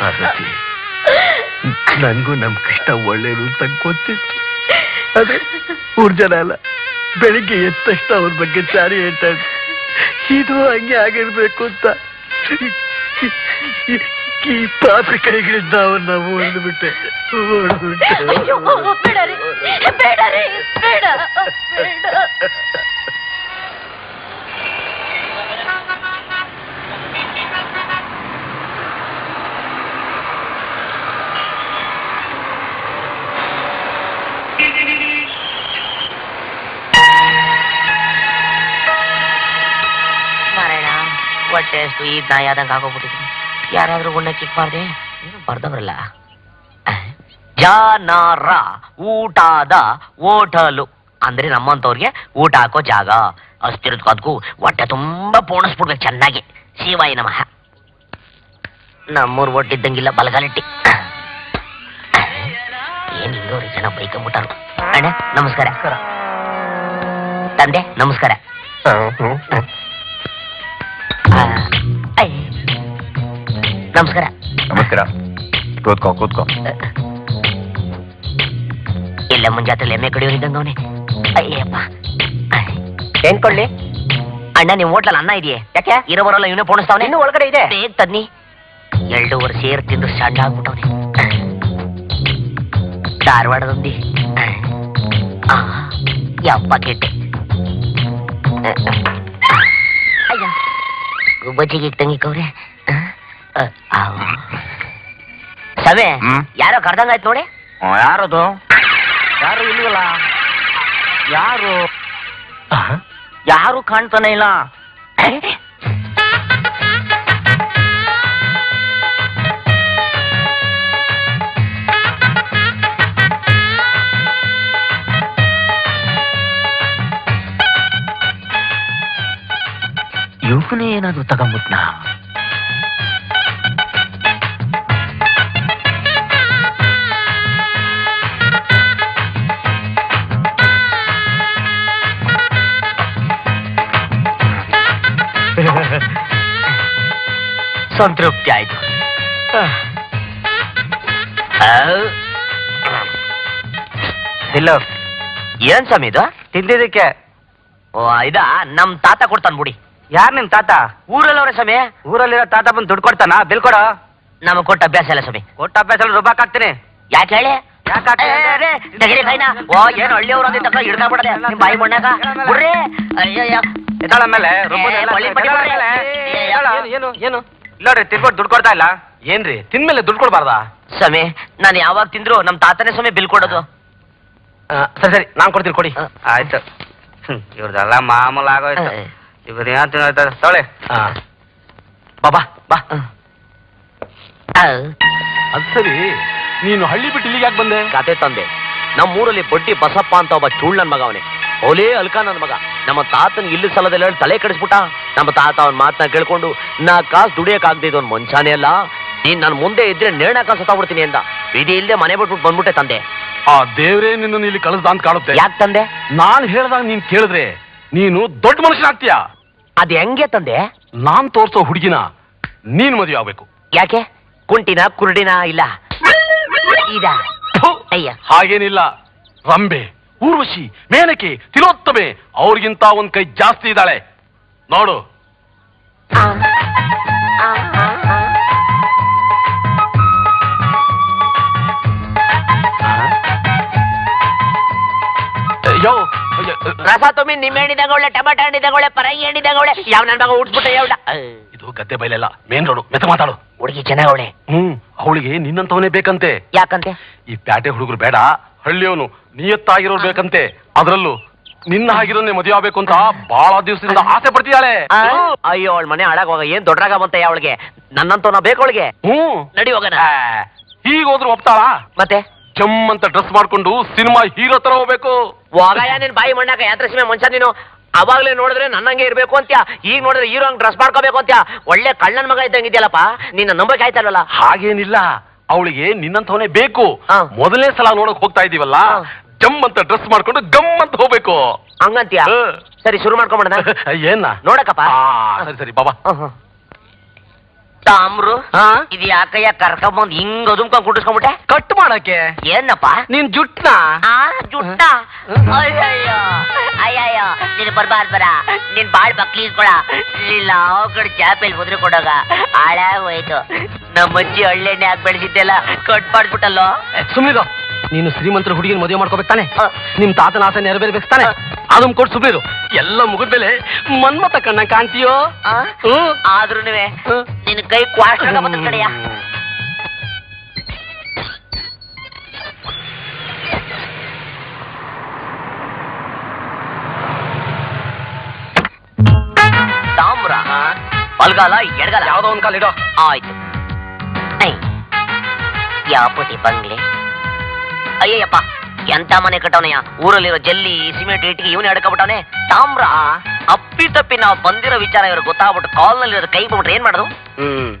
ಪಾರ್ವತಿ ನನಗೂ ನಮ್ ಕೃಷ್ಣ ಒಳ್ಳೇದು ಅಂತ ಗೊತ್ತಿತ್ತು. ಅದೇ ಮೂರ್ ಜನ ಅಲ್ಲ ಬೆಳಿಗ್ಗೆ ಎದ್ದ ತಕ್ಷಣ ಅವ್ರ ಬಗ್ಗೆ ಚಾರಿ ಹೇಳ್ತಾ ಇದ್ರು. ಇದು ಹಂಗೆ ಆಗಿರ್ಬೇಕು ಅಂತ. ಈ ಪಾಪಿ ಕೈಗಳಿಂದ ಅವನ್ನ ಓಡ್ಬಿಟ್ಟೆ ಬಿಟ್ಟೆ. ಬೇಡ ರೀ ಬೇಡ ಬೇಡ ಬೇಡ. ಹೊಟ್ಟೆ ಅಷ್ಟು ಈ ನಾಯಿ ಆದಂಗೆ ಆಗೋಗ್ಬಿಟ್ಟಿದ್ವಿ ಯಾರಾದ್ರೂ ಕಿಕ್ಬಾರ್ದೆ? ಏನು ಬರ್ದವ್ರಲ್ಲ. ಜಾನಾರ ಊಟದ ಹೋಟಲು ಅಂದ್ರೆ ನಮ್ಮಂತವ್ರಿಗೆ ಊಟ ಹಾಕೋ ಜಾಗ. ಅಷ್ಟಿರೋದ್ಕು ಅದಕ್ಕೂ ಹೊಟ್ಟೆ ತುಂಬಾ ಪೋಣಿಸ್ಬಿಡ್ಬೇಕು ಚೆನ್ನಾಗಿ. ಶಿವಾಯ ನಮಃ. ನಮ್ಮೂರು ಒಟ್ಟಿದ್ದಂಗಿಲ್ಲ ಬಲಗಾಲಿಟ್ಟಿ. ಏನ್ ಹಿಂಗವ್ರಿ ಜನ ಬೈಕೊಂಬಿಟ್ಟಾರು? ಅಣ್ಣ ನಮಸ್ಕಾರ. ತಂದೆ ನಮಸ್ಕಾರ. ನಮಸ್ಕಾರ. ನಮಸ್ಕಾರ. ಕೂತ್ಕೋ ಕೂತ್ಕೋ. ಇಲ್ಲ ಮುಂಜಾತ್ರೆ ಎಮ್ಮೆ ಕಡಿಯೋರಿದ್ದಂಗ ಅವನೇ. ಅಯ್ಯಪ್ಪ ಏನ್ ಕೊಳ್ಳಿ? ಅಣ್ಣ ನಿಮ್ ಹೋಟ್ಲಲ್ಲಿ ಅನ್ನ ಇದೆಯೇ? ಯಾಕೆ? ಇರೋ ಬರೋಲ್ಲ ಇವನೇ ಪೋಣಿಸ್ತಾವನೆ? ಇನ್ನು ಒಳಗಡೆ ಇದೆ. ಬೇಗ ತನ್ನಿ. ಎರಡೂವರೆ ಸೇರ್ ತಿಂದು ಸಣ್ಣ ಆಗ್ಬಿಟ್ಟವನೆ. ಧಾರವಾಡದೊಂದಿ. ಯಪ್ಪ ಕೆಟ್ಟೆ. ಗುಬ್ಬಚ್ಚಿಗೆ ತಂಗಿಕವ್ರೆ ಸವೆ? ಯಾರೋ ಕರ್ದಂಗಾಯ್ತು ನೋಡಿ. ಯಾರದು? ಯಾರು ಇಲ್ವಲ್ಲ? ಯಾರು? ಯಾರು ಕಾಣ್ತಾನೆ ಇಲ್ಲ? ಏನಾದ್ರು ತಗೊಂಬಿಟ್ನಾ ಸಂತೃಪ್ತಿ ಆಯ್ತು ಇಲ್ಲ ಏನ್ ಸ್ವಾಮಿ ಇದು ತಿಂದಿದ್ದಕ್ಕೆ. ಓ ಇದ ನಮ್ ತಾತ ಕೊಡ್ತಾನ ಬಿಡಿ. ಯಾರ್ ನಿಮ್ ತಾತ? ಊರಲ್ಲವ್ರೆ ಸ್ವಾಮಿ? ಊರಲ್ಲಿರೋ ತಾತ ಬಂದು ದುಡ್ಡು ಕೊಡ್ತಾನ? ಬಿಲ್ ಕೊಡ? ನಮಗ್ ಕೊಟ್ಟ ಅಭ್ಯಾಸ ಇಲ್ಲ ಸ್ವಾಮಿ. ಕೊಟ್ಟ ಅಭ್ಯಾಸ ರೂಪಾಯಿ ಹಾಕ್ತೀನಿ. ಯಾಕೆ ಹೇಳಿ? ತೆಗಿರಿ ಓ ಏನು ಹಳ್ಳಿಯವ್ರು ತಕ್ಕ ಹಿಡ್ಕೊಂಡ್ಬಿಡದೆ ನಿಮ್ ಬಾಯಿ ಮಣ್ಣಾಗ? ಬಿಡ್ರಿ. ಅಯ್ಯಯ್ಯ ಮೇಲೆ. ಏನು ಏನು? ದುಡ್ಡು ಕೊಡ್ತಾ ಇಲ್ಲ. ಏನ್ರಿ? ತಿಂದ್ಮೇಲೆ ದುಡ್ಡು ಕೊಡ್ಬಾರ್ದಾ? ಸ್ವಾಮಿ ನಾನು ಯಾವಾಗ ತಿಂದ್ರು ನಮ್ ತಾತನೇ ಸ್ವಾಮಿ ಬಿಲ್ ಕೊಡೋದು. ಸರಿ ಸರಿ. ನಾನ್ ಕೊಡ್ತೀನಿ ಕೊಡಿ. ಆಯ್ತು. ಇವ್ರದೆಲ್ಲ ಮಾಮೂಲು ಆಗೋಯ್ತು ಇವ್ರು ಯಾರು. ಬಾಬಾ ಬಾ ಅದ್ ಸರಿ. ನೀನು ಹಳ್ಳಿ ಬಿಟ್ಟು ಇಲ್ಲಿಗೆ ಯಾಕೆ ಬಂದೆ? ಕತೆ ತಂದೆ. ನಮ್ಮೂರಲ್ಲಿ ಬಡ್ಡಿ ಬಸಪ್ಪ ಅಂತ ಒಬ್ಬ ಚೂಳ್ ನನ್ ಮಗ ಅವನೇ. ಓಲೇ ಅಲ್ಕಾ ನನ್ನ ಮಗ. ನಮ್ಮ ತಾತನ್ ಇಲ್ಲಿ ಸಲದಲ್ಲಿ ಹೇಳಿ ತಲೆ ಕೆಡಿಸ್ಬಿಟ್ಟ. ನಮ್ಮ ತಾತ ಅವನ್ ಮಾತನ್ನ ಕೇಳ್ಕೊಂಡು ನಾ ಕಾಸು ದುಡಿಯಕ್ ಆಗದೆ ಇದೊಂದ್ ಮಂಚಾನೇ ಅಲ್ಲ. ನೀನ್ ನನ್ನ ಮುಂದೆ ಇದ್ರೆ ನಿರ್ಣಯ ಕಾಸು ತಗೊಬಿಡ್ತೀನಿ ಅಂತ ವಿಧಿ ಇಲ್ಲದೆ ಮನೆ ಬಿಟ್ಬಿಟ್ಟು ಬಂದ್ಬಿಟ್ಟೆ ತಂದೆ. ಆ ದೇವ್ರೇ ನಿನ್ನ ಇಲ್ಲಿ ಕಳಿಸ್ದ ಅಂತ ಕಾಣುತ್ತೆ. ಯಾಕೆ ತಂದೆ? ನಾನ್ ಹೇಳ್ದಾಗ ನೀನ್ ಕೇಳಿದ್ರೆ ನೀನು ದೊಡ್ಡ ಮನುಷ್ಯನಾಗ್ತೀಯ? ಅದ್ ಹೆಂಗೆ ತಂದೆ? ನಾನ್ ತೋರ್ಸೋ ಹುಡುಗಿನ ನೀನ್ ಮದುವೆ ಆಗ್ಬೇಕು. ಯಾಕೆ? ಕುಂಟಿನ ಕುರುಡಿನ ಇಲ್ಲ? ಇದಾ? ಥು, ಅಯ್ಯ. ಹಾಗೇನಿಲ್ಲ. ರಂಬೆ ಊರ್ವಶಿ ಮೇನಕೆ ತಿಲೋತ್ತಮೆ ಅವ್ರಿಗಿಂತ ಒಂದ್ ಕೈ ಜಾಸ್ತಿ ಇದ್ದಾಳೆ. ನೋಡು. ರಸ ತುಂಬಿ ನಿಮ್ಮೆ ಹಣ್ಣಿದಂಗೊಳ್ಳೆ ಟಮಾಟ ಹಣ್ಣಿದಂಗೊಳ್ಳೆ ಪರಂಗಿ ಹಣ್ಣಿದಂಗೊಳ್ಳೆ ಯಾವ ನನ್ನ ಮಗ ಉಡ್ಸ್ಬಿಟ್ಟೆ ಯಾವ್ಡ ಇದು ಗದ್ದೆ ಬೈಲೆಲ್ಲ ಮೇನ್ ರೋಡು ಮೆತ್ತ ಮಾತಾಡು. ಹುಡುಗಿ ಚೆನ್ನಾಗವಳೆ. ಹ್ಮ್ ಅವಳಿಗೆ ನಿನ್ನಂತವನೇ ಬೇಕಂತೆ. ಯಾಕಂತೆ? ಈ ಪ್ಯಾಟೆ ಹುಡುಗರು ಬೇಡ ಹಳ್ಳಿಯವನು ನಿಯತ್ತಾಗಿರೋರು ಬೇಕಂತೆ. ಅದರಲ್ಲೂ ನಿನ್ನ ಹಾಗಿರೋನೇ ಮದುವೆ ಆಗ್ಬೇಕು ಅಂತ ಬಹಳ ದಿವಸದಿಂದ ಆಸೆ ಪಡ್ತಿದ್ದಾಳೆ? ಅಯ್ಯೋ ಅವಳ ಮನೆ ಹಾಳಾಗುವಾಗ ಏನ್ ದೊಡ್ಡರಾಗ ಬಂತ ಅವಳಿಗೆ? ನನ್ನಂತವನ ಬೇಕು ಅವಳಿಗೆ? ಹ್ಮ್. ನಡಿ ಹೋಗೋಣ. ಹೀಗೆ ಹೋದ್ರು ಒಪ್ತಾಳ? ಮತ್ತೆ? ಜಮ್ ಅಂತ ಡ್ರೆಸ್ ಮಾಡ್ಕೊಂಡು ಸಿನಿಮಾ ಹೀರೋ ತರ ಹೋಗ್ಬೇಕು. ಹೋಗಯ್ಯ ನಿನ್ ಬಾಯಿ ಮಣ್ಣಾಕ ಯಾತ್ರಸಿಮೆ ಮನುಷ್ಯ ನೀನು? ಅವಾಗ್ಲೇ ನೋಡಿದ್ರೆ ನನ್ನಂಗೆ ಇರ್ಬೇಕು ಅಂತ್ಯ. ಈಗ ನೋಡಿದ್ರೆ ಹೀರೋ ಹಂಗ್ ಡ್ರೆಸ್ ಮಾಡ್ಕೋಬೇಕು ಅಂತ್ಯ. ಒಳ್ಳೆ ಕಳ್ಳನ್ ಮಗ ಇದ್ದಂಗಿದ್ಯಲ್ಲಪ್ಪ ನಿನ್ನ ನಂಬಕ್ಕೆ ಆಯ್ತಲ್ವಲ್ಲ? ಹಾಗೇನಿಲ್ಲ. ಅವಳಿಗೆ ನಿನ್ನಂತವನೇ ಬೇಕು. ಮೊದಲನೇ ಸಲ ನೋಡಕ್ ಹೋಗ್ತಾ ಇದೀವಲ್ಲ? ಜಮ್ಮಂತ ಜಮ್ ಅಂತ ಡ್ರೆಸ್ ಮಾಡ್ಕೊಂಡು ಗಮ್ ಅಂತ ಹೋಗ್ಬೇಕು. ಹಂಗಂತೀಯ. ಸರಿ ಶುರು ಮಾಡ್ಕೊಂಬಿಡಣ. ಏನ? ನೋಡಕಪ್ಪ ಸರಿ ಸರಿ ಬಾಬಾ ತಾಮ್ರು? ಇದು ಯಾಕಯ್ಯ ಕರ್ಕೊಂಬಂದ್ ಹಿಂಗ್ ಅದುಮ್ಕೊಂಡ್ ಕುಟ್ಟಿಸ್ಕೊಂಡ್ಬಿಟ್ಟೆ ಕಟ್ ಮಾಡಕ್ಕೆ ಏನಪ್ಪ? ನಿನ್ ಜುಟ್ನ? ಆ ಜುಟ್ಟ ಅಯ್ಯಯ್ಯೋ ಅಯ್ಯಯ್ಯೋ ನೀನ್ ಬರ್ಬಾರ್ದು ಬರ ನೀನ್ ಬಾಳ್ ಬಕ್ಲಿ ಕೊಡ ಇಲ್ಲ ಕಡೆ ಚಾಪೆಲ್ ಮುದ್ರೆ ಕೊಡೋಗ ಹಾಳಾಗೋಯ್ತು ನಮ್ಮ ಅಜ್ಜಿ ಹಳ್ಳೆಣ್ಣೆ ಹಾಕಿ ಬೆಳೆಸಿದ್ದೆಲ್ಲ ಕಟ್ ಮಾಡ್ಬಿಟ್ಟಲ್ಲೋ? ಸುಮ್ನಿರು. ನೀನು ಶ್ರೀಮಂತರ ಹುಡುಗಿನ ಮದುವೆ ಮಾಡ್ಕೋಬೇಕು ತಾನೆ? ನಿಮ್ ತಾತನ ಆಸೆ ನೆರವೇರ್ಬೇಕು ತಾನೆ? ಅದನ್ನ ಕೊಟ್ಟು ಸುಮ್ನಿರು ಎಲ್ಲ ಮುಗಿದ್ಮೇಲೆ ಮನ್ಮತ ಕಣ್ಣ ಕಾಣ್ತೀಯೋ ಆ? ಹ್ಮ್. ಆದ್ರೂನುವೆ ಹ್ಮ್. ನಿನ್ ಕೈ ಕ್ವಾಸ್ಟ್ ಬಂದ ಕಡೆಯ ತಾಮ್ರ ಬಲ್ಗಾಲ ಎಡಗಾಲ ಯಾವ್ದೋ ಒಂದ್ ಕಾಲಿಡೋ ಆಯ್ತು ಐ ಯಾವ ಪುಟಿ ಬಂಗ್ಲೆ ಅಯ್ಯಯ್ಯಪ್ಪ ಎಂತ ಮನೆ ಕಟ್ಟವನಯ್ಯ? ಊರಲ್ಲಿರೋ ಜಲ್ಲಿ ಸಿಮೆಂಟ್ ಇಟ್ಟಿಗೆ ಇವನೇ ಅಡ್ಕೊಬಿಟ್ಟವನೆ ತಾಮ್ರ? ಅಪ್ಪಿ ತಪ್ಪಿ ನಾವು ಬಂದಿರೋ ವಿಚಾರ ಇವ್ರಿಗೆ ಗೊತ್ತಾಗ್ಬಿಟ್ಟು ಕಾಲ್ನಲ್ಲಿರೋ ಕೈ ಬಿಟ್ರೆ ಏನ್ ಮಾಡೋದು? ಹ್ಮ್.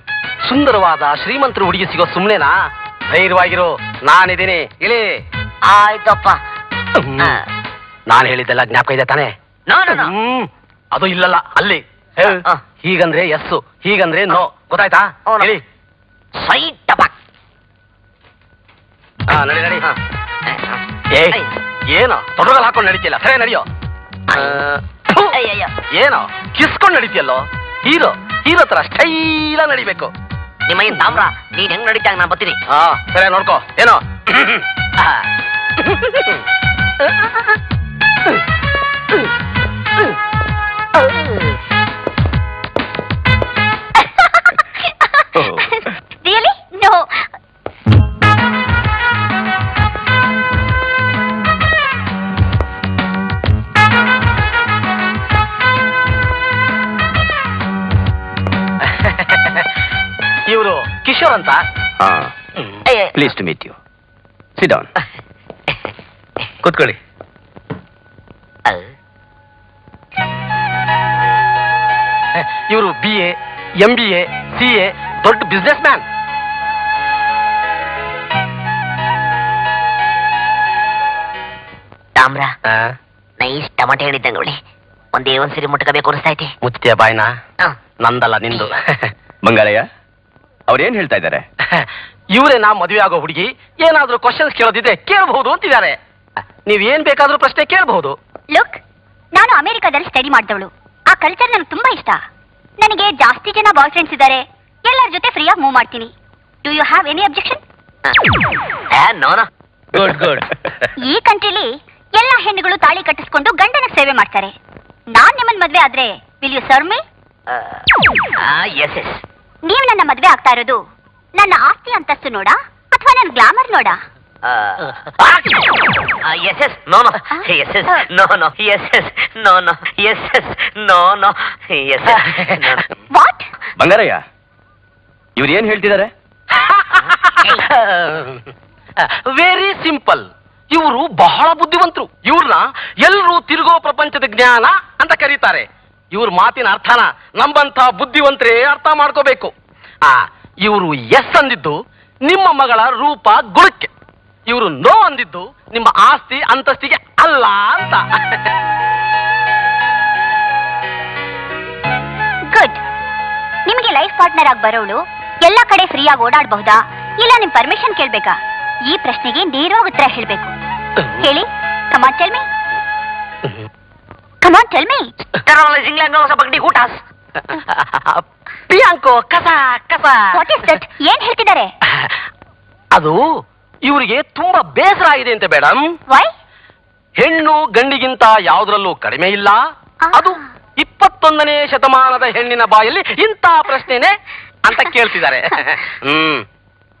ಸುಂದರವಾದ ಶ್ರೀಮಂತರ ಹುಡುಗಿ ಸಿಗೋ ಸುಮ್ನೆನಾ? ಧೈರ್ಯವಾಗಿರು. ನಾನಿದ್ದೀನಿ. ಇಲ್ಲಿ ಆಯ್ತಪ್ಪ. ನಾನು ಹೇಳಿದ್ದೆಲ್ಲ ಜ್ಞಾಪಕ ಇದೆ ತಾನೆ? ಹ್ಮ್. ಅದು ಇಲ್ಲಲ್ಲ. ಅಲ್ಲಿ. ಹೀಗಂದ್ರೆ ಎಸ್ ಹೀಗಂದ್ರೆ ನೋ. ಗೊತ್ತಾಯ್ತಾ. ಹೇಳಿ ಸೈಟ್ ಹಾ ನಡಿ ನಡಿ. ಹ. ಏ. ಏನೋ? ತೊಡಗಲ್ ಹಾಕೊಂಡು ನಡೀತಿಲ್ಲ ಸರಿ ನಡೆಯೋ. ಏನೋ? ಕಿಸ್ಕೊಂಡು ನಡೀತಿಯಲ್ಲೋ? ಹೀರೋ ಹೀರೋ ತರ ಸ್ಟೈಲ ನಡಿಬೇಕು. ನಿಮ್ಮ ಏನ್ ತಾಮ್ರ ನೀನ್ ಹೆಂಗ್ ನಡೀತಾಗ ನಾನು ಬರ್ತೀನಿ. ಹಾ ಸರಿ ನೋಡ್ಕೋ. ಏನೋ. [LAUGHS] ಕಿಶೋರ್ ಅಂತ. Please to meet you sit down down ಕೂತ್ಕೊಳ್ಳಿ. ಇವರು B A M B A C A ದೊಡ್ಡ ಬಿಸ್ನೆಸ್ ಮ್ಯಾನ್ ತಾಮ್ರ ನೈಸ್ ಟಮಾಟೆ ಹೇಳಿದ್ದಂಗೆ ನೋಡಿ. ಒಂದೇ ಒಂದ್ಸರಿ ಮುಟ್ಕಬೇಕು ಅನಿಸ್ತೈತಿ ಮುಚ್ಚಿಯ ಬಾಯ್ನ. ನಂದಲ್ಲ ನಿಂದು. [LAUGHS] ಬಂಗಾರಯ್ಯ ಅವ್ರೇನ್ ಹೇಳ್ತಾ ಇದ್ದಾರೆ? [LAUGHS] ಇವರೇ ನಾ ಮದುವೆ ಆಗೋ ಹುಡುಗಿ ಏನಾದ್ರೂ ಕ್ವಶನ್ಸ್ ಕೇಳೋದಿದ್ರೆ ಕೇಳಬಹುದು ಅಂತಿದ್ದಾರೆ. ನೀವ್ ಏನ್ ಬೇಕಾದ್ರೂ ಪ್ರಶ್ನೆ ಕೇಳಬಹುದು. ಲುಕ್ ನಾನು ಅಮೆರಿಕಾದಲ್ಲಿ ಸ್ಟಡಿ ಮಾಡಿದವಳು. ಆ ಕಲ್ಚರ್ ನನಗೆ ತುಂಬಾ ಇಷ್ಟ. ನನಗೆ ಜಾಸ್ತಿ ಜನ ಬಾಯ್ ಫ್ರೆಂಡ್ಸ್ ಇದ್ದಾರೆ ಎಲ್ಲರ ಜೊತೆ ಫ್ರೀಯಾಗಿ ಮೂವ್ ಮಾಡ್ತೀನಿ. Do you have any objection ನೋನ good good ಈ ಕಂಟ್ರಿಲಿ ಎಲ್ಲ ಹೆಣ್ಣುಗಳು ತಾಳಿ ಕಟ್ಟಿಸ್ಕೊಂಡು ಗಂಡನ ಸೇವೆ ಮಾಡ್ತಾರೆ. ನಾನ್ ನಿಮ್ಮನ್ ಮದ್ವೆ ಆದ್ರೆ will you serve me yes yes ನೀವು ನನ್ನ ಮದುವೆ ಆಗ್ತಾ ಇರೋದು ನನ್ನ ಆಸ್ತಿ ಅಂತಸ್ತು ನೋಡಾ ಅಥವಾ ನನ್ನ glamour ನೋಡಾ? Yes yes no no yes yes no no yes yes no no yes yes no no yes yes what Bangarayya ಇವ್ರು ಏನ್ ಹೇಳ್ತಿದ್ದಾರೆ? ವೆರಿ ಸಿಂಪಲ್ ಇವರು ಬಹಳ ಬುದ್ಧಿವಂತರು. ಇವ್ರನ್ನ ಎಲ್ಲರೂ ತಿರುಗೋ ಪ್ರಪಂಚದ ಜ್ಞಾನ ಅಂತ ಕರೀತಾರೆ. ಇವ್ರ ಮಾತಿನ ಅರ್ಥನ ನಂಬಂತ ಬುದ್ಧಿವಂತರೇ ಅರ್ಥ ಮಾಡ್ಕೋಬೇಕು. ಆ ಇವರು ಎಸ್ ಅಂದಿದ್ದು ನಿಮ್ಮ ಮಗಳ ರೂಪ ಗುಣಕ್ಕೆ. ಇವರು ನೋ ಅಂದಿದ್ದು ನಿಮ್ಮ ಆಸ್ತಿ ಅಂತಸ್ತಿಗೆ ಅಲ್ಲ ಅಂತ. ಗುಡ್. ನಿಮಗೆ ಲೈಫ್ ಪಾರ್ಟ್ನರ್ ಆಗಿ ಬರೋಳು ಎಲ್ಲ ಕಡೆ ಫ್ರೀಯಾಗಿ ಓಡಾಡಬಹುದಾ? ಇಲ್ಲ ನಿಮ್ ಪರ್ಮಿಷನ್ ಕೇಳ್ಬೇಕಾ? ಈ ಪ್ರಶ್ನೆಗೆ ನೇರವಾಗಿ ಉತ್ತರ ಹೇಳ್ಬೇಕು. ಹೇಳಿ come on tell me come on tell me England ಹೊಸ ಬಗ್ಡಿ ಊಟಾಸ್ ಪ್ರಿಯಾಂಕೋ ಕಸ ಕಸ ವಾಟ್ ಇಸ್ ದಟ್ ಏನ್ ಹೇಳ್ತಿದ್ದಾರೆ ಅದು ಇವರಿಗೆ ತುಂಬಾ ಬೇಸರ ಆಗಿದೆ ಅಂತ ಮೇಡಮ್ ವೈ ಹೆಣ್ಣು ಗಂಡಿಗಿಂತ ಯಾವುದ್ರಲ್ಲೂ ಕಡಿಮೆ ಇಲ್ಲ ಅದು ಇಪ್ಪತ್ತೊಂದನೇ ಶತಮಾನದ ಹೆಣ್ಣಿನ ಬಾಯಲ್ಲಿ ಇಂಥ ಪ್ರಶ್ನೆನೆ ಅಂತ ಕೇಳ್ತಿದ್ದಾರೆ ಹ್ಮ್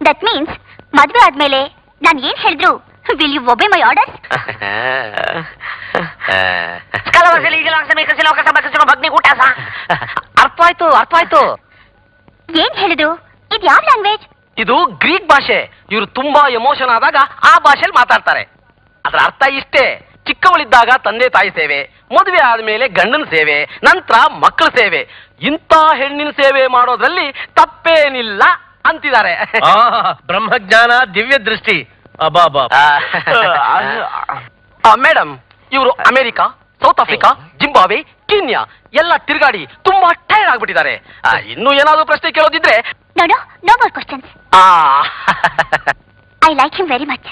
ದಟ್ ಮೀನ್ಸ್ ಮದುವೆ ಆದ್ಮೇಲೆ ನಾನ್ ಏನ್ ಹೇಳಿದ್ರು will you obey my orders ಬಗ್ನಿ ಊಟಾಸ ಅರ್ಥ ಆಯ್ತು ಅರ್ಥ ಆಯ್ತು ಏನ್ ಹೇಳಿದ್ರು ಇದು ಯಾವ ಲ್ಯಾಂಗ್ವೇಜ್ ಇದು ಗ್ರೀಕ್ ಭಾಷೆ. ಇವರು ತುಂಬಾ ಎಮೋಷನ್ ಆದಾಗ ಆ ಭಾಷೆಯಲ್ಲಿ ಮಾತಾಡ್ತಾರೆ. ಅದರ ಅರ್ಥ ಇಷ್ಟೇ. ಚಿಕ್ಕವಳಿದ್ದಾಗ ತಂದೆ ತಾಯಿ ಸೇವೆ ಮದುವೆ ಆದ್ಮೇಲೆ ಗಂಡನ ಸೇವೆ ನಂತರ ಮಕ್ಕಳ ಸೇವೆ. ಇಂಥ ಹೆಣ್ಣಿನ ಸೇವೆ ಮಾಡೋದ್ರಲ್ಲಿ ತಪ್ಪೇನಿಲ್ಲ ಅಂತಿದ್ದಾರೆ. ಬ್ರಹ್ಮಜ್ಞಾನ ದಿವ್ಯ ದೃಷ್ಟಿ ಅಬಾಬಾ ಮೇಡಮ್ ಇವರು America South Africa Zimbabwe Kenya ಎಲ್ಲ ತಿರುಗಾಡಿ ತುಂಬಾ ಟೈರ್ಡ್ ಆಗ್ಬಿಟ್ಟಿದ್ದಾರೆ. ಇನ್ನು ಏನಾದ್ರೂ ಪ್ರಶ್ನೆ ಕೇಳೋದಿದ್ರೆ? No no no more questions I like him very much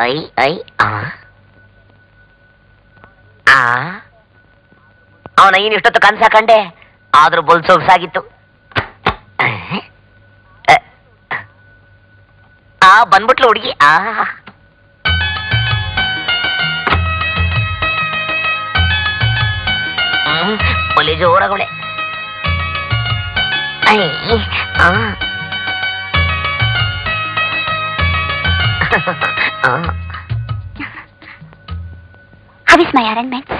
I I ಆ ಆ ಅವನ ಏನು ಇಷ್ಟೊತ್ತು ಕನ್ಸ ಕಂಡೆ ಆದ್ರೂ ಬೊಲ್ ಸೊಗಸಾಗಿತ್ತು. ಆ, ಬಂದ್ಬಿಟ್ಲು ಹುಡುಗಿ. ಆ. ಒಲೆ ಆ ಆ. ಹೌ ಇಸ್ ಮೈ ಅರೇಂಜ್ಮೆಂಟ್ಸ್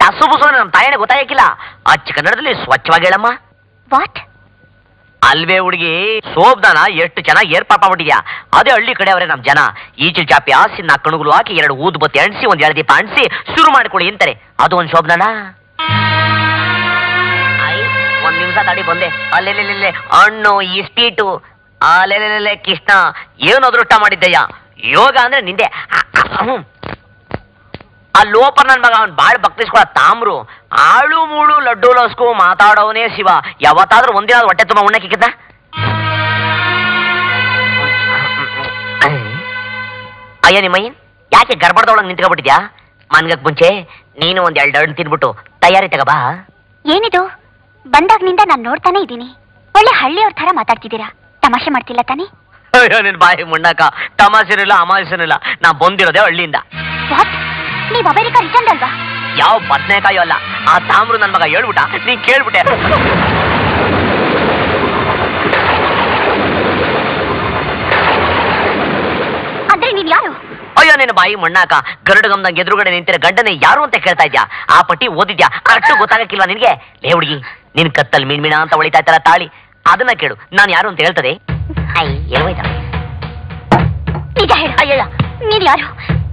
ತಸು ಬುಸು ನಮ್ಮ ತಾಯಿನ ಗೊತ್ತಾಗಿಲ್ಲ ಅಚ್ಚ ಕನ್ನಡದಲ್ಲಿ ಸ್ವಚ್ಛವಾಗಿ ಹೇಳಮ್ಮ. ವಾಟ್ ಅಲ್ವೇ ಹುಡುಗಿ ಸೋಬ್ದಾನ ಎಷ್ಟು ಚೆನ್ನಾಗಿ ಏರ್ಪಾಟ್ ಮಾಡ್ಬಿಟ್ಟಿದ್ಯಾ. ಅದೇ ಹಳ್ಳಿ ಕಡೆ ಅವರೇ ನಮ್ಮ ಜನ. ಈಚಿಲ್ ಚಾಪಿ ಹಾಸಿ ನಾಲ್ಕು ಕಣುಗಳು ಹಾಕಿ ಎರಡು ಊದು ಬತ್ತಿ ಅಣಿಸಿ ಒಂದ್ ಎರಡು ದೀಪ ಅಣಿಸಿ ಶುರು ಮಾಡ್ಕೊಳ್ಳಿ ಅಂತಾರೆ. ಅದು ಒಂದ್ ಶೋಭನ ಒಂದ್ ನಿಮಿಷ ತಡಿ ಬಂದೆ. ಅಲ್ಲೆಲ್ಲೆಲ್ಲೆ ಹಣ್ಣು ಈ ಸ್ವೀಟು ಅಲ್ಲೆಲ್ಲೆಲ್ಲೆ ಕೃಷ್ಣ. ಏನು ಅದೃಷ್ಟ ಮಾಡಿದ್ದಯ್ಯ? ಯೋಗ ಅಂದ್ರೆ ನಿಂದೆ. ಆ, ಲೋಪ ನನ್ ಮಗ ಅವ್ನ್ ಬಾಳ್ ಭಕ್ತಿಸ್ಕೊಳ ತಾಮ್ರು ಆಳು ಮೂಳು ಲಡ್ಡು ಲಸ್ಕು ಮಾತಾಡೋನೇ ಶಿವ. ಯಾವತ್ತಾದ್ರೂ ಒಂದಿನ ಹೊಟ್ಟೆ ತುಂಬ ಉಣ್ಣಕ್ಕಿದ್ದ ಅಯ್ಯ ನಿಮ್ಮಯ್ಯನ್ ಯಾಕೆ ಗರ್ಭದೊಳಗೆ ನಿಂತ್ಕೊಬಿಟ್ಟಿದ್ಯಾ? ಮನ್ಗಕ್ ಮುಂಚೆ ನೀನು ಒಂದ್ ಎರಡು ಹಣ್ಣು ತಿನ್ಬಿಟ್ಟು ತಯಾರಿ ತಗಬಾ. ಏನಿದು? ಬಂದಾಗ್ನಿಂದ ನಾನು ನೋಡ್ತಾನೆ ಇದ್ದೀನಿ. ಒಳ್ಳೆ ಹಳ್ಳಿಯವ್ರ ತರ ಮಾತಾಡ್ತಿದ್ದೀರಾ? ತಮಾಷೆ ಮಾಡ್ತಿಲ್ಲ ತಾನೇ? ಅಯ್ಯೋ ನಿನ್ ಬಾಯಿ ಮುಣ್ಣಕ ತಮಾಷೆನಿಲ್ಲ ಅಮಾಸನಿಲ್ಲ ನಾ ಬಂದಿರೋದೇ ಹಳ್ಳಿಯಿಂದ. ನೀವು ಅಮೆರಿಕ ರಿಟರ್ನ್ ಅಲ್ವಾ ಯಾವ ಬದ್ನೇಕಾಯೋ ಅಲ್ಲ. ಆ ತಾಮ್ರು ನನ್ ಮಗ ಹೇಳ್ಬಿಟ್ಟ. ನೀ ಕೇಳ್ಬಿಟ್ಟೆ. ಅಂದ್ರೆ ನೀವ್ ಯಾರು? ಅಯ್ಯೋ ನಿನ್ನ ಬಾಯಿ ಮಣ್ಣಾಕ ಗರುಡಗಮ್ದಂಗ್ ಎದುರುಗಡೆ ನಿಂತಿರೋ ಗಂಡನೇ ಯಾರು ಅಂತ ಕೇಳ್ತಾ ಇದ್ಯಾ? ಆ ಪಟ್ಟಿ ಓದಿದ್ಯಾ? ಅಷ್ಟು ಗೊತ್ತಾಗಕ್ಕಿಲ್ವಾ ನಿನ್ಗೆ? ಲೇ ಹುಡುಗಿ ನಿನ್ ಕತ್ತಲ್ ಮೀನ್ ಮೀಣ ಅಂತ ಹೊಳಿತಾ ಇತ್ತಲ್ಲ ತಾಳಿ? ಅದನ್ನ ಕೇಳು. ನಾನು ಯಾರು ಅಂತ ಹೇಳ್ತದೆ? ನಿಜ ಹೇಳು ಅಯ್ಯಯ್ಯ ನೀನ್ ಯಾರು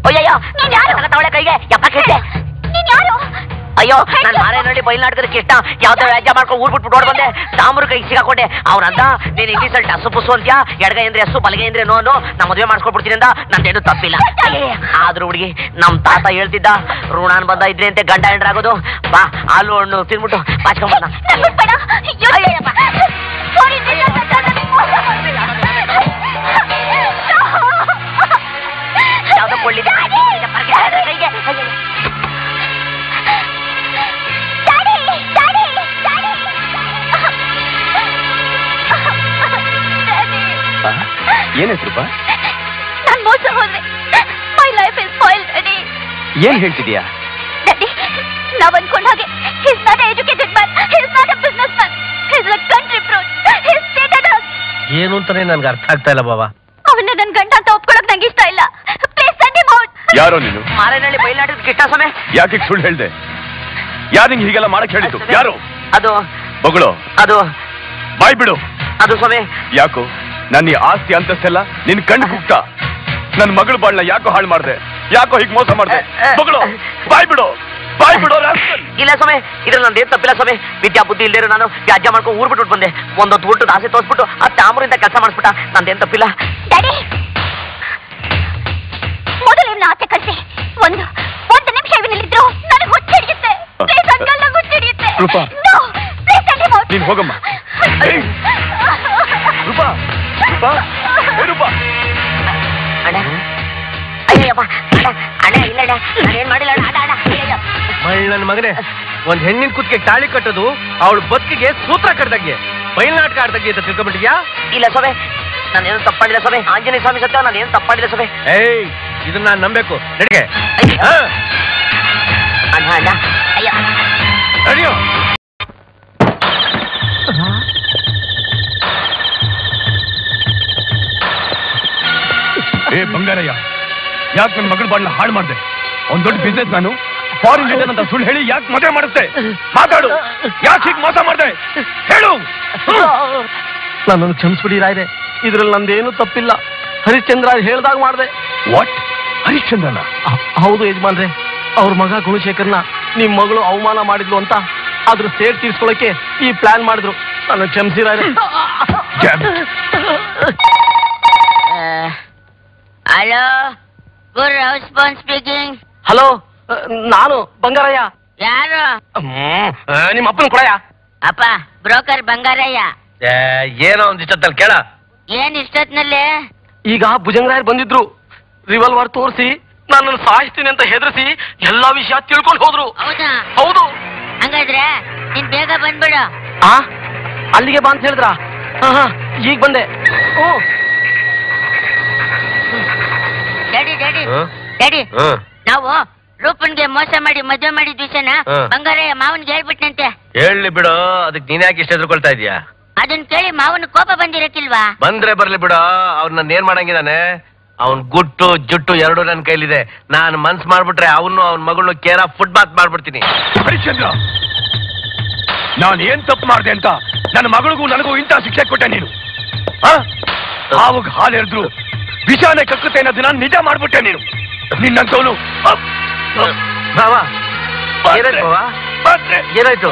ಅಯ್ಯಯ್ಯೋ ನೀನ್ ಯಾರು? ತಗೊಳ್ಳೆ ಕೈಗೆ ಯಪ್ಪ ಕೇಳಿದೆ ನೀನ್ ಯಾರು ಅಯ್ಯೋ ನಾನು ಮಾರೇನಹಳ್ಳಿ ಬಯಲ್ನಾಟಕದ ಇಷ್ಟ ಯಾವ್ದೋ ವ್ಯಾಜ್ಯ ಮಾಡ್ಕೊಂಡು ಊರ್ ಬಿಟ್ಬಿಟ್ಟು ಓಡ್ ಬಂದೆ ತಾಮ್ರ ಕೈ ಸಿಗಾಕೊಂಡೆ ಅವ್ನಂದ ನೀನ್ ಇಂಗ್ಲೀಷಲ್ಲಿ ಟಸು ಪುಸು ಅಂತ್ಯಾ ಎಡಗೈ ಅಂದ್ರೆ ಎಸ್ಸು ಬಲಗೈ ಅಂದ್ರೆ ನೋನು ನಾ ಮದುವೆ ಮಾಡ್ಸ್ಕೊಡ್ಬಿಡ್ತೀನಿ ಅಂತ ನಂದೇನು ತಪ್ಪಿಲ್ಲ ಆದ್ರೂ ಹುಡುಗಿ ನಮ್ ತಾತ ಹೇಳ್ತಿದ್ದ ಋಣಾನ್ ಬಂದ ಇದ್ರೆ ಅಂತೆ ಗಂಡ ಹೆಂಡ್ರಾಗೋದು ಬಾ ಹಾಲು ಹಣ್ಣು ತಿನ್ಬಿಟ್ಟು ಬಾಚ್ಕೊಂಡ್ Daddy. ಏನ್ ಹೆಸರುಪ್ಪ ನಾನ್ ಮೋಸ ಹೋದ್ರೆ my life is spoil daddy ಏನ್ ಹೇಳ್ತಿದ್ಯಾ? ಡ್ಯಾಡಿ ನಾವ್ ಅನ್ಕೊಂಡ ಹಾಗೆ he's not educated man he's not a businessman he's a country broad he's stated as ಏನು ಅಂತಾನೆ ನನ್ಗೆ ಅರ್ಥ ಆಗ್ತಾ ಇಲ್ಲ ಬಾಬಾ ಅವನ್ನ ನನ್ ಗಂಡ ಅಂತ ಒಪ್ಕೊಳ್ಳೋಕೆ ನಂಗೆ ಇಷ್ಟ ಇಲ್ಲ. ಯಾರೋ ನೀನು? ಮಾರೇನಹಳ್ಳಿ ಬಯಲಾಡಿದ ಕಿಟ್ಟ ಸಮಯ ಯಾಕೆ ಸುಳ್ಳು ಹೇಳ್ದೆ? ಯಾರು ನಿಂಗೆ ಹೀಗೆಲ್ಲ ಮಾಡಕ್ ಹೇಳಿದ್ದು? ಯಾರು? ಅದು ಬಗಳು. ಅದು ಬಾಯ್ ಬಿಡು. ಅದು ಸ್ವಾಮಿ. ಯಾಕೋ? ನನ್ನ ಈ ಆಸ್ತಿ ಅಂತಸ್ತೆಲ್ಲ ನಿನ್ ಕಣ್ಣು ಗುಪ್ತ ನನ್ ಮಗಳು ಬಾಳ್ನ ಯಾಕೋ ಹಾಳು ಮಾಡ್ದೆ? ಯಾಕೋ ಹೀಗೆ ಮೋಸ ಮಾಡ್ದೆ? ಮಗಳು ಬಾಯ್ ಬಿಡು. ಬಾಯ್ ಬಿಡು ಇಲ್ಲ ಇಲ್ಲ ಇದ್ರ ನಂದು ಏನ್ ತಪ್ಪಿಲ್ಲ ಸ್ವಾಮಿ. ವಿದ್ಯಾ ಬುದ್ಧಿ ಇಲ್ದೇರು ನಾನು ವ್ಯಾಜ್ಯ ಮಾಡ್ಕೊಂಡು ಊರ್ ಬಿಟ್ಬಿಟ್ ಬಂದೆ. ಒಂದೊಂದು ಊಟದ ಆಸೆ ತೋರಿಸ್ಬಿಟ್ಟು ಆ ತಾಮ್ರಿಂದ ಕೆಲಸ ಮಾಡಿಸ್ಬಿಟ್ಟ. ನಂದೇನ್ ತಪ್ಪಿಲ್ಲ. ಒಂದು ಒಂದು ನಿಮಿಷ ಇವನಲ್ಲಿದ್ರು ನನಗೆ ಹುಚ್ಚಿಡಿಯುತ್ತೆ. ಪ್ಲೀಸ್ ಅಂಕಲ್ ನಂಗೆ ಹುಚ್ಚಿಡಿಯುತ್ತೆ. ರೂಪಾ. ನೋ ಪ್ಲೀಸ್ ನೀನ್ ಹೋಗಮ್ಮ. ರೂಪಾ. ರೂಪಾ. ಏ ರೂಪಾ. ಅಣ್ಣ. ಅಯ್ಯಪ್ಪ ಅಣ್ಣ ಅಣ್ಣ ಇಲ್ಲ ಅಣ್ಣ ನಾನೇನ್ ಮಾಡಿಲ್ಲ ಅಣ್ಣ. ಅಣ್ಣ ಅಣ್ಣ ಅಯ್ಯಯ್ಯೋ. ನನ್ನ ಮಗನೇ. ಒಂದ್ ಹೆಣ್ಣಿನ ಕುತ್ತಿಗೆ ತಾಳಿ ಕಟ್ಟೋದು ಅವಳು ಬದುಕಿಗೆ ಸೂತ್ರ ಕಟ್ಟದಂಗೆ ಬಯಲ್ನಾಟಕ ಆಡ್ದಂಗೆ ಅಂತ ತಿಳ್ಕೊಂಬಿಟ್ಟಿದ್ಯಾ ಇಲ್ಲ ಸೊಬೆ. ನಾನೇನು ತಪ್ಪಾಡಿಲ್ಲ ಸಭೆ ಆಂಜನೇಯ ಸ್ವಾಮಿ ಸತ್ಯ ನಾನೇನು ತಪ್ಪಾಡಿಲ್ಲ ಸಭೆ ಏಯ್ ಇದನ್ನ ನಾನು ನಂಬೇಕು. ನಡಿಗೆ. ಅಣ್ಣ ಅಣ್ಣ. ಅಯ್ಯ. ನಡಿಯೋ. ಏ ಬಂಗಾರಯ್ಯ ಯಾಕೆ ನನ್ನ ಮಗಳ ಬಾಳ್ನ ಹಾಳು ಮಾಡ್ದೆ? ಒಂದ್ ದೊಡ್ಡ ಬಿಸ್ನೆಸ್ ನಾನು. ಫಾರಿನ್ ಲೀಡರ್ ಅಂತ ಸುಳ್ಳು ಹೇಳಿ ಯಾಕೆ ಮದುವೆ ಮಾಡಿಸ್ದೆ? ಮಾತಾಡು. ಯಾಕೆ ಹೀಗೆ ಮೋಸ ಮಾಡ್ದೆ? ಹೇಳು. ನನ್ನನ್ನು ಕ್ಷಮಿಸ್ಬಿಡಿ ರಾಯ್ರೆ. ಇದ್ರಲ್ಲಿ ನಂದೇನು ತಪ್ಪಿಲ್ಲ. ಹರಿಶ್ಚಂದ್ರ ಹೇಳ್ದಾಗ ಮಾಡಿದೆ. ವಾಟ್ ಹರಿಶ್ಚಂದ್ರನ? ಹೌದು ಯಜಮಾನ್ರೆ. ಅವ್ರ ಮಗ ಗುಣಶೇಖರ್ನ ನಿಮ್ ಮಗಳು ಅವಮಾನ ಮಾಡಿದ್ಲು ಅಂತ ಅದ್ರ ಸೇರ್ ತೀರ್ಸ್ಕೊಳಕ್ಕೆ ಈ ಪ್ಲಾನ್ ಮಾಡಿದ್ರು. ನಾನು ಕ್ಷಮಿಸಿರ hello good house speaking. Hello ನಾನು ಬಂಗಾರಯ್ಯ. ಯಾರು? ನಿಮ್ಮ ಅಪ್ಪನ ಕೊಡಯ್ಯ. ಅಪ್ಪ ಬ್ರೋಕರ್ ಬಂಗಾರಯ್ಯ. ಏನೋ ಒಂದ್ ಇಷ್ಟೊತ್ತಲ್ಲಿ ಕೇಳ. ಏನ್ ಇಷ್ಟೊತ್ನಲ್ಲಿ? ಈಗ ಭುಜಂಗರಾಯರ್ ಬಂದಿದ್ರು. ರಿವಲ್ವರ್ ತೋರಿಸಿ ನನ್ನನ್ನು ಸಾಯಿಸ್ತೀನಿ ಅಂತ ಹೆದರಿಸಿ ಎಲ್ಲಾ ವಿಷಯ ತಿಳ್ಕೊಂಡು ಹೋದ್ರು. ಹೌದಾ? ಹೌದು. ಹಂಗಾದ್ರೆ ನೀನ್ ಬೇಗ ಬಂದ್ಬಿಡು. ಆ? ಅಲ್ಲಿಗೆ ಬಾ ಅಂತ ಹೇಳಿದ್ರ? ಈಗ ಬಂದೆ. ಓ. Daddy daddy. ಹ? ಡ್ಯಾಡಿ ಹ. ನಾವು ರೂಪನ್ಗೆ ಮೋಸ ಮಾಡಿ ಮದುವೆ ಮಾಡಿದ ವಿಷಯನ. ಹ. ಬಂಗಾರಯ್ಯ ಮಾವನ್ಗೆ ಹೇಳ್ಬಿಟ್ನಂತೆ. ಹೇಳಿ ಬಿಡು ಅದಕ್ಕೆ ನೀನ್ ಯಾಕೆ ಇಷ್ಟ ಎದುರ್ಕೊಳ್ತಾ ಇದೀಯಾ? ಅದನ್ ಕೇಳಿ ಮಾವನ ಕೋಪ ಬಂದಿರಕ್ಕಿಲ್ವಾ? ಬಂದ್ರೆ ಬರ್ಲಿ ಬಿಡ. ಅವ್ನ ಏನ್ ಮಾಡಂಗಿದಾನೆ? ಅವ್ನ್ ಗುಟ್ಟು ಜುಟ್ಟು ಎರಡು ನನ್ನ ಕೈಲಿದೆ. ನಾನು ಮನ್ಸ್ ಮಾಡ್ಬಿಟ್ರೆ ಅವನು ಅವ್ನ ಮಗಳು ಕೇರ ಫುಟ್ ಬಾತ್ ಮಾಡ್ಬಿಡ್ತೀನಿ. ಹರಿಶ್ಚಂದ್ರ ನಾನು ಏನ್ ತಪ್ಪು ಮಾಡಿದೆ ಅಂತ ನನ್ನ ಮಗಳಿಗೂ ನನಗೂ ಇಂಥ ಶಿಕ್ಷೆ ಕೊಟ್ಟೆ ನೀನು? ಆ? ಹಾವುಗ್ ಹಾಲು ಎರೆದ್ರು ವಿಷಾನೆ ಕಕ್ಕುತ್ತೆ ನಾನು ನಿಜ ಮಾಡ್ಬಿಟ್ಟೆ ನೀನು. ನಿನ್ನಂತವನು ಏನಾಯ್ತು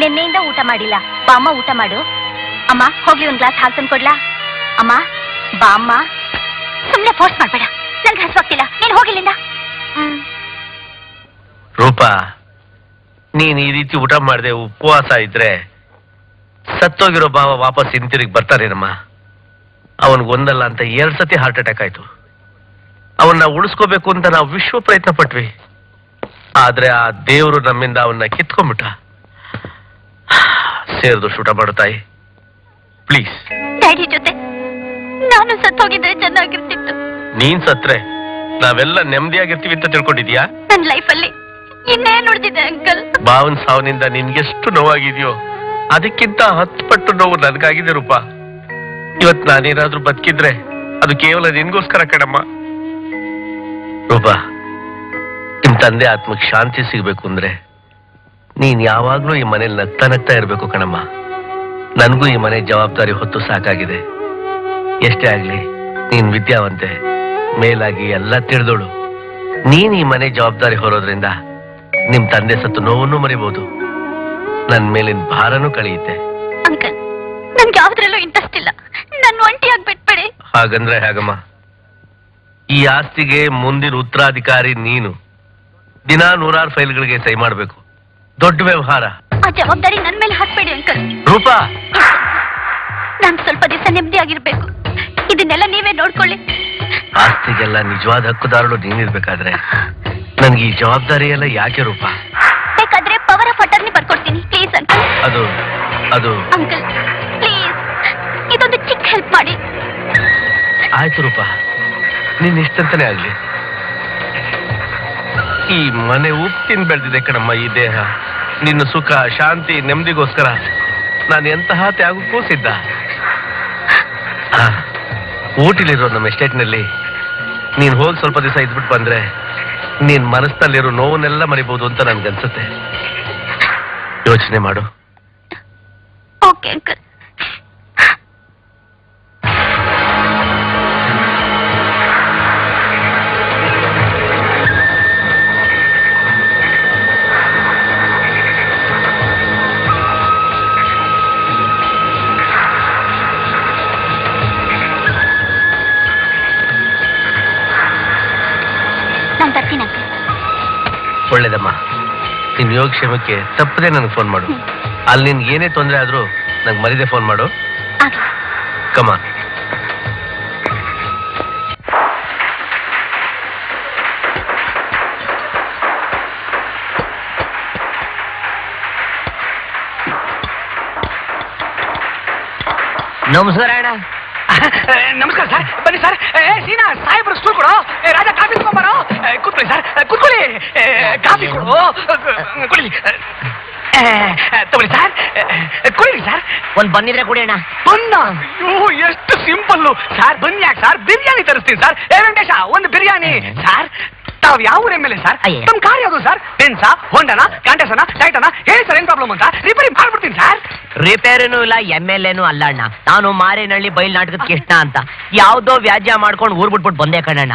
ನಿನ್ನೆಯಿಂದ ಊಟ ಮಾಡಿಲ್ಲ. ಬಾ ಅಮ್ಮ ಊಟ ಮಾಡು. ಅಮ್ಮ, ಹೋಗ್ಲಿ ಒಂದ್ ಗ್ಲಾಸ್ ಹಾಲು ತಂದ್ಕೊಡ್ಲಾ? ಅಮ್ಮ ಬಾ ಅಮ್ಮ ಸುಮ್ನೆ ಫೋರ್ಸ್ ಮಾಡ್ಬೇಡ. ನನ್ಗೆ ಹಸುವಾಗ್ತಿಲ್ಲ. ನೀನ್ ಹೋಗಿಲ್ಲಿಂದ ರೂಪಾ, ನೀನ್ ಈ ರೀತಿ ಊಟ ಮಾಡದೆ ಉಪವಾಸ ಇದ್ರೆ ಸತ್ತೋಗಿರೋ ಭಾವ ವಾಪಸ್ ಹಿಂತಿರುಗಿ ಬರ್ತಾನೇನಮ್ಮ ಅವನಿಗೆ ಒಂದಲ್ಲ ಅಂತ ಎರಡ್ ಸತಿ ಹಾರ್ಟ್ ಅಟ್ಯಾಕ್ ಆಯ್ತು. ಅವನ್ನ ಉಳಿಸ್ಕೋಬೇಕು ಅಂತ ನಾವು ವಿಶ್ವ ಪ್ರಯತ್ನ ಪಟ್ವಿ ಆದ್ರೆ ಆ ದೇವರು ನಮ್ಮಿಂದ ಅವನ್ನ ಕಿತ್ಕೊಂಡ್ಬಿಟ್ಟ. ಸೇರಿದು ಶೂಟ ಮಾಡು ತಾಯಿ. ಪ್ಲೀಸ್ ಡ್ಯಾಡಿ ಜೊತೆ ನಾನು ಸತ್ತೋಗಿದ್ರೆ ಚೆನ್ನಾಗಿರ್ತಿತ್ತು. ನೀನ್ ಸತ್ರೆ ನಾವೆಲ್ಲ ನೆಮ್ಮದಿಯಾಗಿರ್ತೀವಿ ಅಂತ ತಿಳ್ಕೊಂಡಿದ್ಯಾ? ನನ್ನ ಲೈಫಲ್ಲಿ ಇನ್ನೇನ್ ಉಳಿದಿದೆ ಅಂಕಲ್? ಬಾವನ್ ಸಾವಿನಿಂದ ನಿನ್ಗೆಷ್ಟು ನೋವಾಗಿದೆಯೋ ಅದಕ್ಕಿಂತ ಹತ್ತು ಪಟ್ಟು ನೋವು ನನಗಾಗಿದೆ ರೂಪ. ಇವತ್ ನಾನೇನಾದ್ರೂ ಬದುಕಿದ್ರೆ ಅದು ಕೇವಲ ನಿನ್ಗೋಸ್ಕರ ಕಣಮ್ಮ. ರೂಪ ನಿಮ್ ತಂದೆ ಆತ್ಮಕ್ ಶಾಂತಿ ಸಿಗ್ಬೇಕು ಅಂದ್ರೆ ನೀನ್ ಯಾವಾಗ್ಲೂ ಈ ಮನೇಲಿ ನಗ್ತಾ ನಗ್ತಾ ಇರ್ಬೇಕು ಕಣಮ್ಮ. ನನ್ಗೂ ಈ ಮನೆ ಜವಾಬ್ದಾರಿ ಹೊತ್ತು ಸಾಕಾಗಿದೆ. ಎಷ್ಟೇ ಆಗ್ಲಿ ನೀನ್ ವಿದ್ಯಾವಂತೆ ಮೇಲಾಗಿ ಎಲ್ಲ ತಿಳಿದೋಳು. ನೀನ್ ಈ ಮನೆ ಜವಾಬ್ದಾರಿ ಹೊರೋದ್ರಿಂದ ನಿಮ್ ತಂದೆ ಸತ್ತು ನೋವನ್ನು ಮರಿಬಹುದು ನನ್ ಮೇಲಿನ ಭಾರನೂ ಕಳೆಯುತ್ತೆ. ಅಂಕಲ್ ನನ್ಗೆ ಯಾವ್ದ್ರಲ್ಲೂ ಇಂಟ್ರೆಸ್ಟ್ ಇಲ್ಲ. ನನ್ ಒಂಟಿಯಾಗಿ ಬಿಟ್ಬಿಡಿ ಹಾಗಂದ್ರೆ ಹೇಗಮ್ಮ? ಈ ಆಸ್ತಿಗೆ ಮುಂದಿನ ಉತ್ತರಾಧಿಕಾರಿ ನೀನು. ದಿನಾ ನೂರಾರು ಫೈಲ್ಗಳಿಗೆ ಸಹಿ ಮಾಡ್ಬೇಕು. ದೊಡ್ಡ ವ್ಯವಹಾರ. ಆ ಜವಾಬ್ದಾರಿ ನನ್ ಮೇಲೆ ಹಾಕ್ಬೇಡಿ ಅಂಕಲ್ ರೂಪಾ! ನಾನ್ ಸ್ವಲ್ಪ ದಿವಸ ನೆಮ್ಮದಿಯಾಗಿರ್ಬೇಕು ಇದನ್ನೆಲ್ಲ ನೀವೇ ನೋಡ್ಕೊಳ್ಳಿ. ಆಸ್ತಿಗೆಲ್ಲ ನಿಜವಾದ ಹಕ್ಕುದಾರಳು ನೀನಿರ್ಬೇಕಾದ್ರೆ ನನ್ಗೆ ಈ ಜವಾಬ್ದಾರಿ ಎಲ್ಲ ಯಾಕೆ ರೂಪ? ಬೇಕಾದ್ರೆ ಪವರ್ ಆಫ್ ಅಟರ್ನಿ ಬರ್ಕೊಡ್ತೀನಿ. ಪ್ಲೀಸ್ ಅಂಕಲ್ ಅದು ಅದು. ಅಂಕಲ್ ಪ್ಲೀಸ್ ಇದೊಂದು ಚಿಕ್ಕ ಹೆಲ್ಪ್ ಮಾಡಿ. ಆಯ್ತು ರೂಪ ನೀನ್ ಇಷ್ಟಂತಾನೆ ಆಗ್ಲಿ. ಈ ಮನೆ ಉಪ್ಪಿನ ಬೆಳೆದಿದೆ ಕಣಮ್ಮ, ಈ ದೇಹ. ನಿನ್ನ ಸುಖ, ಶಾಂತಿ, ನೆಮ್ಮದಿಗೋಸ್ಕರ. ನಾನು ಎಂತಹ ತ್ಯಾಗಕ್ಕೂ ಸಿದ್ಧ. ಊಟಿಲಿರೋ ನಮ್ಮ ಎಸ್ಟೇಟ್ನಲ್ಲಿ. ನೀನು ಹೋಗಿ ಸ್ವಲ್ಪ ದಿವಸ ಇದ್ಬಿಟ್ಟು ಬಂದ್ರೆ ನೀನ್ ಮನಸ್ಸಿನಲ್ಲಿರೋ ನೋವನ್ನೆಲ್ಲ ಮರಿಬಹುದು ಅಂತ ನನ್ಗನ್ಸುತ್ತೆ. ಯೋಚನೆ ಮಾಡು. Okay, uncle. ಒಳ್ಳೇದಮ್ಮ. ನಿನ್ ಯೋಗಕ್ಷೇಮಕ್ಕೆ ತಪ್ಪದೆ ನನಗೆ ಫೋನ್ ಮಾಡು. ಅಲ್ಲಿ ನಿನ್ಗೆ ಏನೇ ತೊಂದರೆ ಆದ್ರೂ ನಂಗೆ ಮರಿದೆ ಫೋನ್ ಮಾಡು. ಕಮ ನಮಸ್ಕಾರ ಅಣ್ಣ. ನಮಸ್ಕಾರ ಸರ್. ಬನ್ನಿ ಸರ್. ಏ ಸೀನಾ ಸಾಹೇಬ್ರು ಸ್ಟೂಲ್ ಕೊಡು. ಏ, ರಾಜ ಕಾಫಿ ತಗೊಂಬರೋ ಕೂತ್ಕೊಳ್ಳಿ ಸರ್. ಕೂತ್ಕೊಳ್ಳಿ. ಏ, ಕಾಫಿ ಕೊಡು. ಕುಡಿಲಿ. ಏ, ತಗೊಳ್ಳಿ ಸರ್. ಏ, ಕುಡೀರಿ ಸರ್. ಒಂದ್ ಬಂದಿದ್ರೆ ಕುಡಿಯೋಣ. ಬನ್ನ. ಅಯ್ಯೋ ಎಷ್ಟು ಸಿಂಪಲ್ಲು ಸರ್ ಬನ್ನಿ ಯಾಕೆ ಸರ್? ಬಿರಿಯಾನಿ ತರಿಸ್ತೀನಿ ಸರ್. ಏ ವೆಂಕಟೇಶ ಒಂದು ಬಿರಿಯಾನಿ. ಸರ್ ತಾವ್ ಯಾವ ಊರ ಮೇಲೆ ಸರ್? ಅಯ್ಯ. ನಮ್ ಕಾರ್ ಯಾವ್ದು ಸರ್? ಪೆನ್ಸ ಹೊಂಡನ ಕಾಂಟೆಸನ ಟೈಟನ ಹೇಳಿ ಸರ್ ಏನ್ ಪ್ರಾಬ್ಲಮ್ ಅಂತ? ರಿಪೇರಿ ಮಾಡ್ಬಿಡ್ತೀನಿ ಸರ್ ರಿಪೇರಿನೂ ಇಲ್ಲ ಎಂ ಎಲ್ ಎನು ಅಲ್ಲ ಅಣ್ಣ. ನಾನು ಮಾರೇನಹಳ್ಳಿ ಬೈಲ್ ನಾಟಕದ ಕೃಷ್ಣ ಅಂತ. ಯಾವ್ದೋ ವ್ಯಾಜ್ಯ ಮಾಡ್ಕೊಂಡು ಊರ್ ಬಿಟ್ಬಿಟ್ಟು ಬಂದೆ ಕಣಣ್ಣ.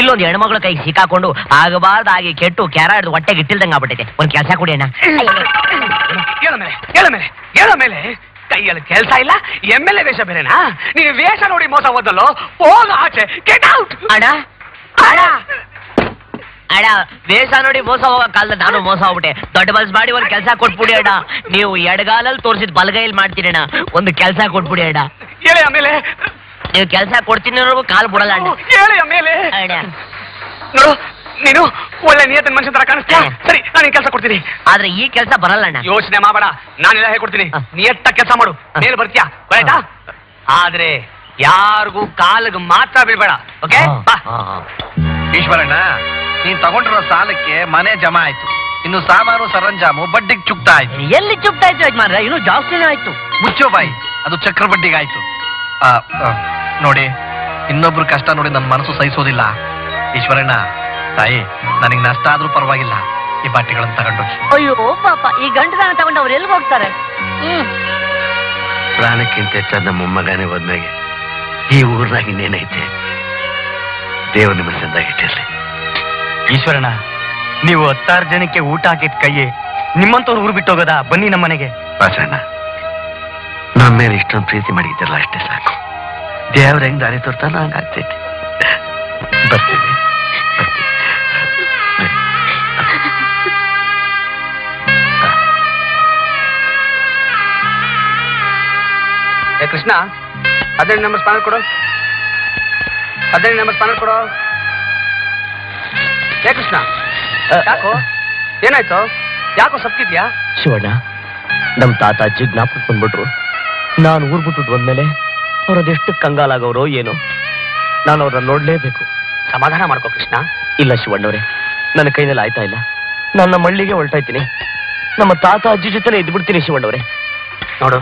ಇಲ್ಲೊಂದು ಹೆಣ್ಮಗಳ ಕೈಗೆ ಸಿಕ್ಕಾಕೊಂಡು ಆಗಬಾರ್ದು ಆಗಿ ಕೆಟ್ಟು ಕ್ಯಾರ ಹಿಡ್ದು ಹೊಟ್ಟೆಗೆ ಇಟ್ಟಿಲ್ದಂಗೆ ಆಗ್ಬಿಟ್ಟೈತೆ. ಒಂದ್ ಕೆಲಸ ಕೊಡಿ ಅಣ್ಣ. ಹೇಳ ಮೇಲೆ ಹೇಳ ಮೇಲೆ ಹೇಳ ಮೇಲೆ. ಕೈಯಲ್ಲಿ ಕೆಲಸ ಇಲ್ಲ ಎಂ ಎಲ್ ಎ ವೇಷ ಬೇರೆನಾ? ನೀವು ವೇಷ ನೋಡಿ ಮೋಸ ಓದಲ್ಲೋ ಹೋಗ ಆಚೆ. ಗೆಟ್ ಔಟ್ ಅಣ್ಣ. ಅಣ್ಣ. ಅಣ್ಣ ವೇಷ ನೋಡಿ ಮೋಸ ಹೋಗೋ ಕಾಲದಲ್ಲಿ ನಾನು ಮೋಸ ಹೋಗ್ಬಿಟ್ಟೆ. ದೊಡ್ಡ ಬಸ್ ಮಾಡಿ ಒಂದು ಕೆಲಸ ಕೊಟ್ಬಿಡಿ ಅಡ ನೀವು ಎಡಗಾಲಲ್ಲಿ ತೋರಿಸಿದ ಬಲಗೈಯಲ್ಲಿ ಮಾಡ್ತೀರಿ ಅಣ್ಣ. ಒಂದು ಕೆಲಸ ಕೊಟ್ಬಿಡಿ ಅಣ್ಣ. ಹೇಳಿ ಆಮೇಲೆ. ನೀವು ಕೆಲಸ ಕೊಡ್ತೀನಿ ಅನ್ನೋರ್ಗು ಕಾಲ್ ಬಿಡಲ್ಲ ಅಣ್ಣ. ಹೇಳಿ ಆಮೇಲೆ. ನೋಡು ನೀನು ಒಳ್ಳೆ ನಿಯತ್ತಿನ ಮನುಷ್ಯನ ತರ ಕಾಣಿಸ್ತೀಯ? ಸರಿ ನಾನು ಕೆಲಸ ಕೊಡ್ತೀನಿ. ಆದ್ರೆ ಈ ಕೆಲಸ ಬರಲ್ಲ ಅಣ್ಣ. ಯೋಚನೆ ಮಾಡಬೇಡ. ನಾನೆಲ್ಲ ಹೇಳ್ಕೊಡ್ತೀನಿ. ನಿಯತ್ತ ಕೆಲಸ ಮಾಡು. ಮೇಲೆ ಬರ್ತೀಯಾ? ಆಯ್ತಾ ಆದ್ರೆ ಯಾರಿಗೂ ಕಾಲಿಗೆ ಮಾತ್ರ ಬೀಳ್ಬೇಡ. ಓಕೆ? ಬಾ. ಈಶ್ವರಣ್ಣ ನೀನ್ ತಗೊಂಡಿರೋ ಸಾಲಕ್ಕೆ ಮನೆ ಜಮಾ ಆಯ್ತು. ಇನ್ನು ಸಾಮಾನು ಸರಂಜಾಮು ಬಡ್ಡಿಗೆ ಚುಕ್ತಾ ಆಯ್ತು. ಎಲ್ಲಿ ಚುಪ್ತಾ ಆಯ್ತು ಯಜಮಾನ್ರೆ? ಇನ್ನು ಜಾಸ್ತಿನೇ ಆಯ್ತು. ಮುಚ್ಚೋ ಬಾಯಿ ಅದು ಚಕ್ರ ಬಡ್ಡಿಗಾಯ್ತು. ಆ, ಆ, ನೋಡಿ ಇನ್ನೊಬ್ರು ಕಷ್ಟ ನೋಡಿ ನನ್ನ ಮನಸ್ಸು ಸಹಿಸೋದಿಲ್ಲ. ಈಶ್ವರಣ್ಣ ತಾಯಿ ನನಗೆ ನಷ್ಟ ಆದ್ರೂ ಪರವಾಗಿಲ್ಲ. ಈ ಬಟ್ಟೆಗಳನ್ನ ತಗೊಂಡೋಗಿ. ಅಯ್ಯೋ ಪಾಪ. ಈ ಗಂಡನ ತಗೊಂಡು ಅವ್ರು ಎಲ್ಲಿ ಹೋಗ್ತಾರೆ? ಹ್ಮ್. ಪ್ರಾಣಕ್ಕಿಂತ ಹೆಚ್ಚಾದ ನಮ್ಮ ಮೊಮ್ಮಗನೇ ಹೋದ್ಮೇಲೆ ಈ ಊರ್ನಾಗ ಇನ್ನೇನೈತೆ? ದೇವ್ರ ನಿಮ್ಮ ಸಂದಾಗಿಟ್ಟಿರ್ಲಿ ಈಶ್ವರಣ್ಣ ನೀವು ಹತ್ತಾರು ಜನಕ್ಕೆ ಊಟ ಹಾಕಿದ ಕೈಯೇ ನಿಮ್ಮಂತವ್ರು ಊರು ಬಿಟ್ಟು ಹೋಗೋದಾ? ಬನ್ನಿ ನಮ್ಮ ಮನೆಗೆ. ವಾಸಣ್ಣ ನಮ್ಮ ಮೇಲೆ ಇಷ್ಟೊಂದು ಪ್ರೀತಿ ಮಾಡಿದ್ದಲ್ಲ ಅಷ್ಟೇ ಸಾಕು. ದೇವ್ರ ಹೆಂಗ್ ದಾರಿ ತೋರ್ತಾನ ಹಂಗಾಗ್ತೈತಿ ಬರ್ತೀವಿ ಕೃಷ್ಣ ಅದೇ ನಂಬರ್ ಸ್ಪಾನರ್ ಕೊಡು. ಅದೇ ನಂಬರ್ ಸ್ಪಾನರ್ ಕೊಡು. ಏ ಕೃಷ್ಣ. ಯಾಕೋ? ಏನಾಯ್ತು? ಯಾಕೋ ಸಪ್ತಿದ್ಯಾ ಶಿವಣ್ಣ ನಮ್ ತಾತ ಅಜ್ಜಿ ಜ್ಞಾಪಕ ಬಂದ್ಬಿಟ್ರು. ನಾನು ಊರ್ ಬಿಟ್ಟು ಬಂದ್ಮೇಲೆ ಅವ್ರು ಅದೆಷ್ಟು ಕಂಗಾಲಾಗವ್ರೋ ಏನೋ. ನಾನು ಅವ್ರನ್ನ ನೋಡ್ಲೇಬೇಕು. ಸಮಾಧಾನ ಮಾಡ್ಕೋ ಕೃಷ್ಣ. ಇಲ್ಲ ಶಿವಣ್ಣವ್ರೆ ನನ್ನ ಕೈನಲ್ಲಿ ಆಯ್ತಾ ಇಲ್ಲ. ನನ್ನ ನಮ್ಮ ಹಳ್ಳಿಗೆ ಹೊರಟಾಯ್ತೀನಿ ನಮ್ಮ ತಾತ ಅಜ್ಜಿ ಜೊತೆಲೆ ಇದ್ಬಿಡ್ತೀನಿ ಶಿವಣ್ಣವ್ರೆ. ನೋಡು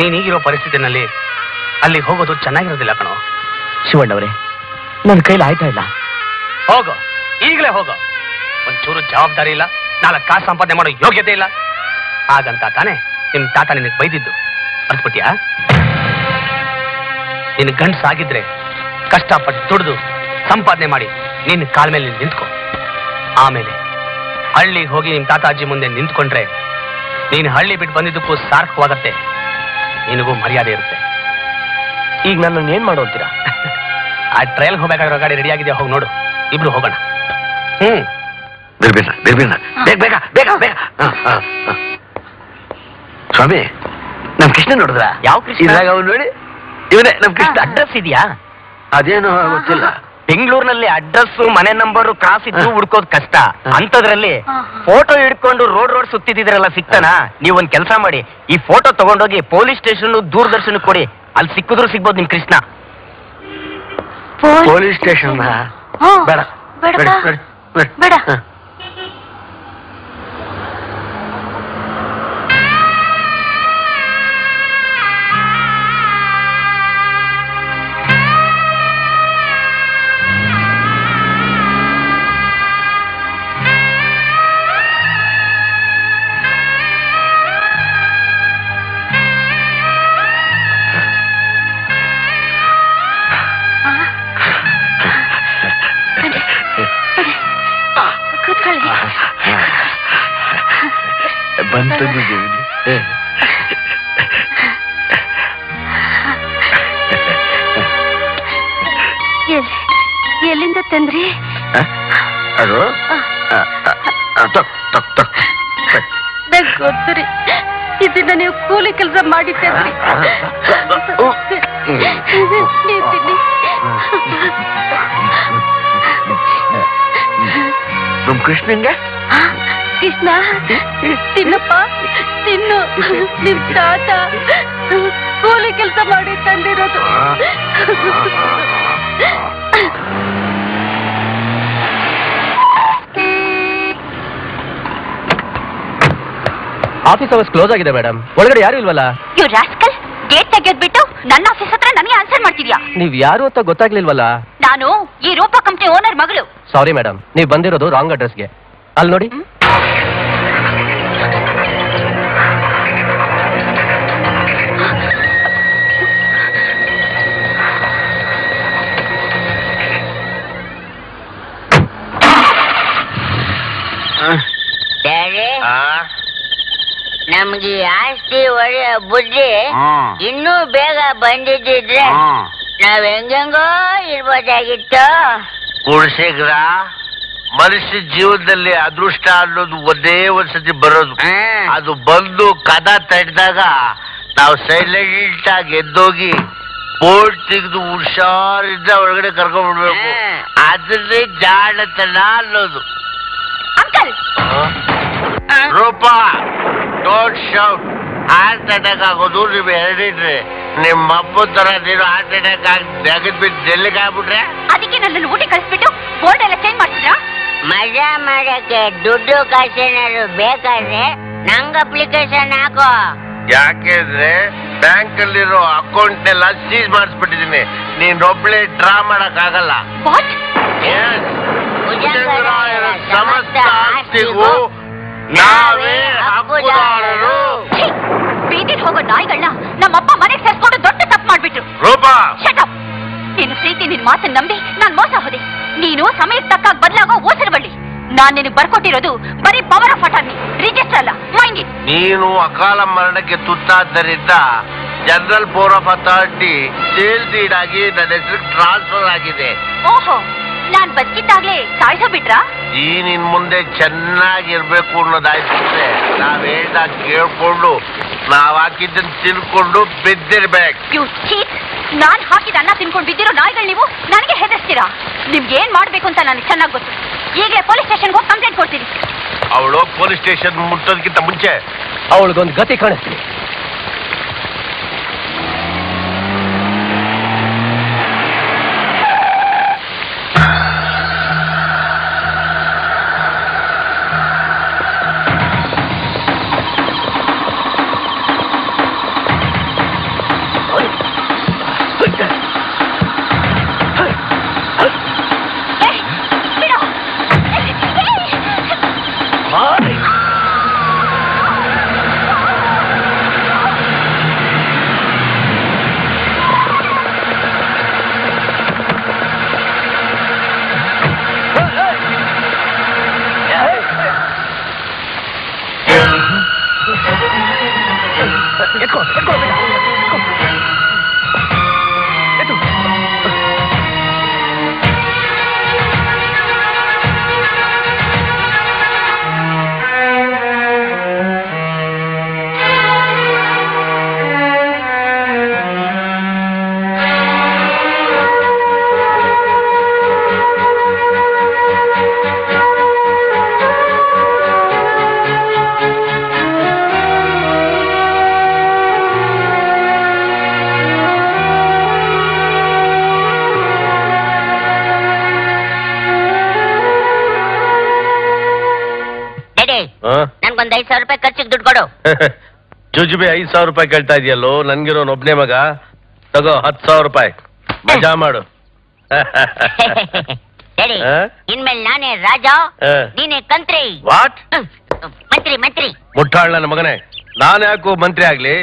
ನೀನ್ ಈಗಿರೋ ಪರಿಸ್ಥಿತಿನಲ್ಲಿ ಅಲ್ಲಿ ಹೋಗೋದು ಚೆನ್ನಾಗಿರೋದಿಲ್ಲ ಕಣೋ. ಶಿವಣ್ಣವ್ರೆ ನನ್ನ ಕೈಲಿ ಆಯ್ತಾ ಇಲ್ಲ. ಹೋಗೋ. ಈಗಲೇ ಹೋಗು. ಒಂಚೂರು ಜವಾಬ್ದಾರಿ ಇಲ್ಲ. ನಾಲ್ಕು ಕಾಸು ಸಂಪಾದನೆ ಮಾಡೋ ಯೋಗ್ಯತೆ ಇಲ್ಲ. ಹಾಗಂತ ತಾನೇ ನಿಮ್ ತಾತ ನಿನಗೆ ಬೈದಿದ್ದು. ಅರ್ತ್ಬಿಟ್ಯಾ ನಿನ್ ಗಂಡ್ಸಾಗಿದ್ರೆ ಕಷ್ಟಪಟ್ಟು ದುಡಿದು ಸಂಪಾದನೆ ಮಾಡಿ ನಿನ್ನ ಕಾಲ್ ಮೇಲೆ ನಿಂತ್ಕೊ. ಆಮೇಲೆ ಹಳ್ಳಿಗೆ ಹೋಗಿ ನಿಮ್ ತಾತ ಅಜ್ಜಿ ಮುಂದೆ ನಿಂತ್ಕೊಂಡ್ರೆ ನೀನು ಹಳ್ಳಿ ಬಿಟ್ಟು ಬಂದಿದ್ದಕ್ಕೂ ಸಾರ್ಥಕವಾಗತ್ತೆ. ನಿನಗೂ ಮರ್ಯಾದೆ ಇರುತ್ತೆ. ಈಗ ನನ್ನ ಏನ್ ಮಾಡೋ ಅಂತೀರಾ? [LAUGHS] ಆ ಟ್ರೈಲ್ ಹೋಗ್ಬೇಕಾದ್ರೆ ಗಾಡಿ ರೆಡಿ ಆಗಿದೆಯಾ? ಹೋಗಿ ನೋಡು. ಇಬ್ರು ಹೋಗೋಣ. ಹ್ಮ್. ಬಿರ್ಬಿರ್ನ ಬಿರ್ಬಿರ್ನ ಬೇಗ ಬೇಗ ಬೇಗ ಬೇಗ. ಸ್ವಾಮಿ ನಮ್ ಕೃಷ್ಣ ನೋಡಿದ್ರ? ಯಾವ ಕೃಷ್ಣ? ಇದ್ರಾಗ ಅವ್ನು ನೋಡಿ. ಇವನೇ ನಮ್ ಕೃಷ್ಣ. ಅಡ್ರೆಸ್ ಇದೆಯಾ? ಅದೇನು ಗೊತ್ತಿಲ್ಲ. ಬೆಂಗಳೂರಿನಲ್ಲಿ ಅಡ್ರೆಸ್ ಮನೆ ನಂಬರ್ ಕ್ರಾಸ್ ಇದ್ದು ಹುಡ್ಕೋದ್ ಕಷ್ಟ. ಅಂತದ್ರಲ್ಲಿ ಫೋಟೋ ಹಿಡ್ಕೊಂಡು ರೋಡ್ ರೋಡ್ ಸುತ್ತಿದಿರಲ್ಲ ಸಿಕ್ತಾನ? ನೀವೊಂದ್ ಕೆಲಸ ಮಾಡಿ. ಈ ಫೋಟೋ ತಗೊಂಡೋಗಿ ಪೊಲೀಸ್ ಸ್ಟೇಷನ್ ದೂರದರ್ಶನ ಕೊಡಿ. ಅಲ್ಲಿ ಸಿಕ್ಕಿದ್ರು ಸಿಗ್ಬೋದು ನಿಮ್ ಕೃಷ್ಣ. ಪೊಲೀಸ್ ಸ್ಟೇಷನ್ ಹಾ. ಬೇಡ. ಬೇಡ ಬೇಡ, ಬೇಡ, ಬೇಡ. ಬಂತು ಎಲ್ಲಿಂದ ತಂದ್ರಿ ಅದು ಗೊತ್ತುರಿ ಇದನ್ನ ನೀವು ಕೂಲಿ ಕೆಲಸ ಮಾಡಿ ನಮ್ ಕೃಷ್ಣಂಗೆ ಕೃಷ್ಣ ತಿನ್ನಪ್ಪ. ತಿನ್ನು. ನಿಮ್ ತಾತ ಕೂಲಿ ಕೆಲಸ ಮಾಡಿ ತಂದಿರೋದು. ಆಫೀಸ್ ಅವರ್ಸ್ ಕ್ಲೋಸ್ ಆಗಿದೆ ಮೇಡಮ್ ಒಳಗಡೆ ಯಾರು ಇಲ್ವಲ್ಲ? ಯು ರಾಸ್ಕಲ್ ಗೇಟ್ ತೆಗೆದ್ಬಿಟ್ಟು ನನ್ನ ಆಫೀಸ್ ಹತ್ರ ನನಗೆ ಆನ್ಸರ್ ಮಾಡ್ತಿದ್ಯಾ? ನೀವ್ ಯಾರು ಅಂತ ಗೊತ್ತಾಗ್ಲಿಲ್ವಲ್ಲ? ನಾನು ಈ ರೂಪಾ ಕಂಪ್ನಿ ಓನರ್ ಮಗಳು. ಸಾರಿ ಮೇಡಮ್ ನೀವು ಬಂದಿರೋದು ರಾಂಗ್ ಅಡ್ರೆಸ್ಗೆ ಅಲ್ಲಿ ನೋಡಿ. ನಮ್ಗೆ ಆಸ್ತಿ ಒಳ್ಳೆಯ ಬುದ್ಧಿ ಇನ್ನೂ ಬೇಗ ಬಂದಿದ್ದಿದ್ರೆ ನಾವ್ ಹೆಂಗೆಂಗೋ ಇರ್ಬೋದಾಗಿತ್ತು. ಕುಡಿಸಿಗ್ರ ಮನುಷ್ಯ ಜೀವನದಲ್ಲಿ ಅದೃಷ್ಟ ಅನ್ನೋದು ಒಂದೇ ಒಂದ್ಸತಿ ಬರೋದು. ಅದು ಬಂದು ಕದ ತಡೆದಾಗ ನಾವು ಸೈಲೆಂಟ್ ಆಗಿ ಎದ್ದೋಗಿ ಬೋರ್ಡ್ ತೆಗೆದು ಹುಷಾರಿಂದ ಒಳಗಡೆ ಕರ್ಕೊಂಡ್ಬಿಡ್ಬೇಕು ಅದನ್ನೇ ಜಾಣತನ ಅನ್ನೋದು. ರೂಪಾ ರೂಪ ಡೋಂಟ್ ಶೌಟ್ ಹಾರ್ಟ್ ಅಟ್ಯಾಕ್ ಆಗೋದು ನೀವು ಹೇಳಿದ್ರಿ ನಿಮ್ಮ ಅಪ್ಪ ತರ ನೀನು ಹಾರ್ಟ್ ಅಟ್ಯಾಕ್ ಆಗಿ ಡೆಲ್ಲಿಗೆ ಆಗ್ಬಿಟ್ರೆ? ಅದಕ್ಕೆ ನನ್ನನ್ನು ಊಟ ಕಳಿಸ್ಬಿಟ್ಟು ಬೋರ್ಡ್ ಎಲ್ಲ ಚೇಂಜ್ ಮಾಡ್ತಿದ್ರಾ? ಮಜಾ ಮಾಡಕ್ಕೆ ದುಡ್ಡು ಕಾಸೇನಾದ್ರು ಬೇಕಾದ್ರೆ ನಂಗ್ ಅಪ್ಲಿಕೇಶನ್ ಹಾಕೋ. ಯಾಕೆಂದ್ರೆ ಬ್ಯಾಂಕ್ ಅಲ್ಲಿರೋ ಅಕೌಂಟ್ ಎಲ್ಲ ಸೀಸ್ ಮಾಡಿಸ್ಬಿಟ್ಟಿದೀನಿ. ನೀನ್ ಒಬ್ಳೆ ಡ್ರಾ ಮಾಡಕ್ ಆಗಲ್ಲ ವಾಟ್ ಸಮಸ್ತ ಆಸ್ತಿಗೂ ನಾವೇ ಹಕ್ಕುದಾರರು. ಬೀದಿಗೆ ಹೋಗೋ ನಾಯಿಗಳನ್ನ ನಮ್ಮಪ್ಪ ಮನೆಗೆ ಸೇರ್ಸ್ಕೊಂಡು ದೊಡ್ಡ ತಪ್ಪು ಮಾಡ್ಬಿಟ್ರು. ರೂಪಾ. ಶಟಪ್ ನಿನ್ನ ಪ್ರೀತಿ ನಿನ್ ಮಾತನ್ನ ನಂಬಿ ನಾನ್ ಮೋಸ ಹೋದೆ. ನೀನು ಸಮಯಕ್ಕೆ ತಕ್ಕಾಗ ಬದಲಾಗೋ ಓಸರು ಬಳ್ಳಿ. ನಾನ್ ನಿನಗೆ ಬರ್ಕೊಟ್ಟಿರೋದು ಬರೀ ಪವರ್ ಆಫ್ ಅಟರ್ನಿ ರಿಜಿಸ್ಟರ್ ಅಲ್ಲ ಮೈಂಡ್ ನೀನು ಅಕಾಲ ಮರಣಕ್ಕೆ ತುತ್ತಾದ್ದರಿಂದ general board of authority lead ಆಗಿ ನನ್ನ ಹೆಸರು ಟ್ರಾನ್ಸ್ಫರ್ ಆಗಿದೆ. ಓಹೋ. ನಾನ್ ಬದುಕಿದ್ದಾಗ್ಲೇ ಸಾಯ್ಸ ಬಿಟ್ರಾ? ಈ ನಿನ್ ಮುಂದೆ ಚೆನ್ನಾಗಿರ್ಬೇಕು ಅನ್ನೋದಾಯ್ತಂದ್ರೆ ನಾವ್ ಹೇಳ್ದ ಕೇಳ್ಕೊಂಡು ನಾವ್ ಹಾಕಿದ್ದನ್ ತಿನ್ಕೊಂಡು ಬಿದ್ದಿರ್ಬೇಕು. You cheat! ನಾನ್ ಹಾಕಿದ ಅನ್ನ ತಿನ್ಕೊಂಡು ಬಿದ್ದಿರೋ ನಾಯಿಗಳು ನೀವು ನನಗೆ ಹೆದರ್ಸ್ತೀರಾ? ನಿಮ್ಗೆ ಏನ್ ಮಾಡ್ಬೇಕು ಅಂತ ನನಗೆ ಚೆನ್ನಾಗಿ ಗೊತ್ತು. ಈಗಲೇ ಪೊಲೀಸ್ ಸ್ಟೇಷನ್ಗೆ ಹೋಗಿ ಕಂಪ್ಲೇಂಟ್ ಕೊಡ್ತೀನಿ. ಅವಳು ಪೊಲೀಸ್ ಸ್ಟೇಷನ್ ಮುಟ್ಟೋದಕ್ಕಿಂತ ಮುಂಚೆ ಅವಳಿಗೊಂದು ಗತಿ ಕಾಣಿಸ್ತೀನಿ. [LAUGHS] ಜುಜುಬಿ ಐದ್ ಸಾವಿರ ರೂಪಾಯಿ ಕೇಳ್ತಾ ಇದೆಯಲ್ಲೋ? ನನ್ಗಿರೋ ಒಬ್ನೇ ಮಗ. ತಗೋ ಹತ್ ಸಾವಿರ ರೂಪಾಯಿ. ಮಜಾ ಮಾಡು. [LAUGHS] ಡ್ಯಾಡಿ ಆ? ಇನ್ಮೇಲೆ ನಾನೇ ರಾಜ ಆ. ನೀನೇ ಕಂತ್ರಿ. What hmm. ಮಂತ್ರಿ ಮಂತ್ರಿ. ಮುಟ್ಟಾಳ್ ನನ್ನ ಮಗನೇ. ನಾನು ಯಾಕೋ ಮಂತ್ರಿ ಆಗ್ಲಿ?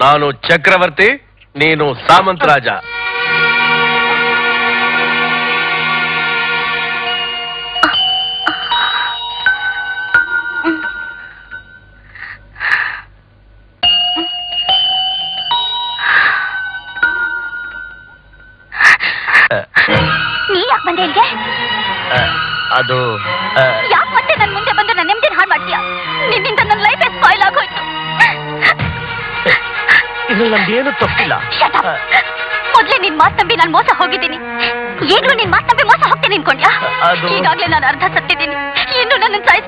ನಾನು ಚಕ್ರವರ್ತಿ ನೀನು ಸಾಮಂತ ರಾಜ. ಆ, ಅದು ಯಾಕೆ ಮತ್ತೆ ನನ್ನ ಮುಂದೆ ಬಂದು ನನ್ನ ನೆಮ್ಮದಿನ ಹಾಳು ಮಾಡ್ತೀಯ? ನಿನ್ನಿಂದ ನನ್ನ ಲೈಫ್ ಸ್ಪಾಯ್ಲ್ ಆಗೋಯ್ತು? ಇದ್ರಲ್ಲಿ ನಮ್ದೇನು ತಪ್ಪಿಲ್ಲ. ಮೊದ್ಲೇ ನಿನ್ ಮಾತು ನಂಬಿ ನಾನು ಮೋಸ ಹೋಗಿದ್ದೀನಿ. ಈಗಲೂ ನಿನ್ ಮಾತು ನಂಬಿ ಮೋಸ ಹೋಗ್ತೀನಿ ಅನ್ಕೊಂಡ್ಯಾ? ಈಗಾಗ್ಲೇ ನಾನು ಅರ್ಧ ಸತ್ತಿದ್ದೀನಿ ಇನ್ನು ನನ್ನ ಸಾಯಿಸ್ಬೇಡ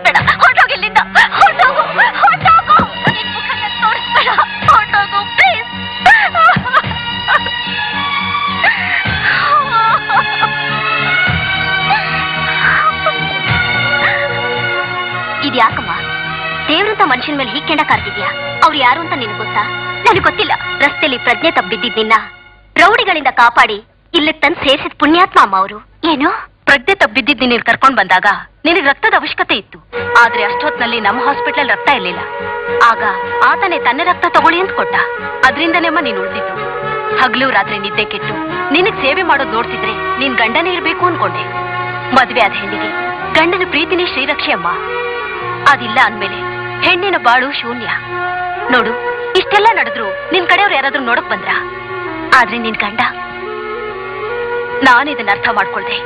ಮನುಷ್ಯನ ಮೇಲೆ ಹೀಗೆ ಕೆಂಡ ಕಾರ್ತಿದ್ಯಾ ಅವ್ರು ಯಾರು ಅಂತ ನಿನ್ ಗೊತ್ತಾ? ನನಗೆ ಗೊತ್ತಿಲ್ಲ. ರಸ್ತೆಯಲ್ಲಿ ಪ್ರಜ್ಞೆ ತಪ್ಪಿದ್ದಿದ್ ನಿನ್ನ. ರೌಡಿಗಳಿಂದ ಕಾಪಾಡಿ ಇಲ್ಲಿ ತಂದು ಸೇರಿಸಿದ ಪುಣ್ಯಾತ್ಮ ಅಮ್ಮ ಅವರು. ಏನು? ಪ್ರಜ್ಞೆ ತಪ್ಪಿದ್ದಿದ್ ನೀನು ಕರ್ಕೊಂಡ್ ಬಂದಾಗ ನಿನಗೆ ರಕ್ತದ ಅವಶ್ಯಕತೆ ಇತ್ತು. ಆದ್ರೆ ಅಷ್ಟೊತ್ನಲ್ಲಿ ನಮ್ಮ ಹಾಸ್ಪಿಟಲ್ ರಕ್ತ ಇರ್ಲಿಲ್ಲ. ಆಗ ಆತನೇ ತನ್ನ ರಕ್ತ ತಗೊಳ್ಳಿ ಅಂತ ಕೊಟ್ಟ. ಅದ್ರಿಂದನೇಮ್ಮ ನೀನು ಉಳಿದಿದ್ದು. ಹಗಲು ರಾತ್ರಿ ನಿದ್ದೆ ಕೆಟ್ಟು. ನಿನಗ್ ಸೇವೆ ಮಾಡೋದ್ ನೋಡ್ತಿದ್ರೆ ನಿನ್ ಗಂಡನೇ ಇರ್ಬೇಕು ಅನ್ಕೊಂಡೆ. ಮದ್ವೆ ಆದ ಹೆಣ್ಣಿಗೆ ಗಂಡನ ಪ್ರೀತಿನೇ ಶ್ರೀರಕ್ಷೆ ಅಮ್ಮ. ಅದಿಲ್ಲ ಅಂದ್ಮೇಲೆ ಹೆಣ್ಣಿನ ಬಾಳು ಶೂನ್ಯ. ನೋಡು, ಇಷ್ಟೆಲ್ಲ ನಡೆದ್ರು ನಿನ್ ಕಡೆಯವ್ರು ಯಾರಾದ್ರೂ ನೋಡಕ್ ಬಂದ್ರ? ಆದ್ರೆ ನಿನ್ ಗಂಡ? ನಾನಿದನ್ನ ಅರ್ಥ ಮಾಡ್ಕೊಳ್ದೆ.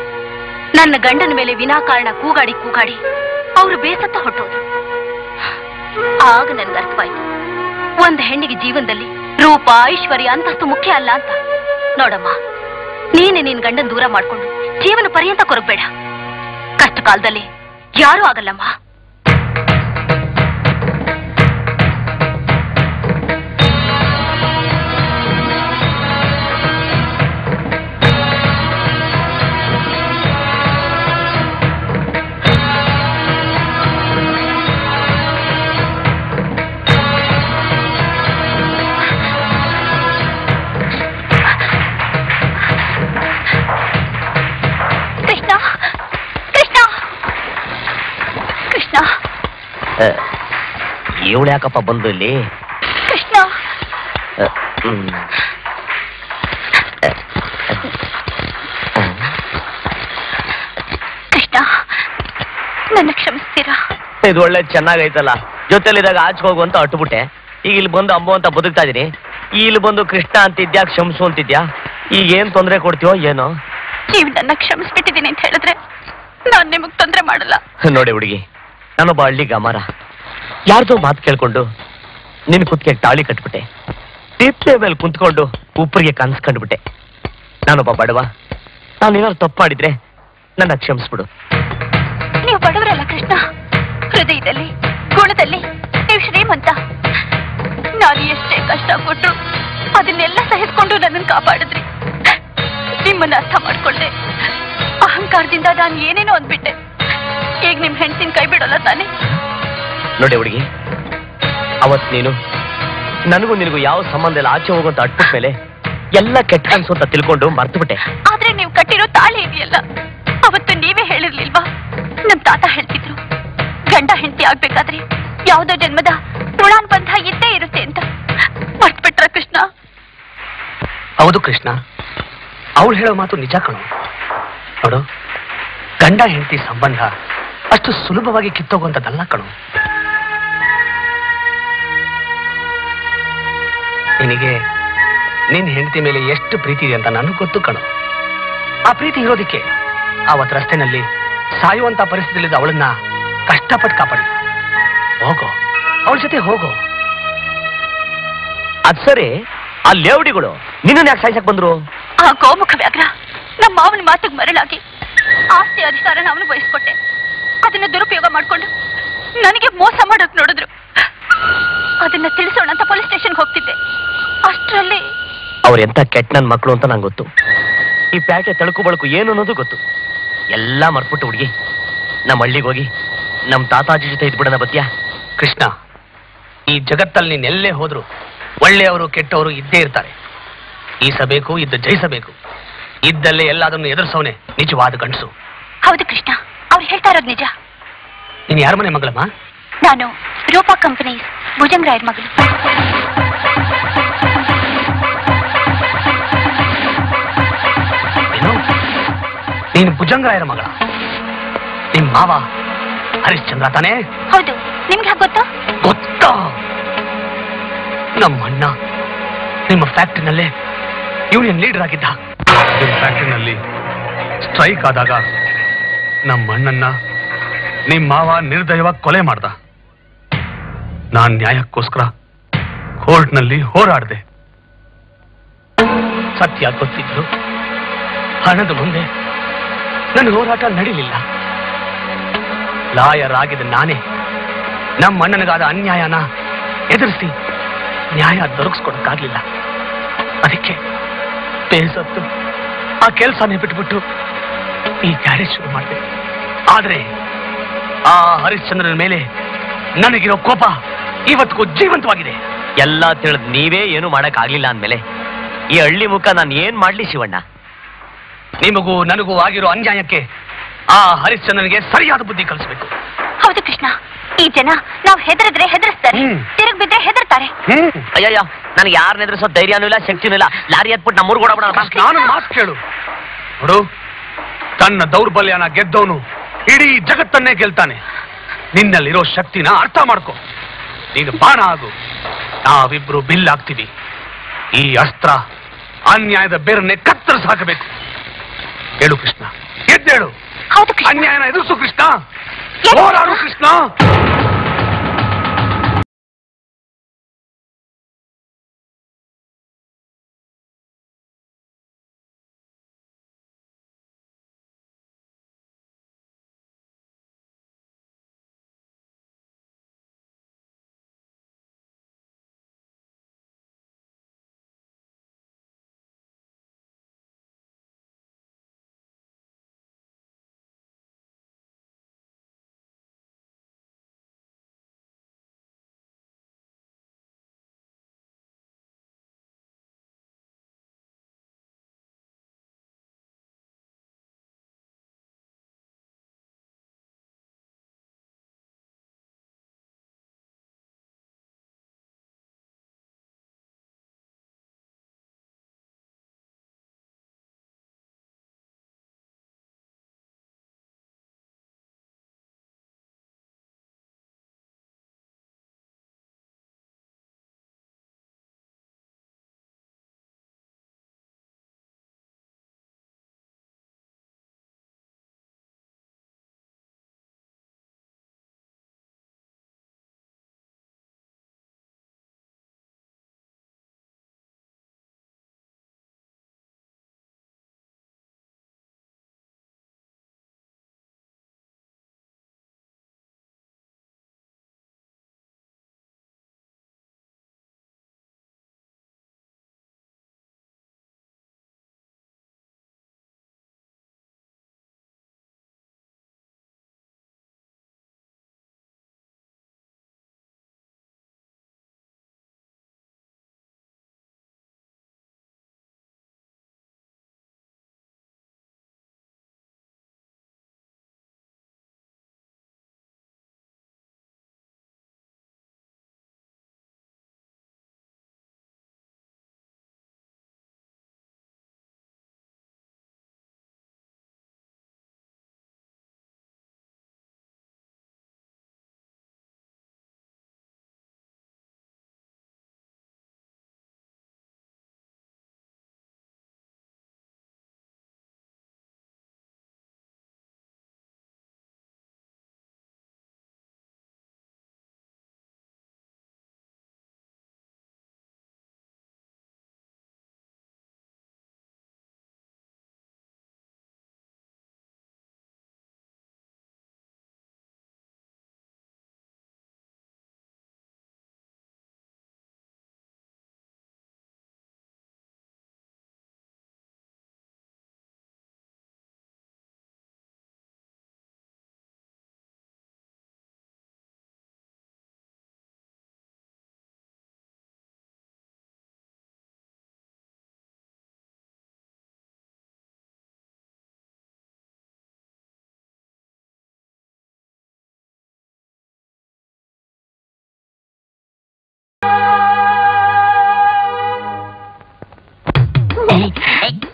ನನ್ನ ಗಂಡನ ಮೇಲೆ ವಿನಾಕಾರಣ ಕೂಗಾಡಿ ಕೂಗಾಡಿ ಅವರು ಬೇಸತ್ತ ಹೊಟ್ಟೋದು ಆಗ ನನ್ಗೆ ಅರ್ಥವಾಯ್ತು. ಒಂದ್ ಹೆಣ್ಣಿಗೆ ಜೀವನದಲ್ಲಿ ರೂಪ, ಐಶ್ವರ್ಯ ಅಂತಸ್ತು ಮುಖ್ಯ ಅಲ್ಲ ಅಂತ. ನೋಡಮ್ಮ, ನೀನೆ ನಿನ್ ಗಂಡನ್ ದೂರ ಮಾಡ್ಕೊಂಡು ಜೀವನ ಪರ್ಯಂತ ಕೊರಗಬೇಡ. ಕಷ್ಟ ಕಾಲದಲ್ಲಿ ಯಾರೂ ಆಗಲ್ಲಮ್ಮ. ಇವಳು ಯಾಕಪ್ಪ ಬಂದು ಇಲ್ಲಿ? ಕೃಷ್ಣ. ಕೃಷ್ಣ ನನ್ನ ಕ್ಷಮಿಸ್ತೀರಾ? ಇದು ಒಳ್ಳೆ ಚೆನ್ನಾಗೈತಲ್ಲ. ಜೊತೆಲಿದಾಗ ಆಚೆ ಹೋಗು ಅಂತ ಅಟ್ಬಿಟ್ಟೆ. ಈಗ ಇಲ್ಲಿ ಬಂದು ಅಂಬು ಅಂತ ಬದುಕ್ತಾ ಇದೀನಿ. ಇಲ್ಲಿ ಬಂದು ಕೃಷ್ಣ ಅಂತಿದ್ಯಾ ಕ್ಷಮಿಸು ಅಂತಿದ್ಯಾ? ಈಗ ಏನ್ ತೊಂದರೆ ಕೊಡ್ತೀವೋ ಏನೋ? ನೀವು ನನ್ನ ಕ್ಷಮಿಸ್ಬಿಟ್ಟಿದ್ದೀನಿ ಅಂತ ಹೇಳಿದ್ರೆ ನಾನು ನಿಮಗೆ ತೊಂದರೆ ಮಾಡಲ್ಲ. ನೋಡಿ ಹುಡುಗಿ ನಾನೊಬ್ಬ ಹಳ್ಳಿ ಗಮಾರ ಯಾರ್ದೋ ಮಾತು ಕೇಳ್ಕೊಂಡು ನಿನ್ ಕುತ್ತಿಗೆ ತಾಳಿ ಕಟ್ಬಿಟ್ಟೆ. ಟಿಪ್ಲೆ ಮೇಲೆ ಕುಂತ್ಕೊಂಡು ಉಪ್ಪರಿಗೆ ಕನ್ಸ್ ಕಂಡ್ಬಿಟ್ಟೆ ನಾನೊಬ್ಬ ಬಡವ. ನಾನು ಏನಾದ್ರು ತಪ್ಪು ಮಾಡಿದ್ರೆ ನನ್ನ ಕ್ಷಮಿಸ್ಬಿಡು. ನೀವು ಬಡವರಲ್ಲ ಕೃಷ್ಣ. ಹೃದಯದಲ್ಲಿ, ಗುಣದಲ್ಲಿ, ನೀವು ಶ್ರೀಮಂತ. ನಾನು ಎಷ್ಟೇ ಕಷ್ಟ ಕೊಟ್ಟರು ಅದನ್ನೆಲ್ಲ ಸಹಿಸ್ಕೊಂಡು ನನ್ನನ್ನು ಕಾಪಾಡಿದ್ರಿ. ನಿಮ್ಮನ್ನ ಅರ್ಥ ಮಾಡ್ಕೊಂಡೆ. ಅಹಂಕಾರದಿಂದ ನಾನು ಏನೇನೋ ಅಂದ್ಬಿಟ್ಟೆ. ಈಗ ನಿಮ್ ಹೆಂಡತಿನ ಕೈ ಬಿಡೋಲ್ಲ ತಾನೆ? ನೋಡಿ ಹುಡುಗಿ ಅವತ್ ನೀನು ನನಗೂ ನಿನಗೂ ಯಾವ ಸಂಬಂಧ ಇಲ್ಲ ಆಚೆ ಹೋಗುವಂತ ಅಟ್ಟ ಮೇಲೆ ಎಲ್ಲ ಕೆಟ್ಟ ಅಂತ ತಿಳ್ಕೊಂಡು ಮರ್ತು ಆದ್ರೆ ನೀವು ಕಟ್ಟಿರೋ ತಾಳಿ ಇದೆಯಲ್ಲ ಅವತ್ತು ನೀವೇ ಹೇಳಿರ್ಲಿಲ್ವಾ? ನಮ್ ತಾತ ಹೇಳ್ತಿದ್ರು ಗಂಡ ಹೆಂಡತಿ ಆಗ್ಬೇಕಾದ್ರೆ ಯಾವ್ದೋ ಜನ್ಮದ ಋಣಾನುಬಂಧ ಇದ್ದೇ ಇರುತ್ತೆ ಅಂತ. ಮರ್ತ್ಬಿಟ್ರ ಕೃಷ್ಣ? ಹೌದು ಕೃಷ್ಣ ಅವಳು ಹೇಳೋ ಮಾತು ನಿಜ ಕಣು. ನೋಡು ಗಂಡ ಹೆಂಡತಿ ಸಂಬಂಧ ಅಷ್ಟು ಸುಲಭವಾಗಿ ಕಿತ್ತೋಗುವಂಥದ್ದಲ್ಲ ಕಣು. ನಿನಗೆ ನಿನ್ನ ಹೆಂಡತಿ ಮೇಲೆ ಎಷ್ಟು ಪ್ರೀತಿ ಇದೆ ಅಂತ ನನಗೆ ಗೊತ್ತು ಕಣು. ಆ ಪ್ರೀತಿ ಇರೋದಕ್ಕೆ ಆವತ್ತು ರಸ್ತೆನಲ್ಲಿ ಸಾಯುವಂತ ಪರಿಸ್ಥಿತಿಯಲ್ಲಿದ್ದ ಅವಳನ್ನ ಕಷ್ಟಪಟ್ಟು ಕಾಪಾಡಿ. ಹೋಗೋ, ಅವಳ ಜೊತೆ ಹೋಗೋ. ಅದ್ ಸರಿ, ಆ ಲೇವಡಿಗಳು ನಿನ್ನ ಯಾಕೆ ಸಾಯಿಸಕ್ ಬಂದ್ರು? ಆ ಗೋಮುಖ ವ್ಯಾಘ್ರ, ನಮ್ಮ ಮಾವನ ಮಾತಿಗೆ ಮರಳಾಗಿ ಆಸ್ತಿ ಅಧಿಕಾರನ ಅವನು ವಹಿಸ್ಕೊಟ್ಟೆ. ಅದನ್ನ ದುರುಪಯೋಗ ಮಾಡ್ಕೊಂಡು ನನಗೆ ಮೋಸ ಮಾಡೋದು ನೋಡಿದ್ರು. ಅದನ್ನ ತಿಳಿಸೋಣ ಅಂತ ಪೊಲೀಸ್ ಸ್ಟೇಷನ್ಗೆ ಹೋಗ್ತಿದ್ದೆ. ಅಷ್ಟರಲ್ಲಿ ಅವ್ರು ಎಂತ ಕೆಟ್ಟ ನನ್ ಮಕ್ಕಳು ಅಂತ ನಂಗೆ ಗೊತ್ತು. ಈ ಪ್ಯಾಟೆ ತಳಕು ಬಳಕು ಏನು ಅನ್ನೋದು ಗೊತ್ತು. ಎಲ್ಲ ಮರ್ಬಿಟ್ಟು ಹುಡುಗಿ. ನಮ್ಮ ಹಳ್ಳಿಗೆ ಹೋಗಿ ನಮ್ಮ ತಾತಾಜಿ ಜೊತೆ ಇದ್ಬಿಡೋಣ ಬತ್ಯಾ ಕೃಷ್ಣ, ಈ ಜಗತ್ತಲ್ಲಿ ನೀನೆಲ್ಲೇ ಹೋದ್ರು ಒಳ್ಳೆಯವರು ಕೆಟ್ಟವರು ಇದ್ದೇ ಇರ್ತಾರೆ. ಈಸಬೇಕು ಇದ್ದ ಜಯಿಸಬೇಕು ಇದ್ದಲ್ಲೇ ಎಲ್ಲದನ್ನು ಎದುರಿಸೋನೆ ನಿಜವಾದ ಗಂಡಸು. ಹೌದು ಕೃಷ್ಣ ಅವ್ರು ಹೇಳ್ತಾ ಇರೋದು ನಿಜ. ನೀನು ಯಾರ ಮನೆ ಮಗಳಮ್ಮ? ನಾನು ರೂಪಾ ಕಂಪನಿ ಭುಜಂಗರಾಯರ್ ಮಗಳು. ನೀನು ಭುಜಂಗರಾಯರ ಮಗಳ? ನಿಮ್ ಮಾವ ಹರಿಶ್ಚಂದ್ರ ತಾನೇ? ಹೌದು ನಿಮ್ಗೆ ಹಾಕ ಗೊತ್ತಾ? ಗೊತ್ತಾ? ನಮ್ಮ ಅಣ್ಣ ನಿಮ್ಮ ಫ್ಯಾಕ್ಟ್ರಿನಲ್ಲೇ ಯೂನಿಯನ್ ಲೀಡರ್ ಆಗಿದ್ದ ನಿಮ್ಮ ಫ್ಯಾಕ್ಟ್ರಿನಲ್ಲಿ ಸ್ಟ್ರೈಕ್ ಆದಾಗ ನಮ್ಮ ಅಣ್ಣನ್ನ ನಿಮ್ಮ ಮಾವ ನಿರ್ದಯವಾಗಿ ಕೊಲೆ ಮಾಡ್ದ. ನಾನ್ ನ್ಯಾಯಕ್ಕೋಸ್ಕರ ಕೋರ್ಟ್ನಲ್ಲಿ ಹೋರಾಡಿದೆ. ಸತ್ಯ ಗೊತ್ತಿದ್ರು ಹಣದ ಮುಂದೆ ನನ್ನ ಹೋರಾಟ ನಡೀಲಿಲ್ಲ. ಲಾಯರ್ ಆಗಿದ್ದ ನಾನೇ ನಮ್ಮ ಅಣ್ಣನಿಗಾದ ಅನ್ಯಾಯನ ಎದುರಿಸಿ ನ್ಯಾಯ ದೊರಕಿಸ್ಕೊಡಕ್ಕಾಗ್ಲಿಲ್ಲ. ಅದಕ್ಕೆ ಬೇಸತ್ತು ಆ ಕೆಲಸನೇ ಬಿಟ್ಬಿಟ್ಟು ಈ ಗ್ಯಾರೇಜ್ ಶುರು ಮಾಡಿದೆ. ಆದ್ರೆ ಆ ಹರಿಶ್ಚಂದ್ರನ ಮೇಲೆ ನನಗಿರೋ ಕೋಪ ಇವತ್ತಿಗೂ ಜೀವಂತವಾಗಿದೆ. ಎಲ್ಲ ತಿಳಿದ್ ನೀವೇ ಏನು ಮಾಡಕ್ ಆಗ್ಲಿಲ್ಲ ಅಂದ್ಮೇಲೆ ಈ ಹಳ್ಳಿ ಮುಖ ನಾನು ಏನ್ ಮಾಡ್ಲಿ ಶಿವಣ್ಣ? ನಿಮಗೂ ನನಗೂ ಆಗಿರೋ ಅನ್ಯಾಯಕ್ಕೆ ಆ ಹರಿಶ್ಚಂದ್ರನಿಗೆ ಸರಿಯಾದ ಬುದ್ಧಿ ಕಲಿಸ್ಬೇಕು. ಹೌದು ಕೃಷ್ಣ. ಈ ಜನ ನಾವು ಹೆದರಿದ್ರೆ ಹೆದರ್ಸ್ತಾರೆ. ತಿರುಗ್ ಬಿದ್ರೆ ಹೆದರ್ತಾರೆ. ಅಯ್ಯಯ್ಯ ನನಗೆ ಯಾರನ್ನ ಎದುರಿಸೋ ಧೈರ್ಯನೂ ಇಲ್ಲ ಶಕ್ತಿನೂ ಇಲ್ಲ. ಲಾರಿ ಹತ್ಬಿಟ್ಟು ನಮ್ಮೂರ್ಗೆ ನಾನು ಮಾತು ಕೇಳು. ನೋಡು ತನ್ನ ದೌರ್ಬಲ್ಯನ ಗೆದ್ದವನು ಇಡೀ ಜಗತ್ತನ್ನೇ ಗೆಲ್ತಾನೆ. ನಿನ್ನಲ್ಲಿರೋ ಶಕ್ತಿನ ಅರ್ಥ ಮಾಡ್ಕೋ. ನೀನು ಬಾಣ ಆಗು. ನಾವಿಬ್ರು ಬಿಲ್ ಆಗ್ತೀವಿ ಈ ಅಸ್ತ್ರ ಅನ್ಯಾಯದ ಬೇರನ್ನೇ ಕತ್ತರಿಸಿ ಹಾಕಬೇಕು. ಹೇಳು ಕೃಷ್ಣ. ಎದ್ದೇಳು ಹೌದು ಕೃಷ್ಣ ಅನ್ಯಾಯನ ಎದುರಿಸು ಕೃಷ್ಣ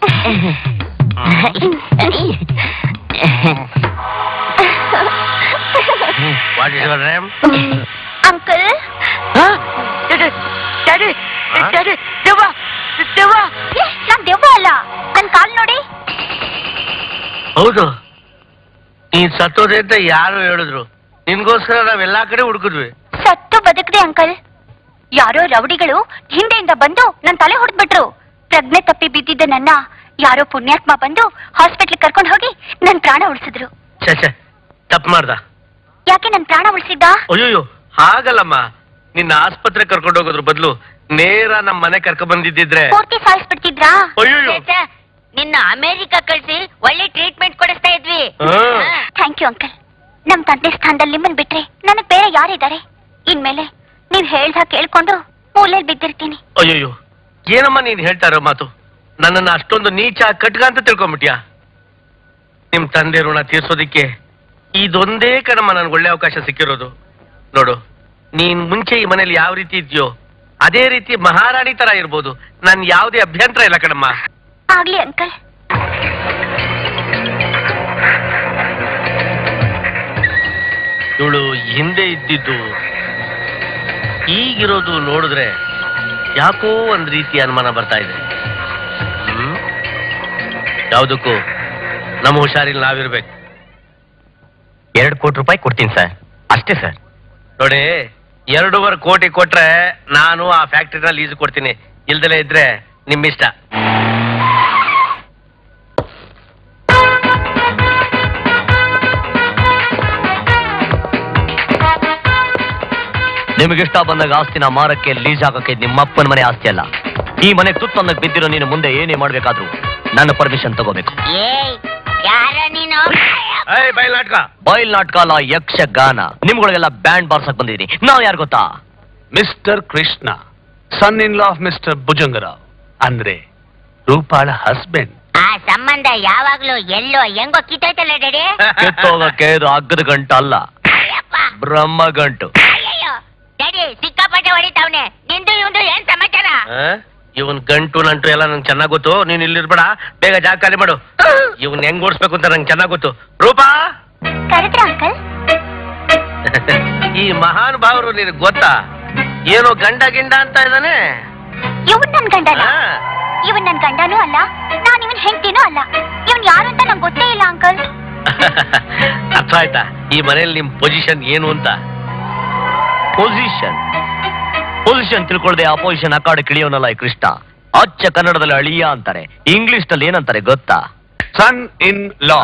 ಎದ್ದು- is your what is Huh? ಹಾ? ಡ್ಯಾಡಿ ದೆವ್ವ ದೆವ್ವ ನಾನ್ ದೆವ್ವ ಅಲ್ಲ? ನನ್ ಕಾಲ್ ನೋಡಿ. ಹೌದು. ನೀನ್ ಸತ್ತೋದೆ ಅಂತ ಯಾರು ಹೇಳಿದ್ರು. ನಿನ್ಗೋಸ್ಕರ ನಾವೆಲ್ಲಾ ಕಡೆ ಹುಡುಕಿದ್ವಿ. ಸತ್ತು ಬದುಕದೆ ಅಂಕಲ್. ಯಾರೋ ರೌಡಿಗಳು ಹಿಂದೆಯಿಂದ ಬಂದು ನನ್ನ ತಲೆ ಹೊಡೆದ್ಬಿಟ್ರು. ಪ್ರಜ್ಞೆ ತಪ್ಪಿ ಬಿದ್ದಿದ್ದ ನನ್ನ ಯಾರೋ ಪುಣ್ಯಾತ್ಮ ಬಂದು ಹಾಸ್ಪಿಟ್ಲ್ ಕರ್ಕೊಂಡು ಹೋಗಿ ನನ್ ಪ್ರಾಣ ಉಳಿಸಿದ್ರು. ಛೆ ಛೆ ತಪ್ಪು ಮಾಡ್ದ. ಯಾಕೆ ನನ್ ಪ್ರಾಣ ಉಳಿಸಿದ್ದ? ಅಯ್ಯೋ ಹಾಗಲ್ಲಮ್ಮ. ನಿನ್ನ ಆಸ್ಪತ್ರೆ ಕರ್ಕೊಂಡು ಹೋಗೋದ್ರ ಬದಲು ನೇರ ನಮ್ಮ ಮನೆ ಕರ್ಕೊಂಡ್ ಬಂದಿದ್ದಿದ್ರೆ ಪೂರ್ತಿ ಸಾಯಿಸ್ಬಿಡ್ತಿದ್ರಾ? ನಿನ್ನ ಅಮೆರಿಕ ಕಳ್ಸಿ ಒಳ್ಳೆ ಟ್ರೀಟ್ಮೆಂಟ್ ಕೊಡಿಸ್ತಾ ಇದ್ವಿ. ಹಾ. Thank you uncle. ನಮ್ ತಂದೆ ಸ್ಥಾನದಲ್ಲಿ ನಿಮ್ಮನ್ ಬಿಟ್ರೆ ನನಗ್ ಬೇರೆ ಯಾರಿದ್ದಾರೆ? ಇನ್ಮೇಲೆ ನೀವ್ ಹೇಳ್ದ ಕೇಳ್ಕೊಂಡು ಮೂಲೆಯಲ್ಲಿ ಬಿದ್ದಿರ್ತೀನಿ. ಅಯ್ಯೋ ಏನಮ್ಮ ನೀನ್ ಹೇಳ್ತಾರೋ ಮಾತು? ನನ್ನನ್ನ ಅಷ್ಟೊಂದು ನೀಚ ಕಟ್ಗ ಅಂತ ತಿಳ್ಕೊಂಬಿಟ್ಯಾ? ನಿಮ್ ತಂದೆ ಋಣ ತೀರ್ಸೋದಿಕ್ಕೆ ಇದೊಂದೇ ಕಣಮ್ಮ ನನ್ಗೆ ಒಳ್ಳೆ ಅವಕಾಶ ಸಿಕ್ಕಿರೋದು. ನೋಡು ನೀನ್ ಮುಂಚೆ ಈ ಮನೇಲಿ ಯಾವ ರೀತಿ ಇದೆಯೋ ಅದೇ ರೀತಿ ಮಹಾರಾಣಿ ತರ ಇರ್ಬೋದು. ನನ್ ಯಾವುದೇ ಅಭ್ಯಂತರ ಇಲ್ಲ ಕಣಮ್ಮ. ಆಗ್ಲಿ ಅಂಕಲ್. ಇವಳು ಹಿಂದೆ ಇದ್ದಿದ್ದು ಈಗಿರೋದು ನೋಡಿದ್ರೆ ಯಾಕೋ ಒಂದ್ ರೀತಿ ಅನುಮಾನ ಬರ್ತಾ ಇದೆ? ಯಾವ್ದಕ್ಕೂ ನಮ್ಮ ಹುಷಾರಿಲ್ ನಾವಿರ್ಬೇಕು. ಎರಡು ಕೋಟಿ ರೂಪಾಯಿ ಕೊಡ್ತೀನಿ ಸರ್. ಅಷ್ಟೇ ಸರ್. ನೋಡಿ, ಎರಡೂವರೆ ಕೋಟಿ ಕೊಟ್ರೆ ನಾನು ಆ ಫ್ಯಾಕ್ಟ್ರಿನ ಲೀಸ್ ಕೊಡ್ತೀನಿ. ಇಲ್ದಲೇ ಇದ್ರೆ ನಿಮ್ಮಿಷ್ಟ. ನಿಮಗಿಷ್ಟ ಬಂದಾಗ ಆಸ್ತಿನ ಮಾರಕ್ಕೆ ಲೀಸ್ ಹಾಕಕ್ಕೆ ನಿಮ್ಮಪ್ಪನ ಮನೆ ಆಸ್ತಿ ಅಲ್ಲ. ಈ ಮನೆ ತುತ್ತನ್ನಕ್ಕೆ ಬಿದ್ದಿರೋ ನೀನು ಮುಂದೆ ಏನೇ ಮಾಡ್ಬೇಕಾದ್ರೂ ನನ್ನ ಪರ್ಮಿಷನ್ ತಗೋಬೇಕು. ಏಯ್ ಯಾರ ನೀನು? ಏಯ್ ಬಯಲ್ ನಾಟಕ. ಬಯಲ್ ನಾಟಕ ಅಲ್ಲ ಯಕ್ಷಗಾನ. ನಿಮ್ಗಳಿಗೆಲ್ಲ ಬ್ಯಾಂಡ್ ಬಾರ್ಸಕ್ ಬಂದಿದ್ದೀನಿ. ನಾವ್ ಯಾರು ಗೊತ್ತಾ? Mister Krishna son in law of mister Bhujangarao ಅಂದ್ರೆ ರೂಪಾಳ ಹಸ್ಬೆಂಡ್ ಆ ಸಂಬಂಧ ಯಾವಾಗ್ಲೂ ಎಲ್ಲೋ ಹೆಂಗೋ ಕಿತ್ತೋಯ್ತಲ್ಲ ಡ್ಯಾಡಿ? ಕಿತ್ತೋಗಕ್ಕೆ ಇದು ಅಗ್ಗದ ಗಂಟು ಅಲ್ಲ. ಬ್ರಹ್ಮ ಗಂಟು. ಡೇಡಿ ಡ್ಯಾಡಿ ಸಿಕ್ಕಾಪಟ್ಟೆ ಹೊಡಿತಾವ್ನೆ ನಿಂದು ಇವಂದು ಏನ್ ಸಮಾಚಾರ? ಇವನ್ ಗಂಟು ನಂಟು ಎಲ್ಲ ನಂಗೆ ಚೆನ್ನಾಗ್ ಗೊತ್ತು. ನೀನ್ ಇಲ್ಲಿರ್ಬೇಡ ಬೇಗ ಜಾಗ ಖಾಲಿ ಮಾಡು. ಇವನ್ ಹೆಂಗ್ ಓಡಿಸ್ಬೇಕು ಅಂತ ನಂಗೆ ಚೆನ್ನಾಗ್ ಗೊತ್ತು. ರೂಪಾ! ಕರೆದ್ರ ಅಂಕಲ್? ಈ ಮಹಾನ್ ಭಾವರು ನಿನಗ್ ಗೊತ್ತಾ? ಏನೋ ಗಂಡ ಗಿಂಡ ಅಂತ ಇದ್ದಾನೆ ಇವನ್ ನನ್ ಗಂಡನ? ಆ. ಇವನ್ ನನ್ ಗಂಡನೂ ಅಲ್ಲ ನಾನ್ ಇವನ್ ಹೆಂಡತಿನೂ ಅಲ್ಲ. ಇವನ್ ಯಾರು ಅಂತ ನಂಗೆ ಗೊತ್ತೇ ಇಲ್ಲ ಅಂಕಲ್. [LAUGHS] ಅರ್ಥ ಆಯ್ತಾ? ಈ ಮನೇಲಿ ನಿಮ್ ಪೊಸಿಷನ್ ಏನು ಅಂತ? ಪೊಸಿಷನ್ ಪೊಸಿಷನ್ ತಿಳ್ಕೊಳ್ಳದೆ ಅಪೋಸಿಷನ್ ಅಕಾರ್ಡ್ ಕಿಳಿಯೋನಲ್ಲ ಈ ಕೃಷ್ಣ. ಅಚ್ಚ ಕನ್ನಡದಲ್ಲಿ ಅಳಿಯ ಅಂತಾರೆ. ಇಂಗ್ಲಿಷ್ನಲ್ಲಿ ಏನಂತಾರೆ ಗೊತ್ತಾ? ಸನ್ ಇನ್ ಲಾ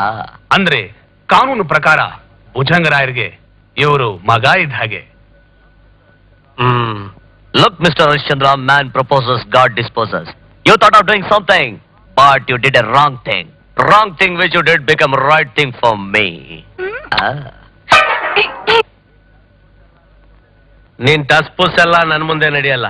ಅಂದ್ರೆ ಕಾನೂನು ಪ್ರಕಾರ ಭುಜಂಗರಾಯರಿಗೆ ಇವರು ಮಗ ಇದ್ದ ಹಾಗೆ. ಹ್ಮ್. Look mister Harishchandra man proposes god disposes you thought of doing something but you did a wrong thing wrong thing which you did become right thing for me ನಿನ್ ಟಸ್ ಪುಸ್ ಎಲ್ಲ ನನ್ ಮುಂದೆ ನಡೆಯಲ್ಲ.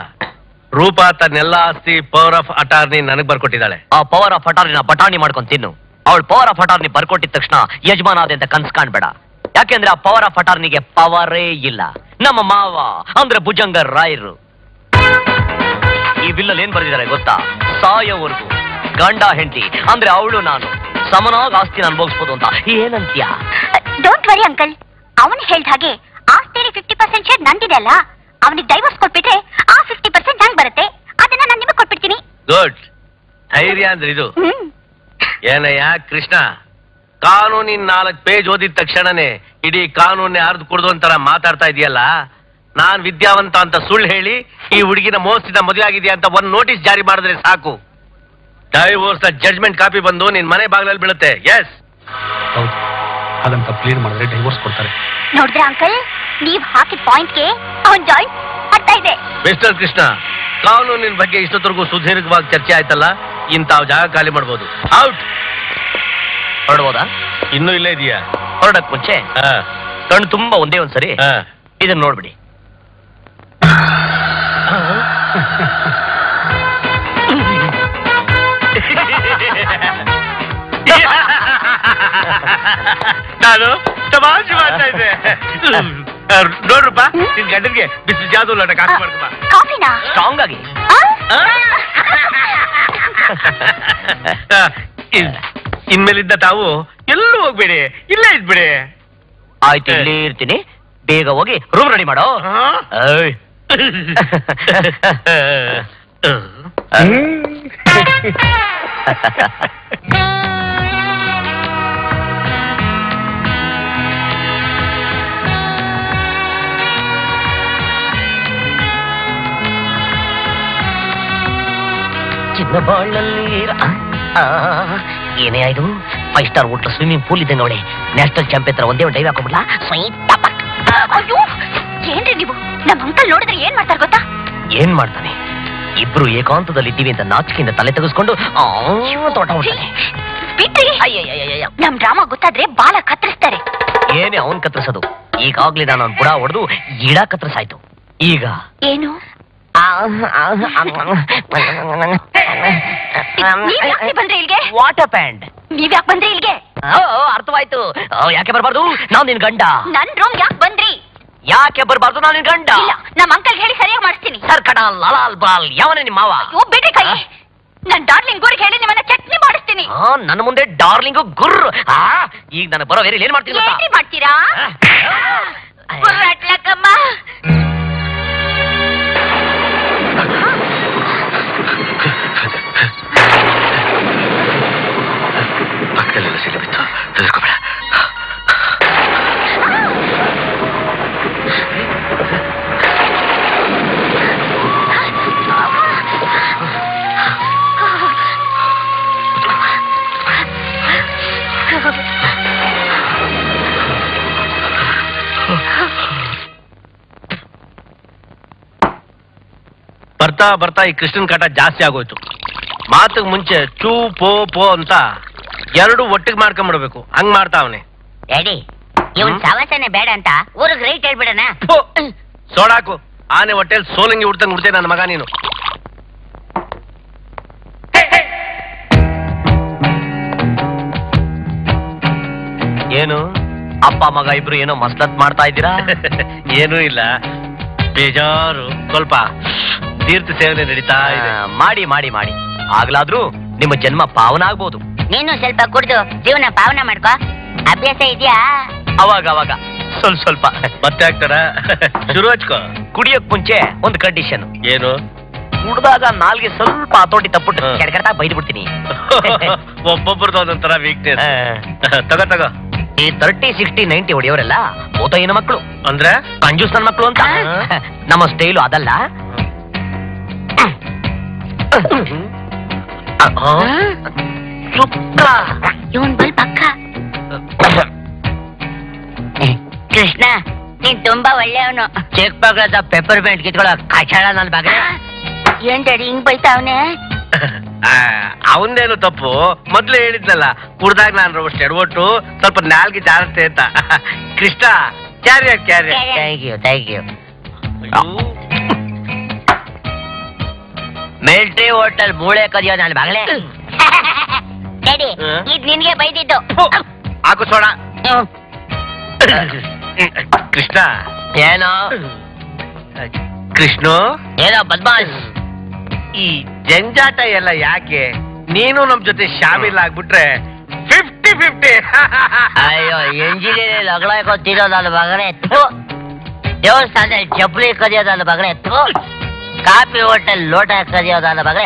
ರೂಪಾ ತನ್ನೆಲ್ಲ ಆಸ್ತಿ ಪವರ್ ಆಫ್ ಅಟಾರ್ನಿ ನನಗ್ ಬರ್ಕೊಟ್ಟಿದ್ದಾಳೆ. ಆ power of ಅಟಾರ್ನಿನ ಬಟಾಣಿ ಮಾಡ್ಕೊಂಡ್ ತಿನ್ನು. ಅವಳು ಪವರ್ ಆಫ್ ಅಟಾರ್ನಿ ಬರ್ಕೊಟ್ಟಿದ ತಕ್ಷಣ ಯಜಮಾನ ಆದೆ ಅಂತ ಕನ್ಸ್ ಕಾಣ್ಬೇಡ. ಯಾಕೆಂದ್ರೆ ಆ ಪವರ್ ಆಫ್ ಅಟಾರ್ನಿಗೆ ಪವರೇ ಇಲ್ಲ. ನಮ್ಮ ಮಾವ ಅಂದ್ರೆ ಭುಜಂಗ ರಾಯರು. ಈ ಬಿಲ್ಲಲ್ಲಿ ಏನ್ ಬರೆದಿದ್ದಾರೆ ಗೊತ್ತಾ? ಸಾಯೋವರೆಗೂ ಗಂಡ ಹೆಂಡತಿ ಅಂದ್ರೆ ಅವಳು ನಾನು. ಸಮನಾಗಿ ಆಸ್ತಿನ ಅನುಭವಿಸ್ಬೋದು ಅಂತ. ಏನಂತೀಯ ಡೋಂಟ್ ವರಿ ಅಂಕಲ್ ಅವನು ಹೇಳ್ದ ಹಾಗೆ ಆಸ್ತಿಲಿ ಫಿಫ್ಟಿ ಪರ್ಸೆಂಟ್ ಶೇರ್ ನಂದಿದೆ ಅಲ್ಲ? ಅವನಿಗೆ ಡೈವರ್ಸ್ ಕೊಟ್ಬಿಟ್ರೆ ಆ ಫಿಫ್ಟಿ ಪರ್ಸೆಂಟ್ ನಂಗೆ ಬರುತ್ತೆ. ಅದನ್ನ ನಾನು ನಿಮಗೆ ಕೊಟ್ಬಿಡ್ತೀನಿ. ಗುಡ್ ಧೈರ್ಯ ಅಂದ್ರೆ ಇದು. ಹ್ಮ್. ಏನಯ್ಯ ಕೃಷ್ಣ ಕಾನೂನಿನ ನಾಲ್ಕು ಪೇಜ್ ಓದಿದ ತಕ್ಷಣನೇ ಇಡೀ ಕಾನೂನೇ ಅರ್ಧ ಕುಡ್ದು ಅಂತರ ಮಾತಾಡ್ತಾ ಇದೆಯಲ್ಲ? ನಾನ್ ವಿದ್ಯಾವಂತ ಅಂತ ಸುಳ್ಳು ಹೇಳಿ ಈ ಹುಡುಗಿನ ಮೋಸದಿಂದ ಮದುವೆ ಆಗಿದೆಯಾ ಅಂತ ಒಂದು ನೋಟಿಸ್ ಜಾರಿ ಮಾಡಿದ್ರೆ ಸಾಕು. ಡೈವೋರ್ಸ್ ಜಡ್ಜ್ಮೆಂಟ್ ಕಾಪಿ ಬಂದು ನಿನ್ ಮನೆ ಬಾಗಿಲಲ್ಲಿ ಬೀಳುತ್ತೆ. ಎಸ್ ಹೌದು. ಅದನ್ನ ಕ್ಲಿಯರ್ ಮಾಡಿದ್ರೆ ಡೈವೋರ್ಸ್ ಕೊಡ್ತಾರೆ. ನೋಡಿದ್ರೆ ಅಂಕಲ್ ನೀವ್ ಹಾಕಿದ ಪಾಯಿಂಟ್ಗೆ ಅವನ್ ಜಾಯಿಂಟ್ ಅರ್ಥ ಇದೆ ಮಿಸ್ಟರ್ ಕೃಷ್ಣ ಕಾನೂನಿನ ಬಗ್ಗೆ ಇಷ್ಟೊತ್ತರೆಗೂ ಸುದೀರ್ಘವಾಗಿ ಚರ್ಚೆ ಆಯ್ತಲ್ಲ? ಇಂತಾವ್ ಜಾಗ ಖಾಲಿ ಮಾಡ್ಬೋದು. ಔಟ್ ಹೊರಡ್ಬೋದಾ? ಇನ್ನೂ ಇಲ್ಲೇ ಇದೆಯಾ? ಹೊರಡಕ್ ಮುಂಚೆ? ಕಣ್ಣು ತುಂಬಾ ಒಂದೇ ಒಂದ್ಸರಿ ಇದನ್ನ ನೋಡ್ಬಿಡಿ. ನಾನು ತಮಾಷೆ ಮಾಡ್ತಾ ಇದ್ದೆ. ನೋಡ್ರಪ್ಪ ನಿನ್ ಗಂಡನ್ಗೆ ಬಿಸಿ ಜಾದು ಲಟ ಕಾಫಿ ಮಾಡ್ಕಪ್ಪ ಕಾಫಿನಾ? ಸ್ಟ್ರಾಂಗ್ ಆಗಿ. [LAUGHS] ಇನ್ಮೇಲಿದ್ದ ತಾವು ಎಲ್ಲೂ ಹೋಗ್ಬೇಡಿ ಇಲ್ಲೇ ಇದ್ಬಿಡಿ. ಆಯ್ತು ಇಲ್ಲೇ ಇರ್ತೀನಿ. ಬೇಗ ಹೋಗಿ ರೂಮ್ ರೆಡಿ ಮಾಡೋ. ಏಯ್. [LAUGHS] [LAUGHS] ಚಿನ್ನ ಬಾಳಲ್ಲಿ ಏನೇ ಆಯ್ತು five star hotel swimming pool ಇದೆ ನೋಡಿ. ನ್ಯಾಷನಲ್ ಚಾಂಪಿಯನ್ ಹತ್ರ ಒಂದೇ ಒಂದು ಡೈವ್ ಹಾಕೋಬಿಡ್ಲ. ಅಯ್ಯೋ ಏನ್ರಿ ನೀವು? ನಮ್ಮ ಅಂಕಲ್ ನೋಡಿದ್ರೆ ಏನ್ ಮಾಡ್ತಾರೆ ಗೊತ್ತಾ? ಏನ್ ಮಾಡ್ತಾನೆ? ಇಬ್ರು ಏಕಾಂತದಲ್ಲಿ ಇದ್ದೀವಿ ಅಂತ ನಾಚಿಕೆಯಿಂದ ತಲೆ ತೆಗೆಸ್ಕೊಂಡು ಆ ತೋಟ ಹೊಡ್ತಾನೆ ಬಿಟ್ರಿ. ಅಯ್ಯಯ್ಯಯ್ಯಯ್ಯ. ನಮ್ ಡ್ರಾಮಾ ಗೊತ್ತಾದ್ರೆ ಬಾಲ ಕತ್ತರಿಸ್ತಾರೆ. ಏನೇ ಅವನ್ ಕತ್ತರಿಸೋದು. ಈಗಾಗ್ಲೇ ನಾನು ಅವ್ನ್ ಬುಡ ಹೊಡೆದು ಗಿಡ ಕತ್ತರಿಸಾಯ್ತು. ಈಗ ಏನು? ಬಂದ್ರಿ ಇಲ್ಲಿಗೆ? ವಾಟರ್ ಪ್ಯಾಂಡ್ ನೀವ್ ಯಾಕೆ ಬಂದ್ರಿ ಇಲ್ಲಿಗೆ? ಅರ್ಥವಾಯ್ತು. ಯಾಕೆ ಬರಬಾರ್ದು? ನಾವ್ ನಿನ್ ಗಂಡ. ನನ್ ರೂಮ್ ಯಾಕೆ ಬಂದ್ರಿ? ಯಾಕೆ ಬರಬಾರ್ದು? ನಾವ್ ನಿನ್ ಗಂಡ. ನಮ್ಮ ಅಂಕಲ್ ಹೇಳಿ ಸರಿಯಾಗಿ ಮಾಡಿಸ್ತೀನಿ. ಸರ್ ಕಡ ಲಲಾಲ್ ಬಾಲ್ ಯಾವನೇ ನಿಮ್ಮ ಮಾವ? ಬಿಡ್ರಿ ಕೈ. ನನ್ ಡಾರ್ಲಿಂಗ್ ಗುರ್ ಹೇಳಿ ನಿಮ್ಮನ್ನ ಚಟ್ನಿ ಮಾಡಿಸ್ತೀನಿ. ನನ್ನ ಮುಂದೆ ಡಾರ್ಲಿಂಗ್ ಗುರ್. ಈಗ ನಾನು ಬರೋ ವೇರಿ ಏನ್ ಮಾಡ್ತೀನಿ ಮಾಡ್ತೀರಾ? Ah! ಬರ್ತಾ ಬರ್ತಾ ಈ ಕೃಷ್ಣನ್ ಕಾಟ ಜಾಸ್ತಿ ಆಗೋಯ್ತು. ಮಾತಿಗೆ ಮುಂಚೆ ಚೂ ಪೋ ಪೋ ಅಂತ ಎರಡು ಒಟ್ಟಿಗೆ ಮಾಡ್ಕೊಂಡ್ಬಿಡ್ಬೇಕು ಹಂಗ್ ಮಾಡ್ತಾವನೆ ಡ್ಯಾಡಿ ಇವನ್ ಸವಾಸನೆ ಬೇಡ ಅಂತ ಊರಿಗೆ ರೈಟ್ ಹೇಳ್ಬಿಡಣ? ಸೋಡಾಕು. ಆನೆ ಹೊಟ್ಟೆಲ್ ಸೋಲಂಗಿ ಉಡ್ತಂಗ್ ಉಡ್ತೆ ನನ್ನ ಮಗ ನೀನು. ಏನು? ಅಪ್ಪ ಮಗ ಇಬ್ರು ಏನೋ ಮಸ್ಲತ್ ಮಾಡ್ತಾ ಇದ್ದೀರಾ? [LAUGHS] ಏನೂ ಇಲ್ಲ. ಬೇಜಾರು. ಸ್ವಲ್ಪ ತೀರ್ಥ ಸೇವನೆ ನಡೀತಾ ಇದೆ. ಆ, ಮಾಡಿ ಮಾಡಿ ಮಾಡಿ. ಆಗ್ಲಾದ್ರೂ ನಿಮ್ಮ ಜನ್ಮ ಪಾವನ ಆಗ್ಬೋದು. ನೀನು ಸ್ವಲ್ಪ ಕುಡಿದು ಜೀವನ ಪಾವನ ಮಾಡ್ಕೋ. ಅಭ್ಯಾಸ ಇದೆಯಾ? ಅವಾಗ ಅವಾಗ. ಸ್ವಲ್ಪ ಸ್ವಲ್ಪ. ಮತ್ತೆ ಆಗ್ತಾರ? ಶುರು ಹಚ್ಕೋ. ಕುಡಿಯೋಕ್ ಮುಂಚೆ ಒಂದು ಕಂಡೀಷನ್ ಏನು? ಕುಡ್ದಾಗ ನಾಲ್ಗೆ ಸ್ವಲ್ಪ ಹತೋಟಿ ತಪ್ಪು ಹ್ಮ್. ಕೆಡಕಡ್ತಾ ಬೈದು ಬಿಡ್ತೀನಿ [LAUGHS] ಒಬ್ಬೊಬ್ರದ್ದು ಒಂದೊಂಥರ ವೀಕ್ನೆಸ್ ತಗ ತಗೋ. ಈ ತರ್ಟಿ ಸಿಕ್ಸ್ಟಿ ನೈಂಟಿ ಹೊಡೆಯೋರೆಲ್ಲ ಓದೋ ಏನು ಮಕ್ಕಳು ಅಂದ್ರೆ? ಕಂಜೂಸ್ ನನ್ನ ಮಕ್ಕಳು ಅಂತ ನಮ್ಮ ಸ್ಟೈಲು ಅದಲ್ಲ. ಸುಕ್ಕ ಇವನ್ ಬಲ್ ಪಕ್ಕ ಕೃಷ್ಣ ನೀನ್ ತುಂಬಾ ಒಳ್ಳೆಯವನು. ಚೆಕ್ ಬಾಗ್ಲದ ಪೆಪ್ಪರ್ ಪೇಂಟ್ ಕಿತ್ಕೊಳ್ಳೋ ಕಚಾಳ ನನ್ನ ಬಾಗ ಏನ್ ಡ್ಯಾಡಿ ಹಿಂಗ್ ಬೈತಾವನೆ ಅವಂದೇನು ತಪ್ಪು? ಮೊದ್ಲು ಹೇಳಿದ್ನಲ್ಲ ಕುಡ್ದಾಗ ನಾನು ಅಷ್ಟು ಎಡವಟ್ಟು ಸ್ವಲ್ಪ ನಾಲ್ಗೆ ಜಾರತ್ತೆ ಅಂತ. Krishna carrier carrier thank you thank you military hotel ಮೂಳೆ ಕದಿಯೋ ನಾನು ಬಾಗ್ಲೆ? ಡ್ಯಾಡಿ? ಇದ್ ನಿನ್ಗೆ ಬೈದಿದ್ದು. ಹಾಕು ಸೋಡ. ಕೃಷ್ಣ ಏನೋ? ಕೃಷ್ಣ? ಏನೋ ಬದ್ಮಾಶ್. ಈ ಜಂಜಾಟ ಎಲ್ಲ ಯಾಕೆ? ನೀನು ನಮ್ ಜೊತೆ ಶಾಮಿಲ್ ಆಗ್ಬಿಟ್ರೆ ಫಿಫ್ಟಿ ಫಿಫ್ಟಿ ಅಯ್ಯೋ ಎಂಜಿನಿಯರ್ ಲಗಳ ಕೊತ್ತಿರೋದಲ್ಲ ಮಗನೇ. ಎತ್ತು ದೇವಸ್ಥಾನದಲ್ಲಿ ಚಪ್ಪಲಿ ಕದಿಯೋದಲ್ಲ ಮಗನೇ. ಥು. ಕಾಫಿ ಹೋಟೆಲ್ ಲೋಟ ಸರಿಯೋದ ಬಗ್ಗೆ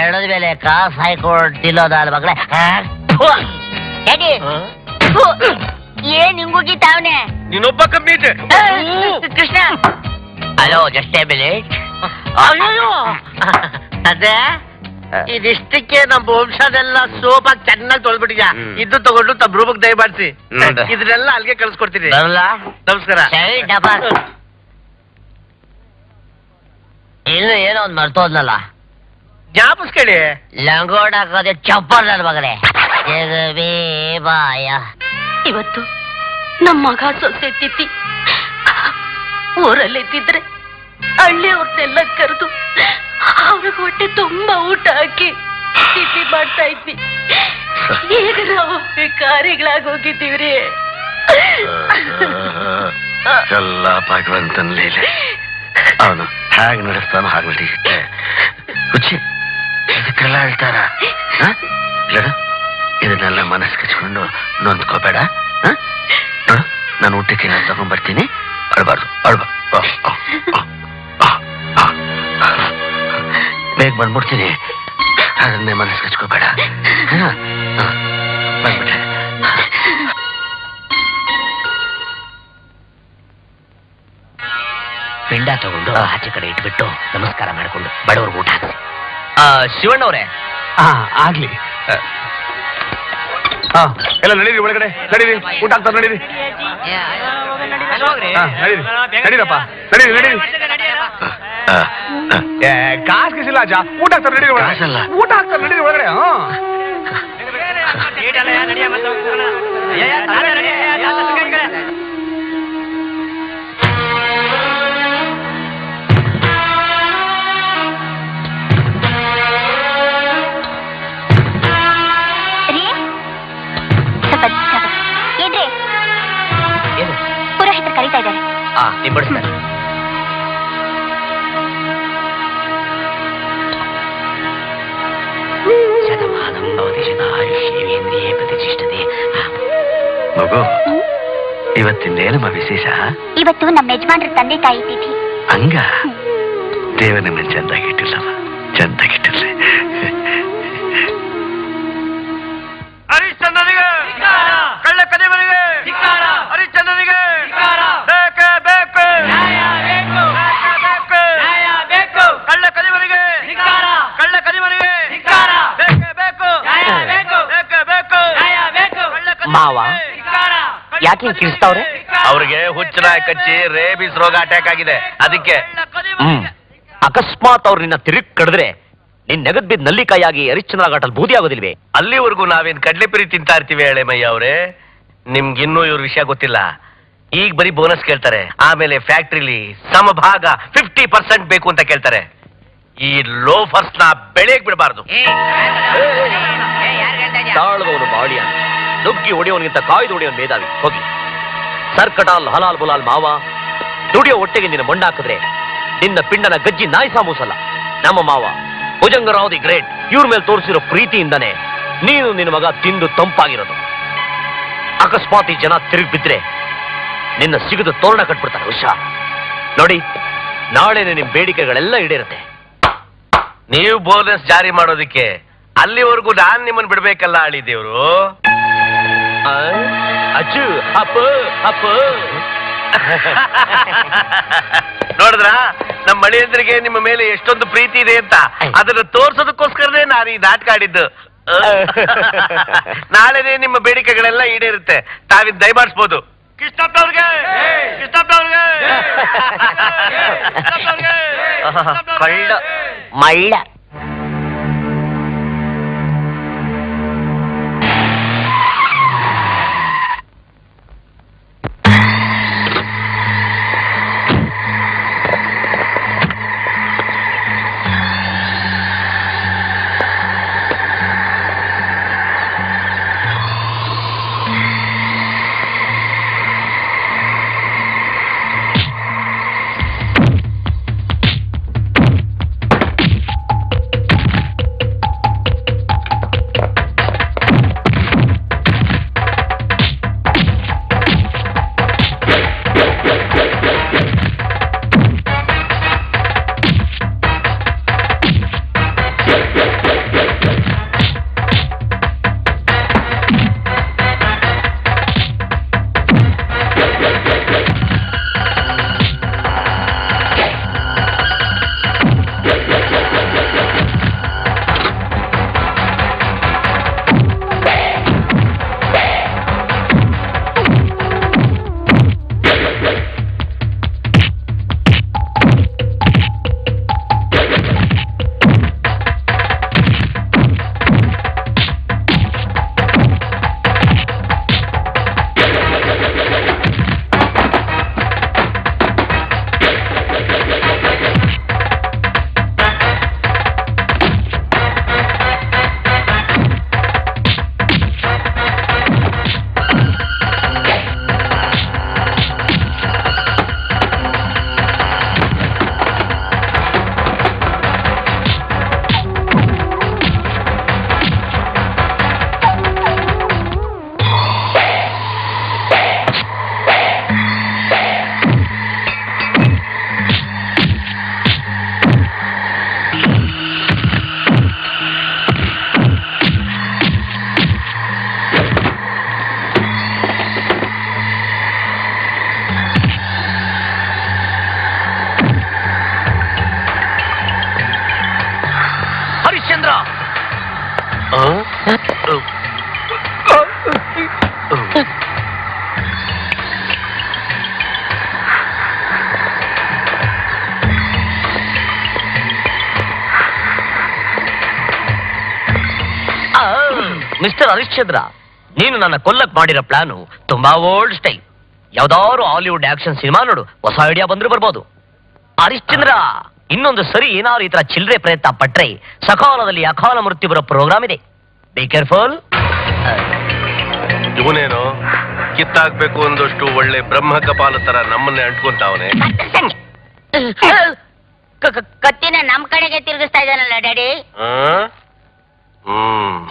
ಎರಡದ ಮೇಲೆ ಕ್ರಾಸ್ ಹೈಕೋರ್ಟ್ ತಿಲ್ಲೋದಾದ ಬಗ್ಗೆ ಏನ್ ಥು, ಏನ್ ಹಿಂಗುಗಿತಾವನೆ ನೀನೊಬ್ಬ ಕಮ್ಮಿ ಇದೆ. ಕೃಷ್ಣ. ಹಲೋ ಜಸ್ಟ್ ಮಿನಿಟ್ ಅದೇ ಇದಿಷ್ಟಕ್ಕೆ ನಮ್ಮ ವಂಶದೆಲ್ಲ ಸೋಪಾಗಿ ಚೆನ್ನಾಗಿ ತೊಳ್ಬಿಟ್ಟಿದ್ಯಾ. ಇದು ತಗೊಂಡು ತಮ್ಮ ರೂಪಕ್ಕೆ ದಯಮಾಡಿಸಿ. ಇದನ್ನೆಲ್ಲ ಅಲ್ಲಿಗೆ ಕಳಿಸ್ಕೊಡ್ತೀನಿ. ನಮಸ್ಕಾರ. ಇನ್ನು ಏನೋ ಒಂದು ಮರ್ತೋದ್ನಲ್ಲ ಜ್ಞಾಪಿಸ್ಕೊಳ್ಳಿ ಲಂಗೋಡ ಹಾಕೋದೆ ಚಪ್ಪಲ್ ನನ್ನ ಮಗನೇ. ಜಗವೇ ಬಾಯ. ಇವತ್ತು ನಮ್ಮ ಮಗ ಸೊಸೆ ತಿತ್ತಿ ಊರಲ್ಲಿದ್ದಿದ್ರೆ ಹಳ್ಳಿಯವ್ರನ್ನೆಲ್ಲ ಕರೆದು ಅವ್ರಿಗೆ ಹೊಟ್ಟೆ ತುಂಬಾ ಊಟ ಹಾಕಿ ತಿಥಿ ಮಾಡ್ತಾ ಇದ್ವಿ. ಈಗ ನಾವು ಭಿಕಾರಿಗಳಾಗಿ ಹೋಗಿದ್ದೀವ್ರಿ. ಎಲ್ಲ ಭಗವಂತನ ಲೀಲೆ. ಅವನು ಹೇಗೆ ನಡೆಸ್ತಾನೋ ಹಾಗೆ ನಡೀರುತ್ತೆ ಹುಚ್ಚಿ, ಇದಕ್ಕೆಲ್ಲ ಹೇಳ್ತಾರ? ಇದನ್ನೆಲ್ಲ ಮನಸ್ಸು ಕಚ್ಕೊಂಡು ನೊಂದ್ಕೋಬೇಡ? ನೋಡು, ನಾನು ಊಟಕ್ಕೆ ನಾನು ತಗೊಂಡ್ಬರ್ತೀನಿ ಅಳ್ಬಾರ್ದು, ಅಳ್ಬಾ. ಬೇಗ ಬಂದ್ಬಿಡ್ತೀನಿ. ಅದನ್ನೇ ಮನಸ್ಸು ಕಚ್ಕೋಬೇಡ. ಹ? ಪಿಂಡ ತಗೊಂಡು ಆಚೆ ಕಡೆ ಇಟ್ಬಿಟ್ಟು ನಮಸ್ಕಾರ ಮಾಡ್ಕೊಂಡು ಬಡವ್ರಿಗೆ ಊಟ ಹಾಕ್ಸಿ ಶಿವಣ್ಣವ್ರೆ ಹಾ ಆಗ್ಲಿ ಹಾ ಎಲ್ಲ ನಡೀರಿ ಒಳಗಡೆ ನಡೀರಿ ಊಟ ಆಗ್ತಾರೆ ನಡೀರಿ ಹಾ ನಡೀರಿ ನಡೀರಪ್ಪ ನಡೀರಿ ನಡೀರಿ. ಏ ಕಾಸು ಕಿಸಿಲ್ಲ ಅಜ್ಜ ಊಟ ಆಗ್ತಾರೆ ನಡೀರಿ ಒಳಗಡೆ ಕಾಸಲ್ಲ. ಊಟ ಆಗ್ತಾರೆ ನಡೀರಿ ಒಳಗಡೆ ಹಾ ರೀ ಸ್ವಲ್ಪ ಜಾಗ. ಏನ್ರಿ ಏನು ಪುರೋಹಿತರು ಕರೀತಾ ಇದ್ದಾರೆ ಆ ನಿಂಬಡಿಸ್ತಾರೆ ಶತಮಾನಂ ಭವತಿ ಶತಾಯುಷ್ಯೇಂದ್ರಿಯೇ ಪ್ರತಿಷ್ಠತೆ ಮಗು ಇವತ್ತಿಂದೇನಮ್ಮ ವಿಶೇಷ ಇವತ್ತು ನಮ್ಮ ಯಜಮಾನ್ರ ತಂದೆ ತಾಯಿ ತಿಥಿ ಹಂಗ ದೇವ ನಿಮ್ಮನ್ನ ಚಂದಾಗಿಟ್ಟಿಲ್ಲವ ಮಾವ ಯಾಕೆ ಕಿರಿಸ್ತಾವ್ರೆ ಅವ್ರಿಗೆ ಹುಚ್ಚನಾಯ ಕಚ್ಚಿ ರೇಬಿಸ್ ರೋಗ ಅಟ್ಯಾಕ್ ಆಗಿದೆ. ಅದಕ್ಕೆ ಹ್ಮ್. ಅಕಸ್ಮಾತ್ ಅವ್ರು ನಿನ್ನ ತಿರುಗ್ ಕಡಿದ್ರೆ ನಿನ್ ನೆಗದ್ ಬಿದ್ದ ನಲ್ಲಿಕಾಯಾಗಿ ಹರಿಶ್ಚಂದ್ರ ಘಾಟಲ್ ಬೂದಿ ಆಗೋದಿಲ್ವೇ? ಅಲ್ಲಿವರೆಗೂ ನಾವೇನ್ ಕಡ್ಲೆ ಪಿರಿ ತಿಂತಾ ಇರ್ತೀವಿ ಎಳೆಮಯ್ಯ ಅವ್ರೆ. ನಿಮ್ಗಿನ್ನೂ ಇವ್ರ ವಿಷಯ ಗೊತ್ತಿಲ್ಲ. ಈಗ ಬರೀ ಬೋನಸ್ ಕೇಳ್ತಾರೆ. ಆಮೇಲೆ ಫ್ಯಾಕ್ಟ್ರಿಲಿ ಸಮಭಾಗ ಫಿಫ್ಟಿ ಪರ್ಸೆಂಟ್ ಬೇಕು ಅಂತ ಕೇಳ್ತಾರೆ. ಈ ಲೋಫರ್ಸ್ನ ಬೆಳೆಗ್ ಬಿಡಬಾರ್ದು. ತಾಳದವನು ಬಾಳಿಯ. ನುಗ್ಗಿ ಹೊಡೆಯವನಿಗಿಂತ ಕಾಯ್ದು ಹೊಡೆಯೋನ್ ಮೇಧಾವಿ. ಹೋಗಿ. ಸರ್ಕಟಾಲ್ ಹಲಾಲ್ ಬುಲಾಲ್ ಮಾವ ದುಡಿಯೋ ಹೊಟ್ಟೆಗೆ ನಿನ್ನ ಮಣ್ಣಾಕಿದ್ರೆ ನಿನ್ನ ಪಿಂಡನ ಗಜ್ಜಿ ನಾಯಿ ಸಾಮೂಸಲ್ಲ ನಮ್ಮ ಮಾವ ಭುಜಂಗರಾವ್ ದಿ ಗ್ರೇಟ್ ಇವ್ರ ಮೇಲೆ ತೋರಿಸಿರೋ ಪ್ರೀತಿಯಿಂದನೆ ನೀನು ನಿನ್ನ ಮಗ ತಿಂದು ತಂಪಾಗಿರೋದು. ಅಕಸ್ಮಾತ್ ಈ ಜನ ತಿರುಗಿ ಬಿದ್ರೆ ನಿನ್ನ ಸಿಗದು ತೋರಣ ಕಟ್ಬಿಡ್ತಾರೆ ಹುಷಾ ನೋಡಿ ನಾಳೆನೇ ನಿಮ್ ಬೇಡಿಕೆಗಳೆಲ್ಲ ಈಡೇರುತ್ತೆ. ನೀವು ಬೋನಸ್ ಜಾರಿ ಮಾಡೋದಕ್ಕೆ ಅಲ್ಲಿವರೆಗೂ ನಾನ್ ನಿಮ್ಮನ್ನ ಬಿಡ್ಬೇಕಲ್ಲ ಆಳಿ ದೇವ್ರು. ಅಚ್ಚು ಅಜ್ಜು ಅಪ್ಪ ಅಪ್ಪ. [LAUGHS] ನೋಡಿದ್ರ? ನಮ್ಮ ಮಳೆಯಂದ್ರಿಗೆ ನಿಮ್ಮ ಮೇಲೆ ಎಷ್ಟೊಂದು ಪ್ರೀತಿ ಇದೆ ಅಂತ. ಅದನ್ನ ತೋರ್ಸೋದಕ್ಕೋಸ್ಕರನೇ ನಾನು ಈ ನಾಟಕ ಆಡಿದ್ದು. [LAUGHS] ನಾಳೆನೆ ನಿಮ್ಮ ಬೇಡಿಕೆಗಳೆಲ್ಲ ಈಡೇರುತ್ತೆ. ತಾವಿದ್ ದಯಮಾಡಿಸ್ಬೋದು. ಕೃಷ್ಣಪ್ಪನವ್ರಿಗೆ ಕೃಷ್ಣಪ್ಪನವ್ರಿಗೆ ಕಳ್ಳ. ಮಳ್ಳ. ಮಿಸ್ಟರ್ ನೀನು ನನ್ನ ಕೊಲ್ಲಕ್ ಮಾಡಿರೋ ಪ್ಲಾನು ತುಂಬಾ ಓಲ್ಡ್ ಸ್ಟೈಲ್ ಯಾವ್ದಾದ್ರು ಹಾಲಿವುಡ್ ಆಕ್ಷನ್ ಸಿನಿಮಾ ನೋಡು ಹೊಸ ಐಡಿಯಾ ಬಂದ್ರು ಬರ್ಬೋದು. ಹರಿಶ್ಚಂದ್ರ ಇನ್ನೊಂದು ಸರಿ ಏನಾದ್ರು ಈ ತರ ಚಿಲ್ಲರೆ ಪ್ರಯತ್ನ ಪಟ್ರೆ ಸಕಾಲದಲ್ಲಿ ಅಕಾಲ ಮೃತ್ಯು ಬರೋ ಪ್ರೋಗ್ರಾಮ್ ಇದೆ. ಬಿ ಕೇರ್ಫುಲ್ ಇವನೇನು ಕಿತ್ತಾಗ್ಬೇಕು ಒಂದಷ್ಟು ಒಳ್ಳೆ ಬ್ರಹ್ಮ ಕಪಾಲ ತರ ನಮ್ಮನ್ನೇ ಅಂಟ್ಕೊಂತಾವನೆ ಕತ್ತಿನ ನಮ್ ಕಡೆಗೆ ತಿರುಗಿಸ್ತಾ ಇದ್ದಾನಲ್ಲ ಡ್ಯಾಡಿ. ಹ್ಮ್.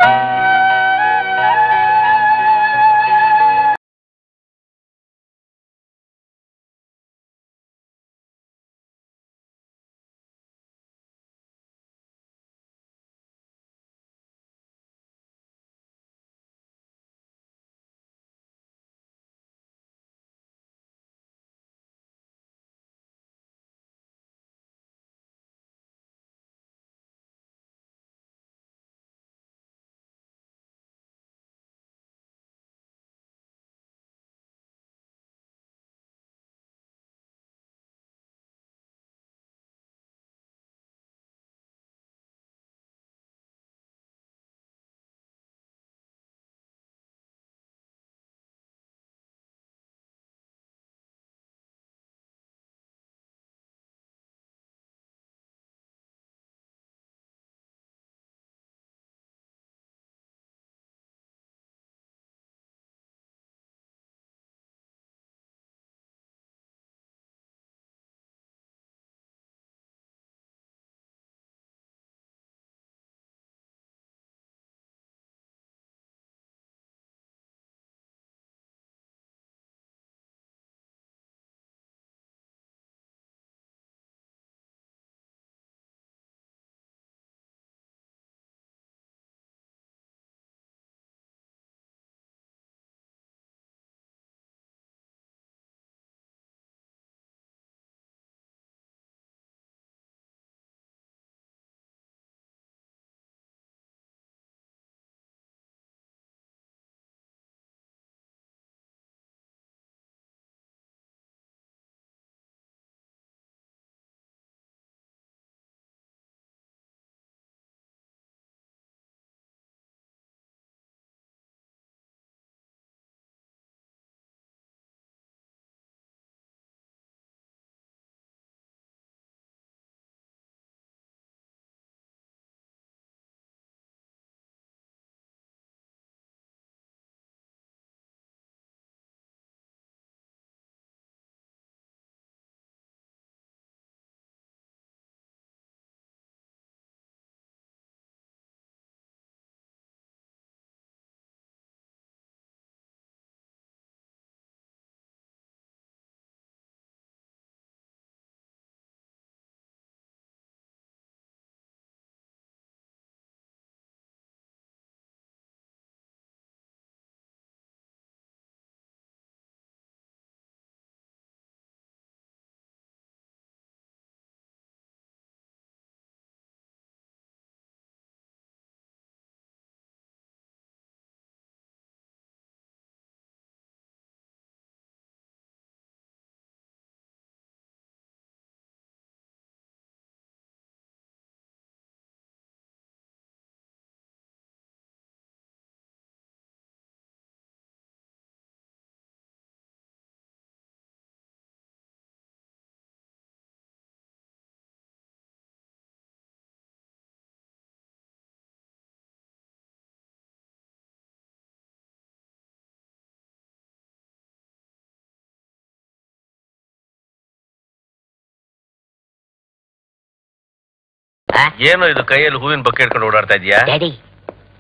ಏನು ಇದು ಕೈಯಲ್ಲಿ ಹೂವಿನ ಬಕ್ಕೆ ಇಟ್ಕೊಂಡು ಓಡಾಡ್ತಾ ಇದೀಯಾ? ಡ್ಯಾಡಿ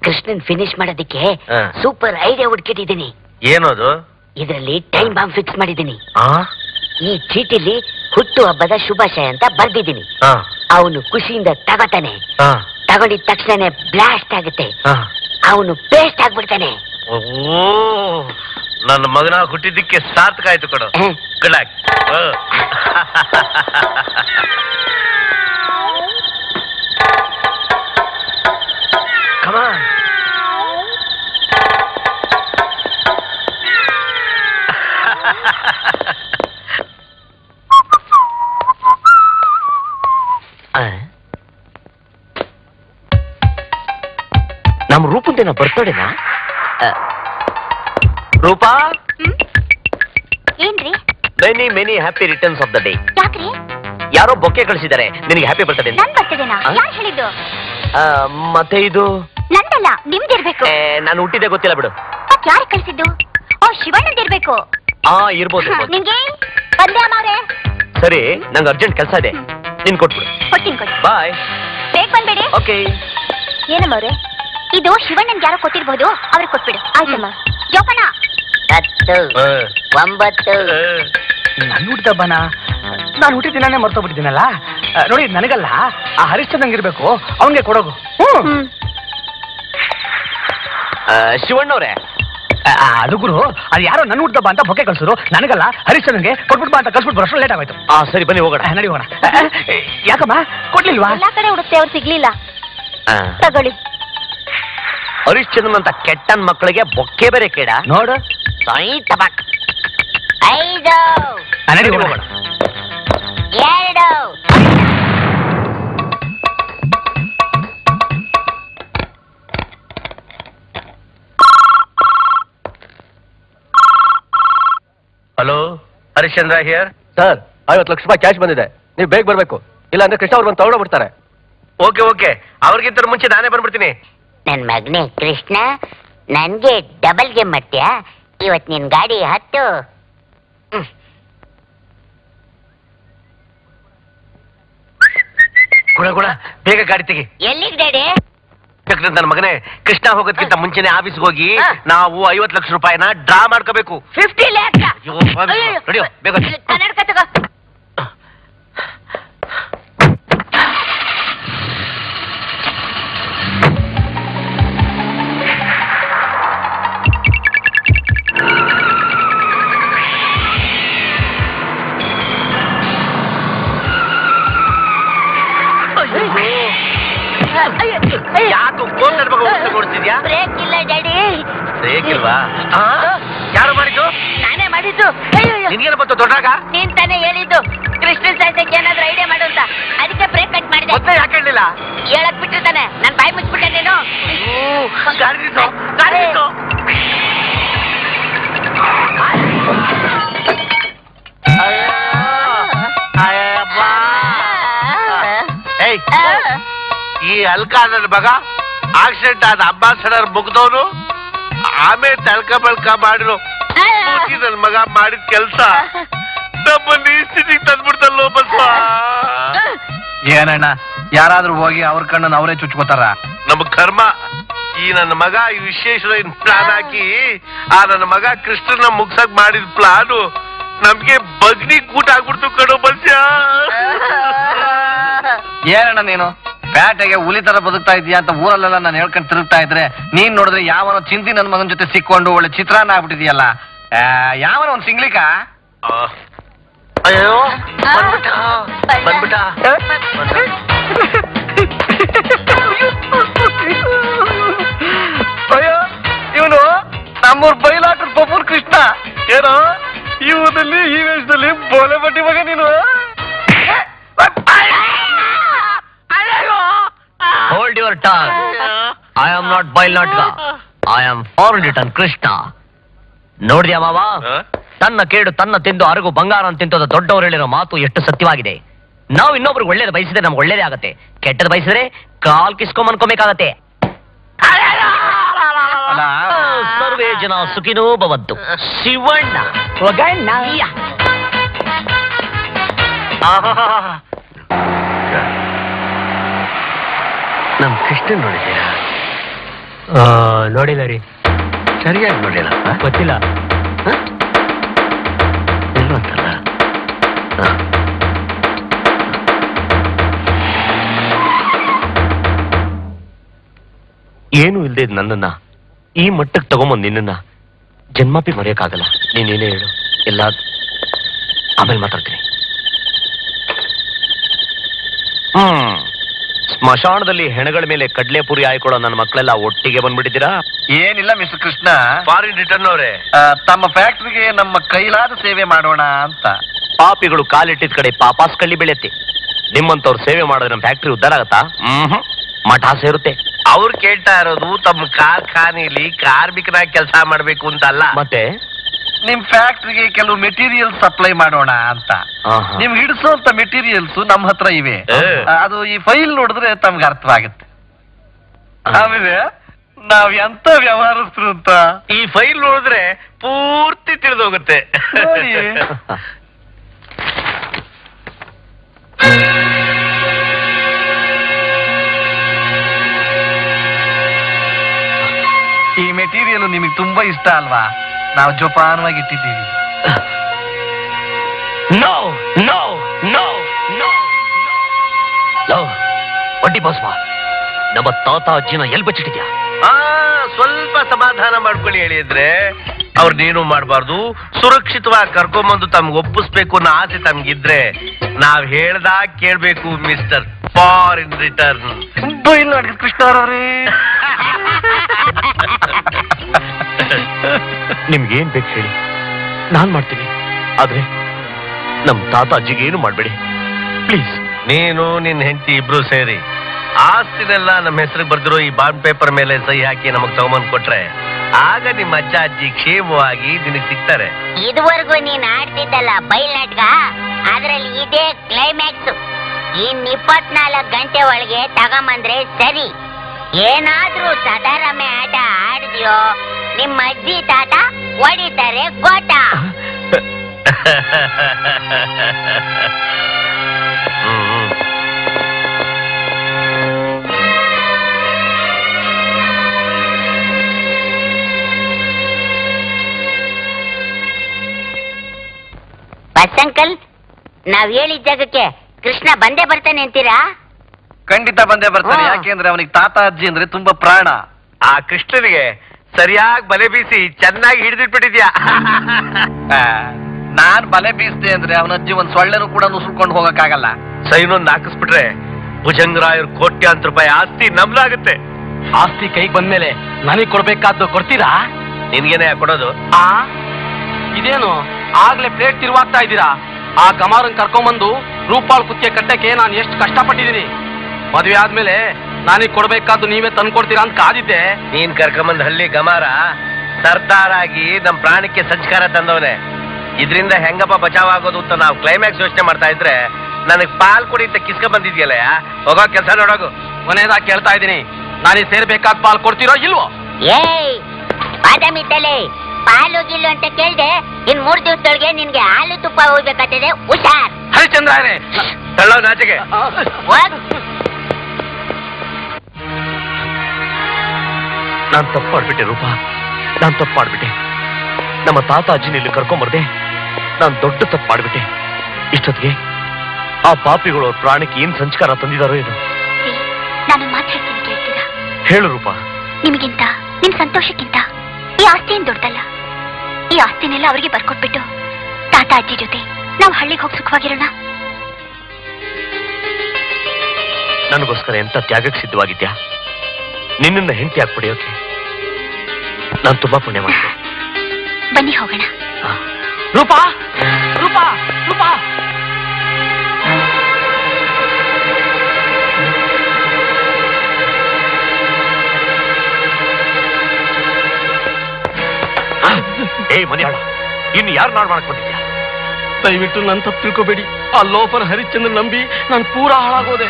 ಕೃಷ್ಣನ್ ಫಿನಿಶ್ ಮಾಡೋದಕ್ಕೆ ಹಾ. ಸೂಪರ್ ಐಡಿಯಾ ಹುಡ್ಕಿಟ್ಟಿದ್ದೀನಿ. ಏನದು? ಇದರಲ್ಲಿ ಟೈಮ್ ಬಾಂಬ್ ಫಿಕ್ಸ್ ಮಾಡಿದ್ದೀನಿ. ಆ? ಈ ಚೀಟಿಲಿ ಹುಟ್ಟು ಹಬ್ಬದ ಶುಭಾಶಯ ಅಂತ ಬರ್ದಿದ್ದೀನಿ. ಆ, ಅವನು ಖುಷಿಯಿಂದ ತಗೋತಾನೆ. ಆ, ತಗೊಂಡಿದ ತಕ್ಷಣ ಬ್ಲಾಸ್ಟ್ ಆಗುತ್ತೆ. ಆ. ಅವನು ಪೇಸ್ಟ್ ಆಗ್ಬಿಡ್ತಾನೆ. ಓ ನನ್ನ ಮಗನ ಹುಟ್ಟಿದ್ದಕ್ಕೆ ಸಾರ್ಥಕ ಆಯ್ತು ಕಣೋ. ಗುಡ್ [LAUGHS] ರೂಪಂದೇನ ಬರ್ತಡೇನಾ ರೂಪಾ? ಏನ್ರಿ? Many many happy returns of the day. ಯಾಕ್ರಿ? ಯಾರೋ ಬೊಕ್ಕೆ ಕಳಿಸಿದ್ದಾರೆ ನಿನಗೆ ಹ್ಯಾಪಿ ಬರ್ತದೆ ನನ್ ಬರ್ತದೇನಾ ಆ? ಯಾರು ಹೇಳಿದ್ದು? ಮತ್ತೆ ಇದು? ನಂದಲ್ಲ ನಿಮ್ದಿರ್ಬೇಕು ಏ, ನಾನು ಹುಟ್ಟಿದೆ ಗೊತ್ತಿಲ್ಲ ಬಿಡು. ಮತ್ ಯಾರು ಕಳ್ಸಿದ್ದು? ಓ ಶಿವಣ್ಣದಿರ್ಬೇಕು ಆ ಇರ್ಬೋದು ಇರ್ಬೋದು. ಬಂದೆ ಅಮ್ಮವ್ರೆ ಸರಿ ನಂಗೆ ಅರ್ಜೆಂಟ್ ಕೆಲಸ ಇದೆ. ನಿನ್ ಕೊಟ್ಬಿಡು. ಕೊಡ್ತೀನಿ ಕೊಡಿ ಬಾಯ್. ಬೇಗ ಬಂದ್ಬೇಡಿ. ಓಕೆ. ಏನಮ್ಮವ್ರೆ ಇದು ಶಿವಣ್ಣನ್ ಯಾರೋ ಕೊಟ್ಟಿರ್ಬೋದು ಅವ್ರಿಗೆ ಕೊಟ್ಬಿಡು. ಆಯ್ತಮ್ಮ ಜೋಪನ. ಹತ್ತು ಒಂಬತ್ತು. ನನ್ನ ಹುಟ್ಟಿದಬ್ಬನ ನಾನು ಹುಟ್ಟಿದ ದಿನಾನೇ ಮರ್ತೋಗ್ಬಿಟ್ಟಿದ್ದೀನಲ್ಲ? ನೋಡಿ ನನಗಲ್ಲ. ಆ ಹರಿಶ್ಚಂದ್ರಂಗ್ ಇರ್ಬೇಕು. ಅವನಿಗೆ ಕೊಡೋಗು. ಹ್ಮ್. ಶಿವಣ್ಣವ್ರೆ. ಅದು ಗುರು ಅದು ಯಾರೋ ನನ್ನ ಹುಡ್ದಬ್ಬ ಅಂತ ಬೊಕ್ಕೆ ಕಳ್ಸಿದ್ರು ನನಗಲ್ಲ ಹರಿಶ್ಚಂದ್ರಂಗೆ ಕೊಟ್ಬಿಟ್ಟು ಬಾ ಅಂತ ಕಳ್ಸ್ಬಿಟ್ಟು ಬರೋಷ್ಟು ಲೇಟ್ ಆಗೋಯ್ತು. ಆ ಸರಿ ಬನ್ನಿ ಹೋಗೋಣ. ನಡಿ ಹೋಗೋಣ. ಯಾಕಮ್ಮ? ಕೊಡ್ಲಿಲ್ವಾ? ಎಲ್ಲಾ ಕಡೆ ಹುಡುಕ್ತೆ ಅವ್ರು ಸಿಗ್ಲಿಲ್ಲ. ತಗೊಳ್ಳಿ. ಹರಿಶ್ಚಂದ್ರನ್ ಅಂತ ಕೆಟ್ಟನ್ ಮಕ್ಕಳಿಗೆ ಬೊಕ್ಕೆ ಬೇರೆ ಕೇಡ? ನೋಡು. ಸಾಯಿ ಟಬಾಕ್ ಐದು. ಎರಡು. ಹಲೋ ಹರಿಶ್ಚಂದ್ರ ಹಿಯರ್ ಸರ್ ಐವತ್ತು ಲಕ್ಷ ರೂಪಾಯಿ ಕ್ಯಾಶ್ ಬಂದಿದೆ. ನೀವು ಬೇಗ ಬರಬೇಕು. ಇಲ್ಲ ಅಂದ್ರೆ ಕೃಷ್ಣ ಅವ್ರು ಬಂದು ತಗೊಂಡೋಗ್ಬಿಡ್ತಾರೆ. ಓಕೆ ಓಕೆ ಅವ್ರಿಗಿಂತ ಮುಂಚೆ ನಾನೇ ಬಂದ್ಬಿಡ್ತೀನಿ. ನನ್ ಮಗನೇ ಕೃಷ್ಣ ನನ್ಗೆ ಡಬಲ್ಗೆ ಮಾಡ್ತೀಯಾ ಇವತ್ ನಿನ್ ಗಾಡಿ ಹತ್ತು. ಗುಣ ಗುಣ. ಬೇಗ ಗಾಡಿ ತೆಗಿ. ಎಲ್ಲಿಗೆ ಡ್ಯಾಡಿ ನನ್ನ ಮಗನೇ ಕೃಷ್ಣ ಹೋಗೋದಕ್ಕಿಂತ ಮುಂಚೆನೆ ಆಫೀಸ್ಗೆ ಹೋಗಿ ಹಾ. ನಾವು ಐವತ್ತು ಲಕ್ಷ ರೂಪಾಯಿನ ಡ್ರಾ ಮಾಡ್ಕೋಬೇಕು. ಫಿಫ್ಟಿ ಲ್ಯಾಕ್ಸ್ ಅಯ್ಯೋ, ನಡಿಯೋ, ಬೇಗ. ಕನ್ನಡಕ ತಗೋ. ಯಾಕೆ ಹೋಗ್ತಾ ನೋಡ್ತಿದ್ಯಾ ಬ್ರೇಕ್ ಇಲ್ಲ ಡ್ಯಾಡಿ. ಬೇಕಿಲ್ವಾ ಯಾರು ಮಾಡಿದ್ದು? ನಾನೇ ಮಾಡಿದ್ದು. ಅಯ್ಯೋ ನಿನ್ಗೇನು ಬಂತು ದೊಡ್ಡಾಗ? ನೀನ್ ತಾನೇ ಹೇಳಿದ್ದು. ಕೃಷ್ಣ ಸಾಯ್ಸಕ್ಕೆ ಏನಾದ್ರೂ ಐಡಿಯಾ ಮಾಡು ಅಂತ. ಅದಕ್ಕೆ ಬ್ರೇಕ್ ಕಟ್ ಮಾಡಿದೆ. ಯಾಕೆ ಹೇಳಲಿಲ್ಲ ಹೇಳಕ್ ಬಿಟ್ಟಿರ್ತಾನೆ. ನನ್ ಬಾಯಿ ಮುಚ್ಬಿಟ್ಟೆ ನೀನು. ಗಾಡಿ ಗಾಡಿ ಈ ಅಲ್ಕ ನನ್ನ ಮಗ ಆಕ್ಸಿಡೆಂಟ್ ಆದ ಅಂಬಾಸಡರ್ ಮುಗ್ದವನು ಆಮೇಲೆ ತಳ್ಕ ಬಳ್ಕ ಮಾಡಿರೋ ಕೂತಿ ನನ್ ಮಗ ಮಾಡಿದ ಕೆಲ್ಸ. ನಮ್ಮನ್ನ ಈ ಸ್ಥಿತಿಗೆ ತಂದ್ಬಿಡ್ತಲ್ಲೋ ಬಸ್ವ. ಏನಣ್ಣ ಯಾರಾದ್ರೂ ಹೋಗಿ ಅವ್ರ ಕಣ್ಣನ್ನು ಅವರೇ ಚುಚ್ಕೋತಾರ? ನಮ್ಮ ಕರ್ಮ ಈ ನನ್ನ ಮಗ ಈ ವಿಶೇಷ ಪ್ಲಾನ್ ಹಾಕಿ ಆ ನನ್ನ ಮಗ ಕೃಷ್ಣನ ಮುಗ್ಸಕ್ ಮಾಡಿದ ಪ್ಲಾನು ನಮ್ಗೆ ಬಗ್ನಿ ಕೂಟ ಆಗ್ಬಿಡ್ತು ಕಣೋ ಬಸ್ಯ. ಏನಣ್ಣ ನೀನು? ಪೇಟೆಗೆ ಹುಲಿ ತರ ಬದುಕ್ತಾ ಇದೀಯ ಅಂತ ಊರಲ್ಲೆಲ್ಲ ನಾನು ಹೇಳ್ಕೊಂಡು ತಿರುಗ್ತಾ ಇದ್ರೆ ನೀನ್ ನೋಡಿದ್ರೆ ಯಾವನೋ ಚಿಂತಿ ನನ್ನ ಮಗನ ಜೊತೆ ಸಿಕ್ಕೊಂಡು ಒಳ್ಳೆ ಚಿತ್ರಾನ್ನ ಆಗ್ಬಿಟ್ಟಿದೀಯಲ್ಲ. ಯಾವನ ಯಾವನೋ ಒಂದ್ ಸಿಂಗ್ಲಿಕ? ಅಯ್ಯೋ ಬಂದ್ಬಿಟ್ಟ ಬಂದ್ಬಿಟ್ಟ. ಅಯ್ಯೋ ಇವನು ನಮ್ಮೂರ್ ಬೈಲಾಟ್ರ ಬಬ್ಬೂರ್ ಕೃಷ್ಣ. ಏನೋ ಈ ಊರಲ್ಲಿ ಈ ವೇಷದಲ್ಲಿ ಬೋಲೆ ಬಟ್ಟಿ ಮಗ ನೀನು. Hold your tongue I am not Bail ನಾಟ್ಗ I am foreign return Krishna ನೋಡಿದ್ಯಾ ಮಾವ? ತನ್ನ ಕೇಡು ತನ್ನ ತಿಂದು ಅರಗು ಬಂಗಾರ ಅಂತ ತಿಂತದ ದೊಡ್ಡವರು ಹೇಳಿರೋ ಮಾತು ಎಷ್ಟು ಸತ್ಯವಾಗಿದೆ. ನಾವು ಇನ್ನೊಬ್ರು ಒಳ್ಳೇದು ಬಯಸಿದ್ರೆ ನಮ್ಗೆ ಒಳ್ಳೇದೇ ಆಗತ್ತೆ. ಕೆಟ್ಟದ್ದು ಬಯಸಿದ್ರೆ ಕಾಲ್ ಕಿಸ್ಕೊಂಡ್ ಅನ್ಕೋಬೇಕಾಗತ್ತೆ ಸರ್ವೇ ಜನ ಸುಖಿನೋ ಬವದ್ದು ಶಿವಣ್ಣ. ಯಾ. ನಮ್ ಸಿಸ್ಟರ್ ನೋಡಿದ್ದೀರಾ? ನೋಡಿಲ್ಲ ರೀ. ಸರಿಯಾಗಿ ನೋಡಿಲ್ಲಪ್ಪ ಗೊತ್ತಿಲ್ಲ. ಇಲ್ವಂತಲ್ಲ. ಏನು ಇಲ್ದೇ ಇದ್ ನನ್ನನ್ನ. ಈ ಮಟ್ಟಕ್ಕೆ ತಗೊಂಬಂದು ನಿನ್ನನ್ನ ಜನ್ಮಾಪಿ ಮರೆಯೋಕ್ಕಾಗಲ್ಲ. ನೀನೇನೇ ಹೇಳು ಎಲ್ಲ ಆಮೇಲೆ ಮಾತಾಡ್ತೀನಿ. ಹ್ಮ್. ಸ್ಮಶಾನದಲ್ಲಿ ಹೆಣಗಳ ಮೇಲೆ ಕಡ್ಲೆ ಪುರಿ ಆಯ್ಕೊಳ್ಳೋ ನನ್ನ ಮಕ್ಕಳೆಲ್ಲ ಒಟ್ಟಿಗೆ ಬಂದ್ಬಿಟ್ಟಿದ್ದೀರಾ? ಏನಿಲ್ಲ ಮಿಸ್ ಕೃಷ್ಣ. ಫಾರಿನ್ ರಿಟರ್ನ್ ಅವರೇ. ತಮ್ಮ ಫ್ಯಾಕ್ಟ್ರಿಗೆ ನಮ್ಮ ಕೈಲಾದ ಸೇವೆ ಮಾಡೋಣ ಅಂತ. ಪಾಪಿಗಳು ಕಾಲಿಟ್ಟಿದ ಕಡೆ ಪಾಪಾಸ್ ಕಳ್ಳಿ ಬೆಳೆಯುತ್ತೆ. ನಿಮ್ಮಂತವ್ರು ಸೇವೆ ಮಾಡಿದ್ರೆ ನಮ್ಮ ಫ್ಯಾಕ್ಟ್ರಿ ಉದ್ದಾರ ಆಗತ್ತಾ? ಹ್ಮ್ ಮಠ ಸೇರುತ್ತೆ. ಅವ್ರು ಕೇಳ್ತಾ ಇರೋದು ತಮ್ಮ ಕಾರ್ಖಾನೆಯಲ್ಲಿ ಕಾರ್ಮಿಕನಾಗಿ ಕೆಲಸ ಮಾಡ್ಬೇಕು ಅಂತಲ್ಲ ಮತ್ತೆ? ನಿಮ್ ಫ್ಯಾಕ್ಟ್ರಿಗೆ ಕೆಲವು ಮೆಟೀರಿಯಲ್ ಸಪ್ಲೈ ಮಾಡೋಣ ಅಂತ. ನಿಮ್ ನಿಮ್ಗೆ ಹಿಡಿಸುವಂತ ಮೆಟೀರಿಯಲ್ಸ್ ನಮ್ಮ ಹತ್ರ ಇವೆ. ಏ. ಅದು ಈ ಫೈಲ್ ನೋಡಿದ್ರೆ ತಮ್ಗೆ ಅರ್ಥವಾಗುತ್ತೆ. ಆಮೇಲೆ ನಾವ್ ಎಂತ ವ್ಯವಹರಿಸ್ರು ಅಂತ? ಈ ಫೈಲ್ ನೋಡಿದ್ರೆ ಪೂರ್ತಿ ತಿಳಿದೋಗುತ್ತೆ. ನೋಡಿ. ಈ ಮೆಟೀರಿಯಲ್ ನಿಮಗೆ ತುಂಬಾ ಇಷ್ಟ ಅಲ್ವಾ? ನಾವು ಜೋಪಾನವಾಗಿ ಇಟ್ಟಿದ್ದೀವಿ. No no no no love ಬಡ್ಡಿ ಬಸ್ವ ನಮ್ಮ ತಾತ ಅಜ್ಜಿನ ಎಲ್ಲಿ ಬಚ್ಚಿಟ್ಟಿದ್ಯಾ? ಆ ಸ್ವಲ್ಪ ಸಮಾಧಾನ ಮಾಡ್ಕೊಳ್ಳಿ ಹೇಳಿದ್ರೆ ಅವ್ರನ್ನೇನು ಮಾಡಬಾರ್ದು. ಸುರಕ್ಷಿತವಾಗಿ ಕರ್ಕೊಂಬಂದು ತಮ್ಗೆ ಒಪ್ಪಿಸ್ಬೇಕು ಅನ್ನೋ ಆಸೆ ತಮ್ಗಿದ್ರೆ ನಾವ್ ಹೇಳ್ದಾಗ ಕೇಳ್ಬೇಕು mister foreign return Krishna [LAUGHS] ನಿಮ್ಗೇನ್ ಬೇಕು ಹೇಳಿ? ನಾನ್ ಮಾಡ್ತೀನಿ. ಆದ್ರೆ ನಮ್ ತಾತ ಅಜ್ಜಿಗೆ ಏನು ಮಾಡ್ಬೇಡಿ? ಪ್ಲೀಸ್. ನೀನು ನಿನ್ ಹೆಂಡತಿ ಇಬ್ರು ಸೇರಿ ಆಸ್ತಿನೆಲ್ಲ ನಮ್ಮ ಹೆಸರಿಗೆ ಬರ್ದಿರೋ ಈ ಬಾಂಡ್ ಪೇಪರ್ ಮೇಲೆ ಸಹಿ ಹಾಕಿ ನಮಗ್ ತಗೊಂಬಂದ್ ಕೊಟ್ರೆ ಆಗ ನಿಮ್ಮ ಅಜ್ಜ ಅಜ್ಜಿ ಕ್ಷೇಮವಾಗಿ ನಿನಗ್ ಸಿಗ್ತಾರೆ. ಇದುವರೆಗೂ ನೀನ್ ಆಡ್ತಿದ್ದಲ್ಲ ಬಯಲಾಟ್ಗ ಅದ್ರಲ್ಲಿ ಇದೇ ಕ್ಲೈಮ್ಯಾಕ್ಸ್ ಇನ್ ಇಪ್ಪತ್ನಾಲ್ಕು ಗಂಟೆ ಒಳಗೆ ತಗೊಂಬಂದ್ರೆ ಸರಿ. ಏನಾದ್ರೂ ಸದರಮೆ ಆಟ ಆಡಿದ್ಯೋ, ನಿಮ್ಮ ಅಜ್ಜಿ ತಾತ ಹೊಡಿತಾರೆ ಗೋಟ. ಬಸ್ ಅಂಕಲ್, ನಾವ್ ಹೇಳಿದ ಜಾಗಕ್ಕೆ ಕೃಷ್ಣ ಬಂದೇ ಬರ್ತಾನೆ ಅಂತೀರಾ ಖಂಡಿತ ಬಂದೇ ಬರ್ತಾನೆ. ಯಾಕೆಂದ್ರೆ ಅವನಿಗೆ ತಾತ ಅಜ್ಜಿ ಅಂದ್ರೆ ತುಂಬಾ ಪ್ರಾಣ. ಆ ಕೃಷ್ಣನಿಗೆ ಸರಿಯಾಗಿ ಬಲೆ ಬೀಸಿ ಚೆನ್ನಾಗಿ ಹಿಡಿದಿಟ್ಬಿಟ್ಟಿದ್ಯಾ? ನಾನ್ ಬಲೆ ಬೀಸ್ದೆ ಅಂದ್ರೆ ಅವನ ಅಜ್ಜಿ ಒಂದ್ ಸೊಳ್ಳೆನೂ ಕೂಡ ನುಸುಳ್ಕೊಂಡು ಹೋಗಕ್ಕಾಗಲ್ಲ. ಸೈನೊಂದು ಹಾಕಿಸ್ಬಿಟ್ರೆ ಭುಜಂಗರಾಯರ್ ಕೋಟ್ಯಾಂತರ ರೂಪಾಯಿ ಆಸ್ತಿ ನಮ್ಲಾಗುತ್ತೆ. ಆಸ್ತಿ ಕೈಗೆ ಬಂದ್ಮೇಲೆ ನನಗೆ ಕೊಡ್ಬೇಕಾದ್ದು ಕೊಡ್ತೀರಾ? ನಿನ್ಗೇನೆ ಕೊಡೋದು. ಆ ಇದೇನು? ಆಗ್ಲೇ ಪ್ಲೇಟ್ ತಿರುವಾಗ್ತಾ ಇದ್ದೀರಾ? ಆ ಗಮಾರನ್ ಕರ್ಕೊಂಬಂದು ರೂಪಾಳ್ ಕುತ್ತಿಗೆ ಕಟ್ಟಕ್ಕೆ ನಾನು ಎಷ್ಟು ಕಷ್ಟಪಟ್ಟಿದ್ದೀನಿ. ಮದುವೆ ಆದ್ಮೇಲೆ ನಾನೀಗ ಕೊಡ್ಬೇಕಾದ್ದು ನೀವೇ ತಂದ್ಕೊಡ್ತೀರಾ ಅಂತ ಕಾದಿದ್ದೆ. ನೀನ್ ಕರ್ಕೊಂಬಂದ್ ಹಳ್ಳಿ ಗಮಾರ ಸರ್ದಾರಾಗಿ ನಮ್ ಪ್ರಾಣಕ್ಕೆ ಸಂಸ್ಕಾರ ತಂದವನೆ. ಇದರಿಂದ ಹೆಂಗಪ್ಪ ಬಚಾವ್ ಆಗೋದು ಅಂತ ನಾವು ಕ್ಲೈಮ್ಯಾಕ್ಸ್ ಯೋಚನೆ ಮಾಡ್ತಾ ಇದ್ರೆ ನನಗ್ ಪಾಲ್ ಕೊಡಿ ಅಂತ ಕಿಸ್ಕ ಬಂದಿದ್ಯಲ್ಲ ಹೋಗೋ ಕೆಲಸ ನೋಡೋಗು. ಕೊನೆಯದಾಗಿ ಕೇಳ್ತಾ ಇದ್ದೀನಿ. ನಾನೀಗ ಸೇರ್ಬೇಕಾದ ಪಾಲ್ ಕೊಡ್ತೀರೋ ಇಲ್ವೋ? ಏಯ್ ಬಾದಾಮಿ ತಲೆ ಪಾಲು ಗಿಲ್ಲು ಅಂತ ಕೇಳ್ದೆ ಇನ್ ಮೂರ್ ದಿವಸದೊಳಗೆ ನಿನ್ಗೆ ಹಾಲು ತುಪ್ಪ ಹೋಗ್ಬೇಕಾಗ್ತದೆ. ಹುಷಾರ್. ಹರಿಚಂದ್ರ ತಳ್ಳೋ ನಾಚಿಗೆ ನಾನ್ ತಪ್ಪು ಮಾಡ್ಬಿಟ್ಟೆ ರೂಪ. ನಾನ್ ತಪ್ಪು ಮಾಡ್ಬಿಟ್ಟೆ ನಮ್ಮ ತಾತ ಅಜ್ಜಿನ ಇಲ್ಲಿ ಕರ್ಕೊಂಬರ್ದೆ ನಾನ್ ದೊಡ್ಡ ತಪ್ಪು ಮಾಡ್ಬಿಟ್ಟೆ ಇಷ್ಟೊತ್ತಿಗೆ ಆ ಪಾಪಿಗಳು ಅವ್ರ ಪ್ರಾಣಕ್ಕೆ ಏನ್ ಸಂಸ್ಕಾರ ತಂದಿದಾರೋ ಇದು ನಾನು ಕೇಳ್ತೀರಾ? ಹೇಳು ರೂಪ. ನಿಮಗಿಂತ ನಿಮ್ ಸಂತೋಷಕ್ಕಿಂತ ಈ ಆಸ್ತಿ ಏನ್ ದೊಡ್ಡದಲ್ಲ? ಈ ಆಸ್ತಿನೆಲ್ಲ ಅವರಿಗೆ ಬರ್ಕೊಟ್ಬಿಟ್ಟು ತಾತ ಅಜ್ಜಿ ಜೊತೆ ನಾವು ಹಳ್ಳಿಗೆ ಹೋಗಿ ಸುಖವಾಗಿರೋಣ? ನನಗೋಸ್ಕರ ಎಂತ ತ್ಯಾಗಕ್ಕೆ ಸಿದ್ಧವಾಗಿದ್ಯಾ? ನಿನ್ನನ್ನ ಹೆಂಡತಿ ಹಾಕಿ ಪಡೆಯೋಕೆ ನಾನು ತುಂಬಾ ಪುಣ್ಯ ಮಾಡಿದೆ ಬನ್ನಿ ಹೋಗೋಣ. ರೂಪಾ! ರೂಪಾ! ರೂಪಾ! ಏ ಮನೆಯಾಳ ಇನ್ನು ಯಾರು ನಾಡ್ ಮಾಡ್ಕೊಂಡಿದ್ಯಾ ದಯವಿಟ್ಟು ನನ್ನ ತಪ್ಪು ತಿಳ್ಕೋಬೇಡಿ. ಆ ಲೋಫರ್ ಹರಿಶ್ಚಂದ್ರ ನಂಬಿ ನಾನು ಪೂರಾ ಹಾಳಾಗೋದೆ.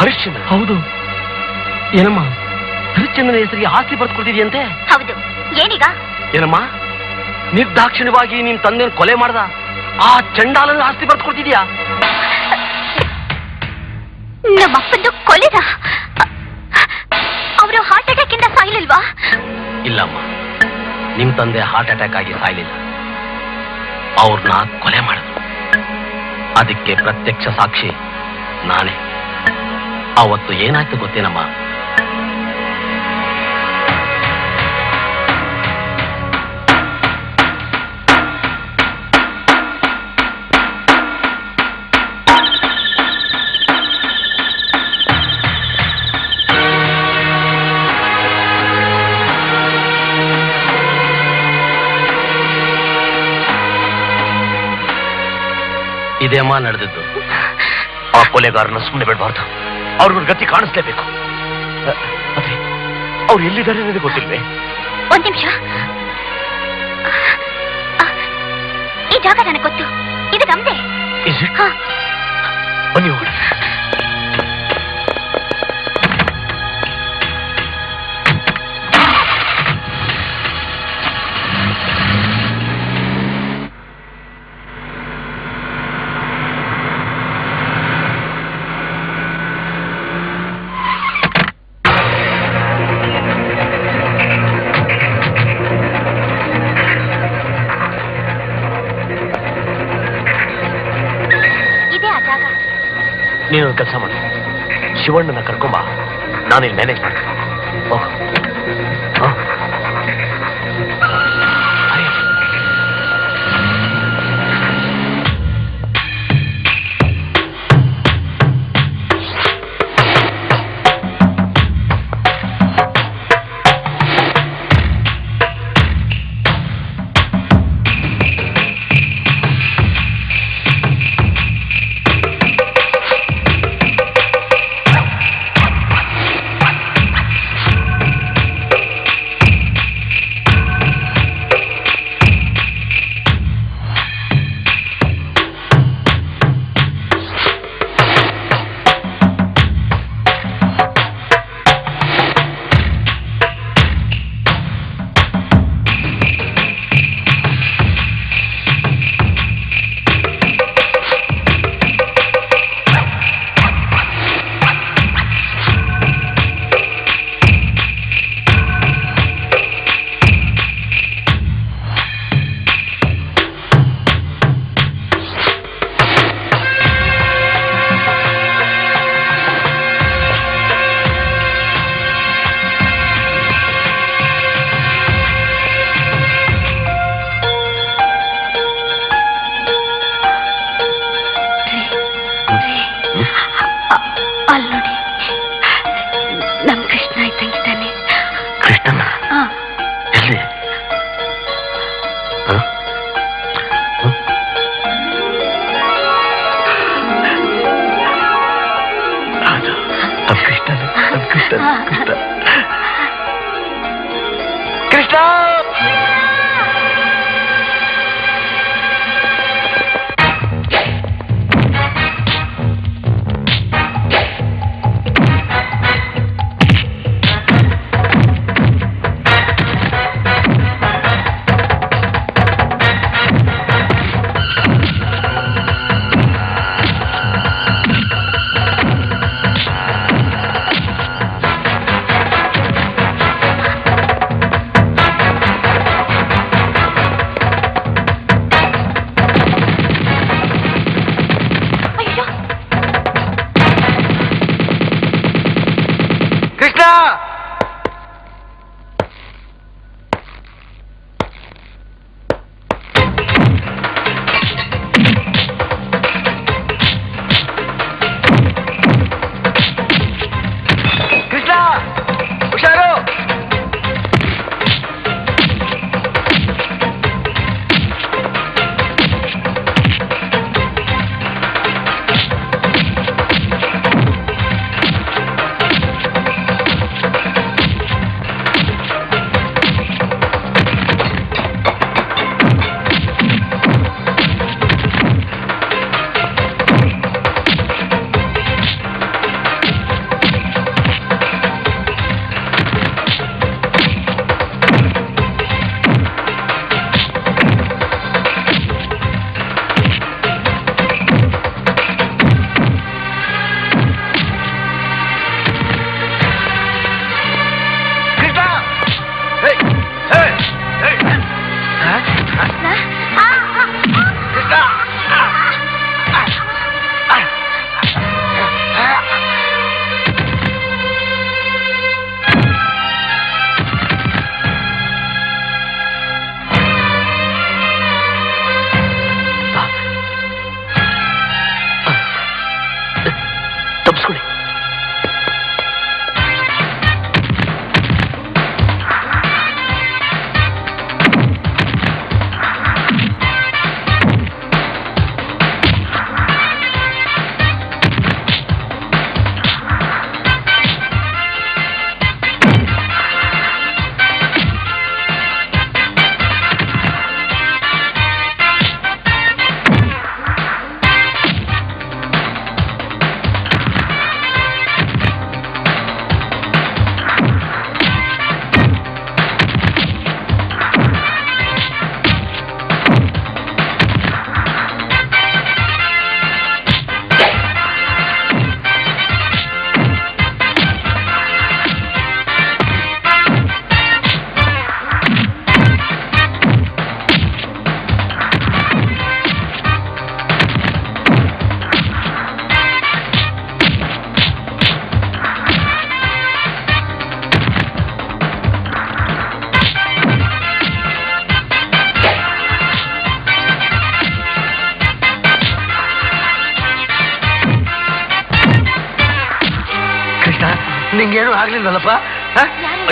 ಹರಿಶ್ಚಂದ್ರ ಹೌದು. ಏನಮ್ಮ? ಹರಿಶ್ಚಂದ್ರನ ಹೆಸರಿಗೆ ಆಸ್ತಿ ಬರ್ಕೊಡ್ತಿದ್ಯಂತೆ ಹೌದು. ಏನೀಗ? ಏನಮ್ಮ? ನಿರ್ದಾಕ್ಷಿಣ್ಯವಾಗಿ ನಿನ್ ತಂದೆನ ಕೊಲೆ ಮಾಡ್ದ? ಆ ಚಂಡಾಲನ ಆಸ್ತಿ ಬರ್ಕೊಡ್ತಿದ್ಯಾ ನಮ್ಮಪ್ಪಂದು ಕೊಲೆದ? ಅವರು ಹಾರ್ಟ್ ಅಟ್ಯಾಕ್ ಇಂದ ಸಾಯ್ಲಿಲ್ವಾ? ಇಲ್ಲಮ್ಮ. ನಿಮ್ ತಂದೆ ಹಾರ್ಟ್ ಅಟ್ಯಾಕ್ ಆಗಿ ಸಾಯ್ಲಿಲ್ಲ. ಅವ್ರನ್ನ ಕೊಲೆ ಮಾಡಿದ್ರು ಅದಕ್ಕೆ ಪ್ರತ್ಯಕ್ಷ ಸಾಕ್ಷಿ ನಾನೇ. ಅವತ್ತು ಏನಾಯ್ತು ಗೊತ್ತೇನಮ್ಮ? ಇದೇಮ್ಮ ನಡೆದಿದ್ದು. ಆ ಕೊಲೆಗಾರನ ಸುಮ್ಮನೆ ಬಿಡಬಾರ್ದು. ಅವ್ರಿಗೊಂದು ಗತಿ ಕಾಣಿಸ್ಲೇಬೇಕು. ಅವ್ರು ಎಲ್ಲಿದ್ದಾರೆ ನನಗೆ ಗೊತ್ತಿಲ್ವೇ? ಒಂದ್ ನಿಮಿಷ. ಈ ಜಾಗ ನನಗೆ ಗೊತ್ತು. ಇದು ನಮ್ದೆ. ಬನ್ನಿ ಹೋಗೋಣ. ಕೆಲಸ ಮಾಡು. ಶಿವಣ್ಣನ ಕರ್ಕೊಂಬ. ನಾನಿಲ್ಲಿ ಮ್ಯಾನೇಜ್ ಮಾಡ್ತೀನಿ.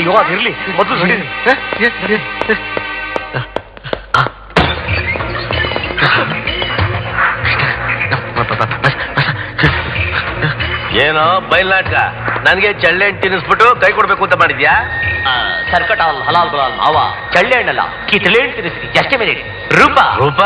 ಅಯ್ಯೋ ಅದಿರ್ಲಿ ಮೊದಲು ಎ- ಏನೋ ಬೈಲಾಟ. ನನಗೆ ಚಳ್ಳೆ ಹಣ್ಣು ತಿನ್ನಿಸ್ಬಿಟ್ಟು ಕೈ ಕೊಡ್ಬೇಕು ಅಂತ ಮಾಡಿದ್ಯಾ? ಸರ್ಕಟ ಅಲ್ಲ ಹಲಾಲ್ ಬಲಾಲ್ ಮಾವ. ಚಳ್ಳೆ ಹಣ್ಣಲ್ಲ ಕಿತ್ತಳೆ ಹಣ್ಣು ತಿನ್ನಿಸ್ತೀನಿ. ಜಸ್ಟ್ ಮೇಲೆ ರೂಪ. ರೂಪ?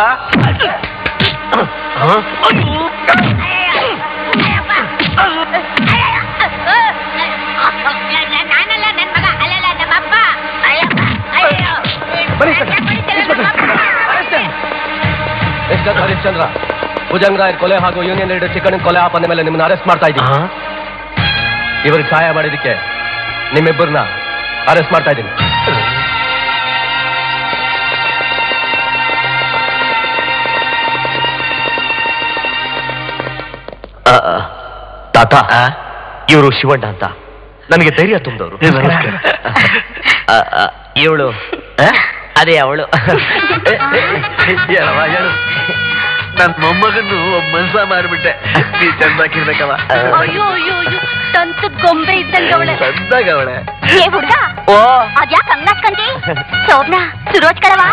ಭುಜಂಗ್ ಕೊಲೆ ಹಾಗೂ ಯೂನಿಯನ್ ಲೀಡರ್ ಚಿಕನ್ ಕೊಲೆ ಆಪನೆ ಮೇಲೆ ನಿಮ್ಮನ್ನ ಅರೆಸ್ಟ್ ಮಾಡ್ತಾ ಇದ್ದೀನಿ ಇವ್ರಿಗೆ ಸಹಾಯ ಮಾಡಿದ್ದಕ್ಕೆ ನಿಮ್ಮಿಬ್ಬರನ್ನ ಅರೆಸ್ಟ್ ಮಾಡ್ತಾ ಇದ್ದೀನಿ ತಾತ ಇವರು ಶಿವಣ್ಣ ಅಂತ ನನಗೆ ಧೈರ್ಯ ತುಂಬಿದವರು ಇವಳು ಅದೇ ಅವಳು ಹೇಳವ ಹೇಳು ನನ್ ಮೊಮ್ಮಗನ್ನು ಮನ್ಸ ಮಾಡ್ಬಿಟ್ಟೆ ನೀ ಚಂದಾಕಿರ್ಬೇಕವ ಅಯ್ಯೋ ಅಯ್ಯೋ ಅಯ್ಯೋ ತಂತು ಗೊಂಬೆ ಇದ್ದಂಗೆ ಅವಳೆ. ಚಂದಾಗ ಅವಳೆ. ಏ ಹುಡ್ಗ ಓ. ಅದ್ಯಾಕ್ ಹಂಗ್ ನಡ್ಕಂತಿ ಸೋಮ್ನ ಸುರೋಜ್ ಕಳವಾ